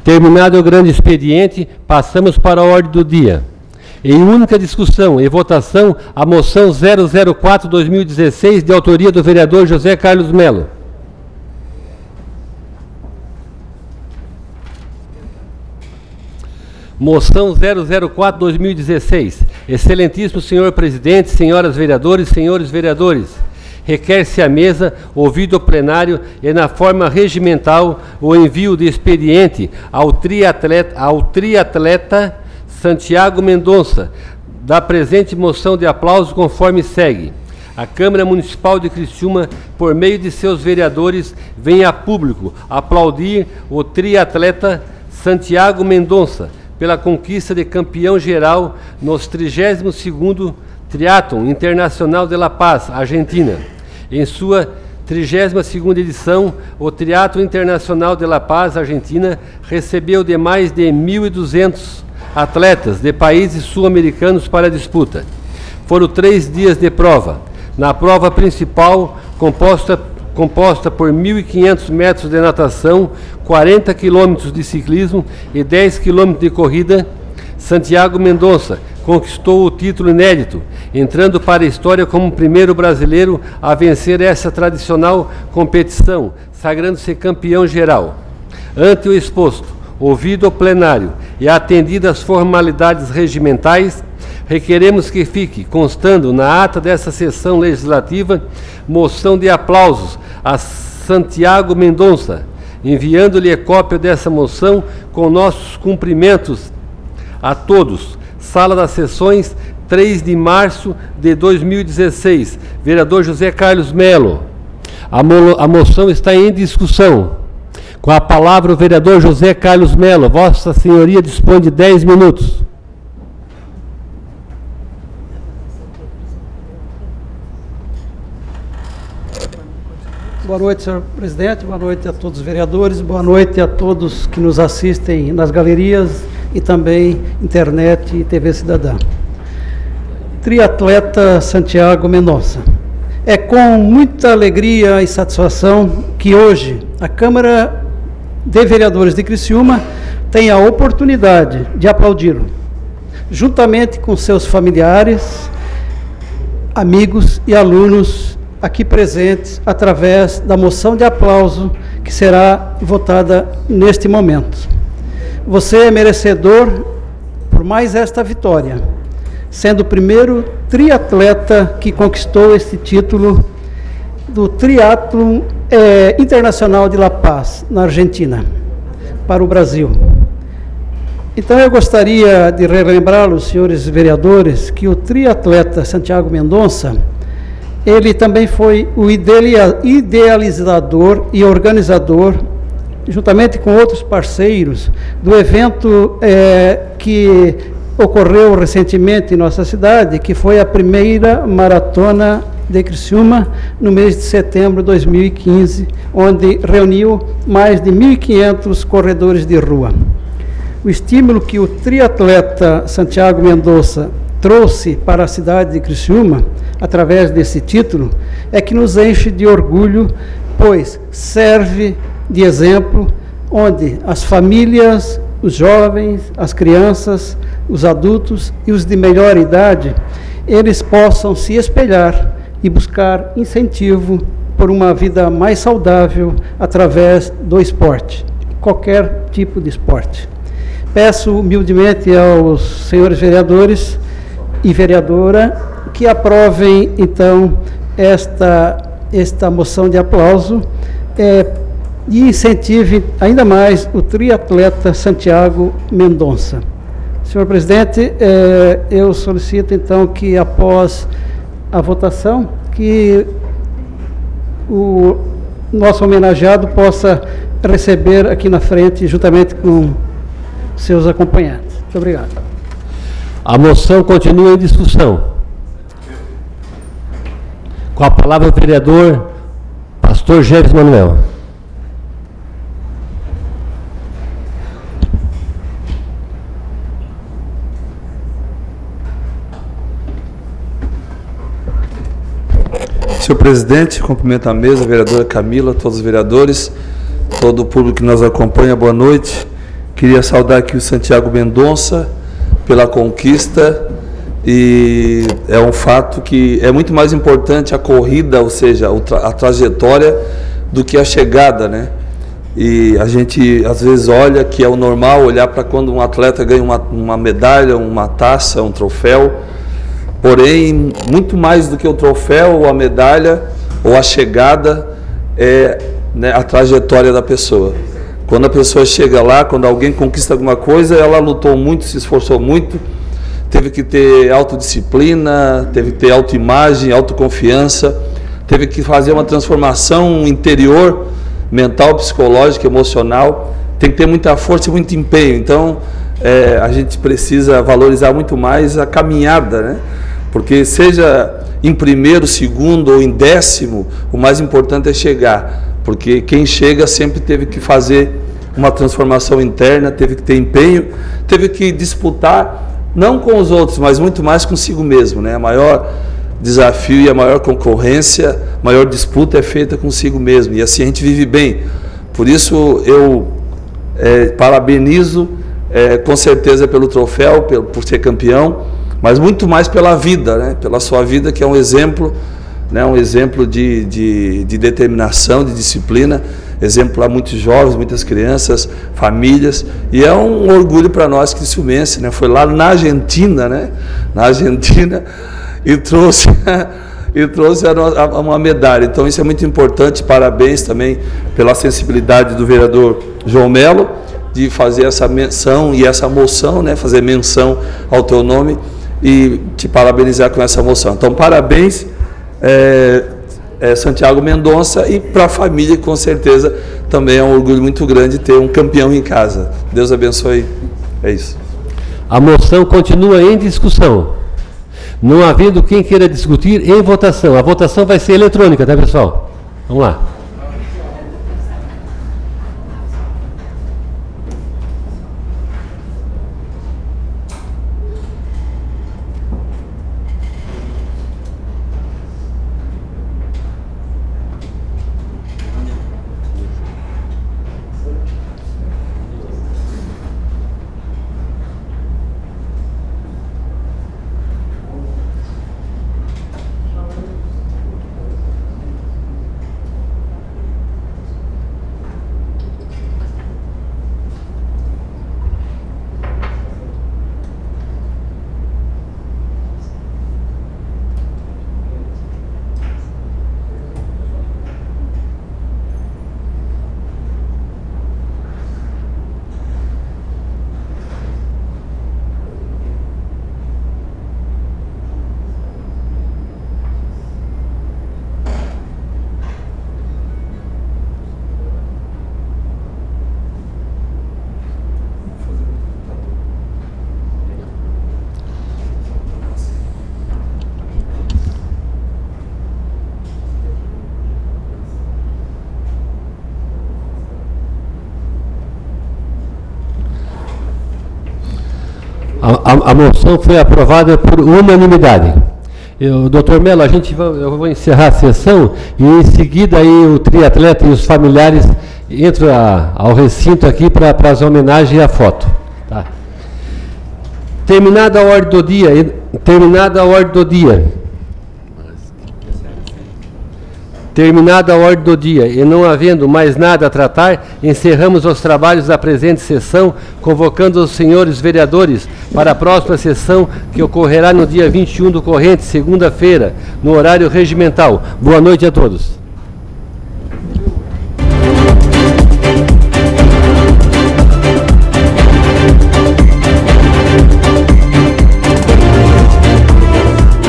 Terminado o grande expediente, passamos para a ordem do dia. Em única discussão e votação, a moção 004-2016, de autoria do vereador José Carlos Melo. Moção 004-2016. Excelentíssimo senhor presidente, senhoras vereadores, senhores vereadores requer-se à mesa, ouvido o plenário e na forma regimental, o envio de expediente ao triatleta, ao triatleta Santiago Mendonça, da presente moção de aplauso conforme segue. A Câmara Municipal de Criciúma, por meio de seus vereadores, vem a público aplaudir o triatleta Santiago Mendonça pela conquista de campeão geral nos 32º Triatlon Internacional de La Paz, Argentina. Em sua 32ª edição, o Triatlo Internacional de La Paz, Argentina, recebeu de mais de 1.200 atletas de países sul-americanos para a disputa. Foram três dias de prova. Na prova principal, composta, composta por 1.500 metros de natação, 40 quilômetros de ciclismo e 10 quilômetros de corrida, Santiago Mendonça conquistou o título inédito, entrando para a história como o primeiro brasileiro a vencer essa tradicional competição, sagrando-se campeão geral. Ante o exposto, ouvido o plenário e atendidas as formalidades regimentais, requeremos que fique constando na ata dessa sessão legislativa moção de aplausos a Santiago Mendonça, enviando-lhe cópia dessa moção com nossos cumprimentos a todos Sala das Sessões, 3 de março de 2016. Vereador José Carlos Melo. A, mo a moção está em discussão. Com a palavra o vereador José Carlos Melo. Vossa Senhoria dispõe de 10 minutos. Boa noite, senhor presidente. Boa noite a todos os vereadores. Boa noite a todos que nos assistem nas galerias e também internet e TV Cidadã. Triatleta Santiago Mendonça. É com muita alegria e satisfação que hoje a Câmara de Vereadores de Criciúma tem a oportunidade de aplaudi-lo, juntamente com seus familiares, amigos e alunos aqui presentes através da moção de aplauso que será votada neste momento. Você é merecedor por mais esta vitória, sendo o primeiro triatleta que conquistou este título do Triatlo é, Internacional de La Paz, na Argentina, para o Brasil. Então eu gostaria de relembrá-los, senhores vereadores, que o triatleta Santiago Mendonça ele também foi o idealizador e organizador, juntamente com outros parceiros, do evento é, que ocorreu recentemente em nossa cidade, que foi a primeira maratona de Criciúma, no mês de setembro de 2015, onde reuniu mais de 1.500 corredores de rua. O estímulo que o triatleta Santiago Mendonça trouxe para a cidade de Criciúma, através desse título, é que nos enche de orgulho, pois serve de exemplo onde as famílias, os jovens, as crianças, os adultos e os de melhor idade, eles possam se espelhar e buscar incentivo por uma vida mais saudável através do esporte, qualquer tipo de esporte. Peço humildemente aos senhores vereadores e vereadora que aprovem então esta, esta moção de aplauso é, e incentive ainda mais o triatleta Santiago Mendonça. Senhor presidente, é, eu solicito então que após a votação, que o nosso homenageado possa receber aqui na frente, juntamente com seus acompanhantes. Muito obrigado. A moção continua em discussão. Com a palavra o vereador Pastor Jeves Manuel. Senhor presidente, cumprimento a mesa, a vereadora Camila, todos os vereadores, todo o público que nos acompanha, boa noite. Queria saudar aqui o Santiago Mendonça, pela conquista e é um fato que é muito mais importante a corrida, ou seja, a trajetória, do que a chegada, né? E a gente às vezes olha que é o normal olhar para quando um atleta ganha uma, uma medalha, uma taça, um troféu. Porém, muito mais do que o troféu ou a medalha ou a chegada é né, a trajetória da pessoa. Quando a pessoa chega lá, quando alguém conquista alguma coisa, ela lutou muito, se esforçou muito, teve que ter autodisciplina, teve que ter autoimagem, autoconfiança, teve que fazer uma transformação interior, mental, psicológica, emocional, tem que ter muita força e muito empenho. Então, é, a gente precisa valorizar muito mais a caminhada, né? Porque seja em primeiro, segundo ou em décimo, o mais importante é chegar porque quem chega sempre teve que fazer uma transformação interna, teve que ter empenho, teve que disputar não com os outros, mas muito mais consigo mesmo, né? A maior desafio e a maior concorrência, maior disputa é feita consigo mesmo, e assim a gente vive bem. Por isso eu é, parabenizo é, com certeza pelo troféu, pelo, por ser campeão, mas muito mais pela vida, né? pela sua vida, que é um exemplo né, um exemplo de, de, de determinação, de disciplina, exemplo para muitos jovens, muitas crianças, famílias, e é um orgulho para nós criciumenses, né? Foi lá na Argentina, né? Na Argentina e trouxe e trouxe uma medalha. Então isso é muito importante. Parabéns também pela sensibilidade do vereador João Melo de fazer essa menção e essa moção, né? Fazer menção ao teu nome e te parabenizar com essa moção. Então parabéns é, é Santiago Mendonça e para a família, com certeza, também é um orgulho muito grande ter um campeão em casa. Deus abençoe. É isso. A moção continua em discussão. Não havendo quem queira discutir em votação. A votação vai ser eletrônica, tá, pessoal? Vamos lá. A, moção foi aprovada por unanimidade. Doutor Melo, a gente vai, eu vou encerrar a sessão e em seguida aí o triatleta e os familiares entram a, ao recinto aqui para as homenagens e a foto. Tá. Terminada a ordem do dia, terminada a ordem do dia, Terminada a ordem do dia e não havendo mais nada a tratar, encerramos os trabalhos da presente sessão, convocando os senhores vereadores para a próxima sessão que ocorrerá no dia 21 do corrente, segunda-feira, no horário regimental. Boa noite a todos.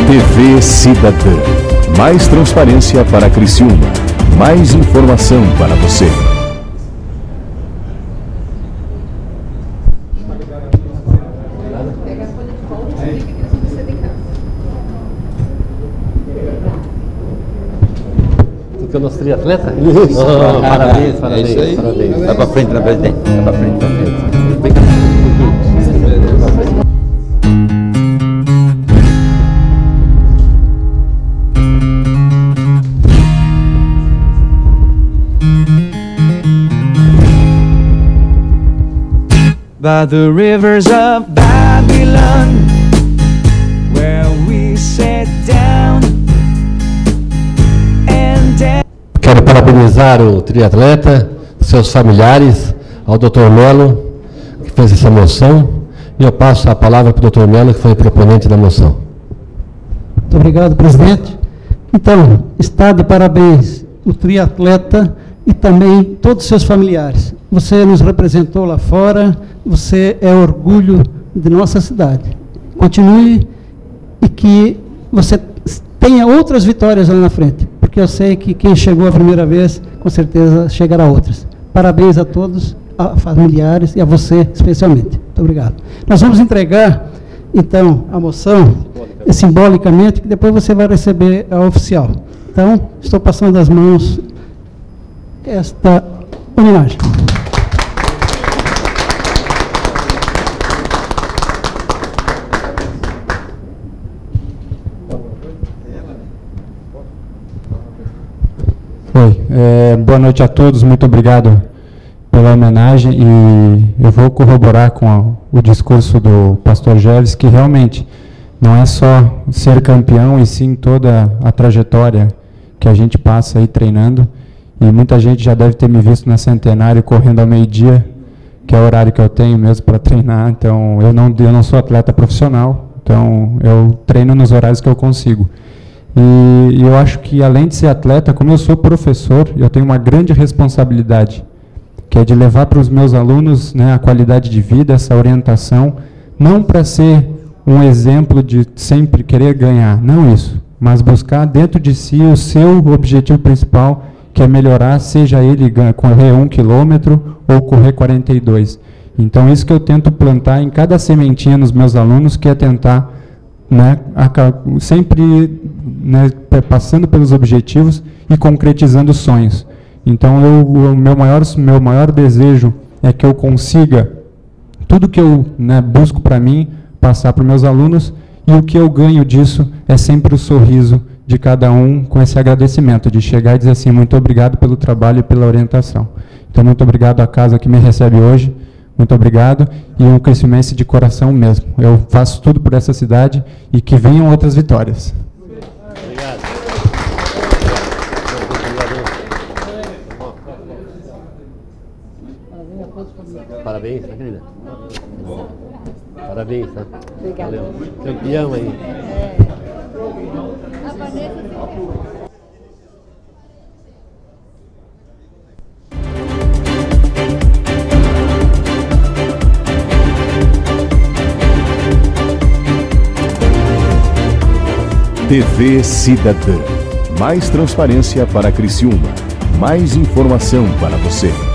TV Cidadã. Mais transparência para Criciúma. Mais informação para você. Porque o nosso triatleta? Isso. Oh, parabéns, parabéns. É isso aí. parabéns. Vai pra frente, na presidente. Vai pra frente, pra frente. By the rivers of Babylon, where we sat down and Quero parabenizar o triatleta, seus familiares, ao Dr. Melo, que fez essa moção, e eu passo a palavra para o Dr. Melo, que foi o proponente da moção. Muito obrigado, presidente. Então, está de parabéns o triatleta e também todos os seus familiares. Você nos representou lá fora, você é orgulho de nossa cidade. Continue e que você tenha outras vitórias lá na frente, porque eu sei que quem chegou a primeira vez, com certeza chegará outras. Parabéns a todos, a familiares e a você especialmente. Muito obrigado. Nós vamos entregar, então, a moção, simbolicamente, que depois você vai receber a oficial. Então, estou passando as mãos esta homenagem. Oi, é, boa noite a todos, muito obrigado pela homenagem e eu vou corroborar com a, o discurso do pastor Jeves que realmente não é só ser campeão e sim toda a trajetória que a gente passa aí treinando e muita gente já deve ter me visto na Centenário correndo ao meio-dia, que é o horário que eu tenho mesmo para treinar, então eu não, eu não sou atleta profissional, então eu treino nos horários que eu consigo. E, e eu acho que, além de ser atleta, como eu sou professor, eu tenho uma grande responsabilidade, que é de levar para os meus alunos né, a qualidade de vida, essa orientação, não para ser um exemplo de sempre querer ganhar, não isso, mas buscar dentro de si o seu objetivo principal, que é melhorar, seja ele correr um quilômetro ou correr 42. Então, isso que eu tento plantar em cada sementinha nos meus alunos, que é tentar né, sempre né, passando pelos objetivos e concretizando sonhos. Então, eu, o meu maior, meu maior desejo é que eu consiga tudo que eu né, busco para mim passar para os meus alunos e o que eu ganho disso é sempre o sorriso de cada um com esse agradecimento, de chegar e dizer assim, muito obrigado pelo trabalho e pela orientação. Então, muito obrigado à casa que me recebe hoje, muito obrigado e um crescimento de coração mesmo. Eu faço tudo por essa cidade e que venham outras vitórias. Obrigado. Parabéns, tá, querida? Parabéns, tá? Obrigada. Campeão aí. TV Cidadã. Mais transparência para Criciúma. Mais informação para você.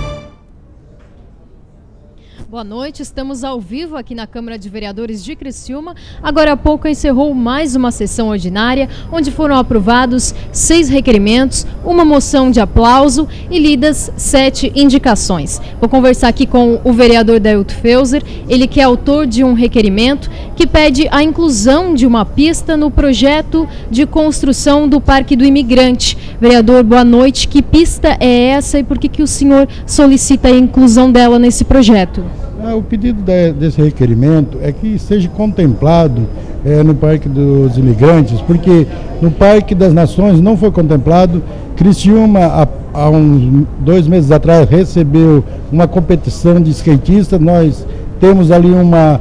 Boa noite, estamos ao vivo aqui na Câmara de Vereadores de Criciúma. Agora há pouco encerrou mais uma sessão ordinária, onde foram aprovados seis requerimentos, uma moção de aplauso e lidas sete indicações. Vou conversar aqui com o vereador Dailton Feuser, ele que é autor de um requerimento que pede a inclusão de uma pista no projeto de construção do Parque do Imigrante. Vereador, boa noite. Que pista é essa e por que, que o senhor solicita a inclusão dela nesse projeto? Ah, o pedido de, desse requerimento é que seja contemplado é, no Parque dos Imigrantes, porque no Parque das Nações não foi contemplado. Criciúma, há, há uns dois meses atrás, recebeu uma competição de skatistas. Nós temos ali uma,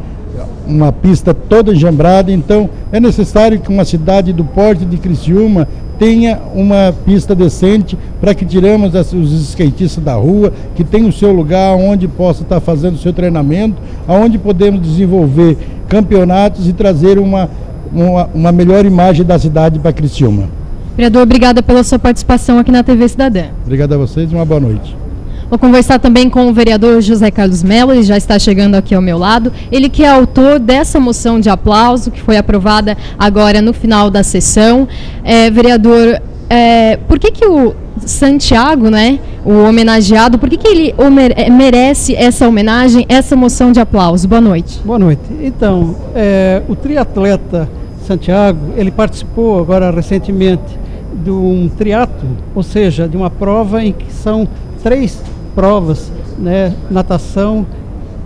uma pista toda enjambrada, então é necessário que uma cidade do porte de Criciúma tenha uma pista decente para que tiremos os skatistas da rua, que tenha o seu lugar onde possa estar fazendo o seu treinamento, aonde podemos desenvolver campeonatos e trazer uma, uma, uma melhor imagem da cidade para Criciúma. Vereador, obrigada pela sua participação aqui na TV Cidadã. Obrigado a vocês e uma boa noite. Vou conversar também com o vereador José Carlos Mello, ele já está chegando aqui ao meu lado. Ele que é autor dessa moção de aplauso, que foi aprovada agora no final da sessão. É, vereador, é, por que, que o Santiago, né, o homenageado, por que, que ele é, merece essa homenagem, essa moção de aplauso? Boa noite. Boa noite. Então, é, o triatleta Santiago, ele participou agora recentemente de um triatlo, ou seja, de uma prova em que são três provas, né, natação,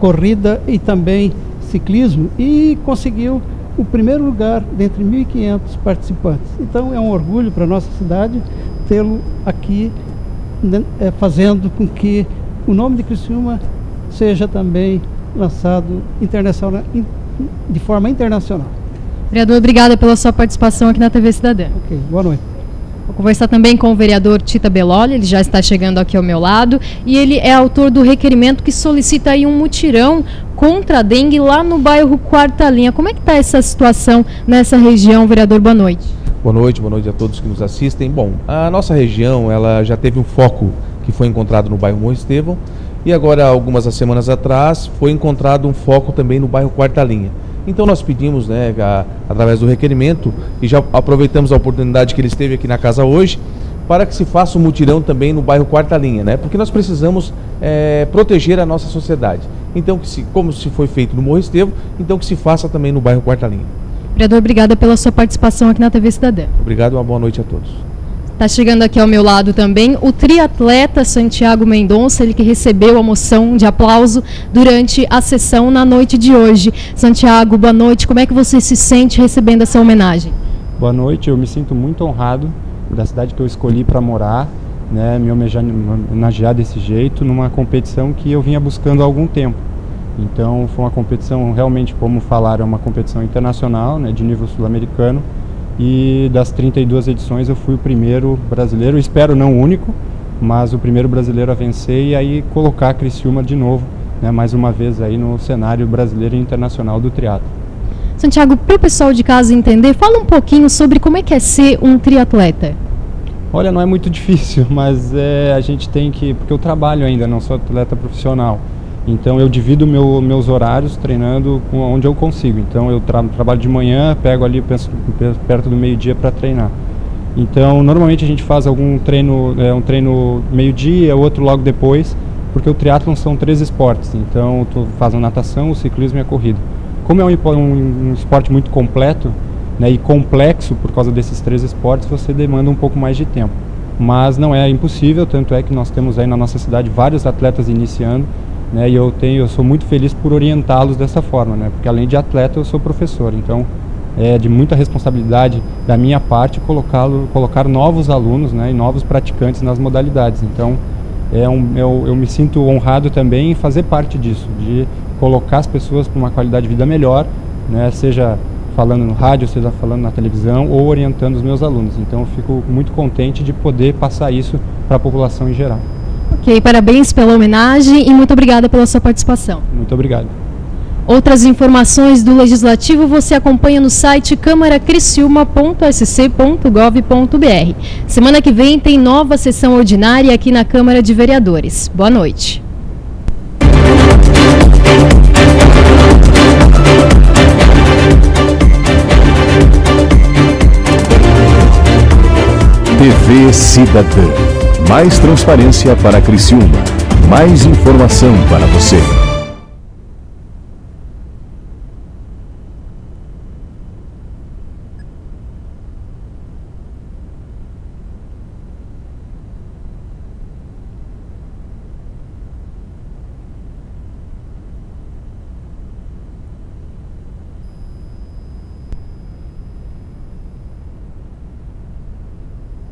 corrida e também ciclismo, e conseguiu o primeiro lugar dentre 1.500 participantes. Então é um orgulho para a nossa cidade tê-lo aqui né, é, fazendo com que o nome de Criciúma seja também lançado internacional, de forma internacional. Vereador, obrigada pela sua participação aqui na TV Cidadã. Ok, boa noite. Vou conversar também com o vereador Tita Beloli, ele já está chegando aqui ao meu lado, e ele é autor do requerimento que solicita aí um mutirão contra a dengue lá no bairro Quarta Linha. Como é que está essa situação nessa região, vereador? Boa noite. Boa noite, boa noite a todos que nos assistem. Bom, a nossa região, ela já teve um foco que foi encontrado no bairro Morro Estevão, e agora, algumas semanas atrás, foi encontrado um foco também no bairro Quarta Linha. Então nós pedimos, né, a, através do requerimento, e já aproveitamos a oportunidade que ele esteve aqui na casa hoje, para que se faça um mutirão também no bairro Quarta Linha, né? Porque nós precisamos é, proteger a nossa sociedade. Então, que se, como se foi feito no Morro Estevo, então que se faça também no bairro Quarta Linha. Vereador, obrigada pela sua participação aqui na TV Cidadã. Obrigado e uma boa noite a todos. Está chegando aqui ao meu lado também o triatleta Santiago Mendonça, ele que recebeu a moção de aplauso durante a sessão na noite de hoje. Santiago, boa noite. Como é que você se sente recebendo essa homenagem? Boa noite, eu me sinto muito honrado da cidade que eu escolhi para morar, né, me homenagear desse jeito numa competição que eu vinha buscando há algum tempo. Então foi uma competição realmente, como falaram, é uma competição internacional, né, de nível sul-americano e das 32 edições eu fui o primeiro brasileiro, espero não o único, mas o primeiro brasileiro a vencer e aí colocar a Criciúma de novo, né, mais uma vez aí no cenário brasileiro e internacional do triatlo. Santiago, para o pessoal de casa entender, fala um pouquinho sobre como é que é ser um triatleta. Olha, não é muito difícil, mas é, a gente tem que, porque eu trabalho ainda, não sou atleta profissional. Então eu divido meu, meus horários treinando com onde eu consigo. Então eu tra trabalho de manhã, pego ali penso, perto do meio-dia para treinar. Então normalmente a gente faz algum treino, é, um treino meio-dia, outro logo depois, porque o triatlon são três esportes. Então tu faz a natação, o ciclismo e a corrida. Como é um, um, um esporte muito completo né, e complexo por causa desses três esportes, você demanda um pouco mais de tempo. Mas não é impossível, tanto é que nós temos aí na nossa cidade vários atletas iniciando né? E eu tenho, eu sou muito feliz por orientá-los dessa forma, né? Porque além de atleta, eu sou professor, então é de muita responsabilidade da minha parte colocá-lo, colocar novos alunos, né? E novos praticantes nas modalidades. Então é um, eu, eu me sinto honrado também em fazer parte disso, de colocar as pessoas para uma qualidade de vida melhor, né? Seja falando no rádio, seja falando na televisão ou orientando os meus alunos. Então eu fico muito contente de poder passar isso para a população em geral. Ok, parabéns pela homenagem e muito obrigada pela sua participação. Muito obrigado. Outras informações do Legislativo você acompanha no site câmaracriciúma.sc.gov.br. Semana que vem tem nova sessão ordinária aqui na Câmara de Vereadores. Boa noite. TV Cidadã. Mais transparência para Criciúma. Mais informação para você.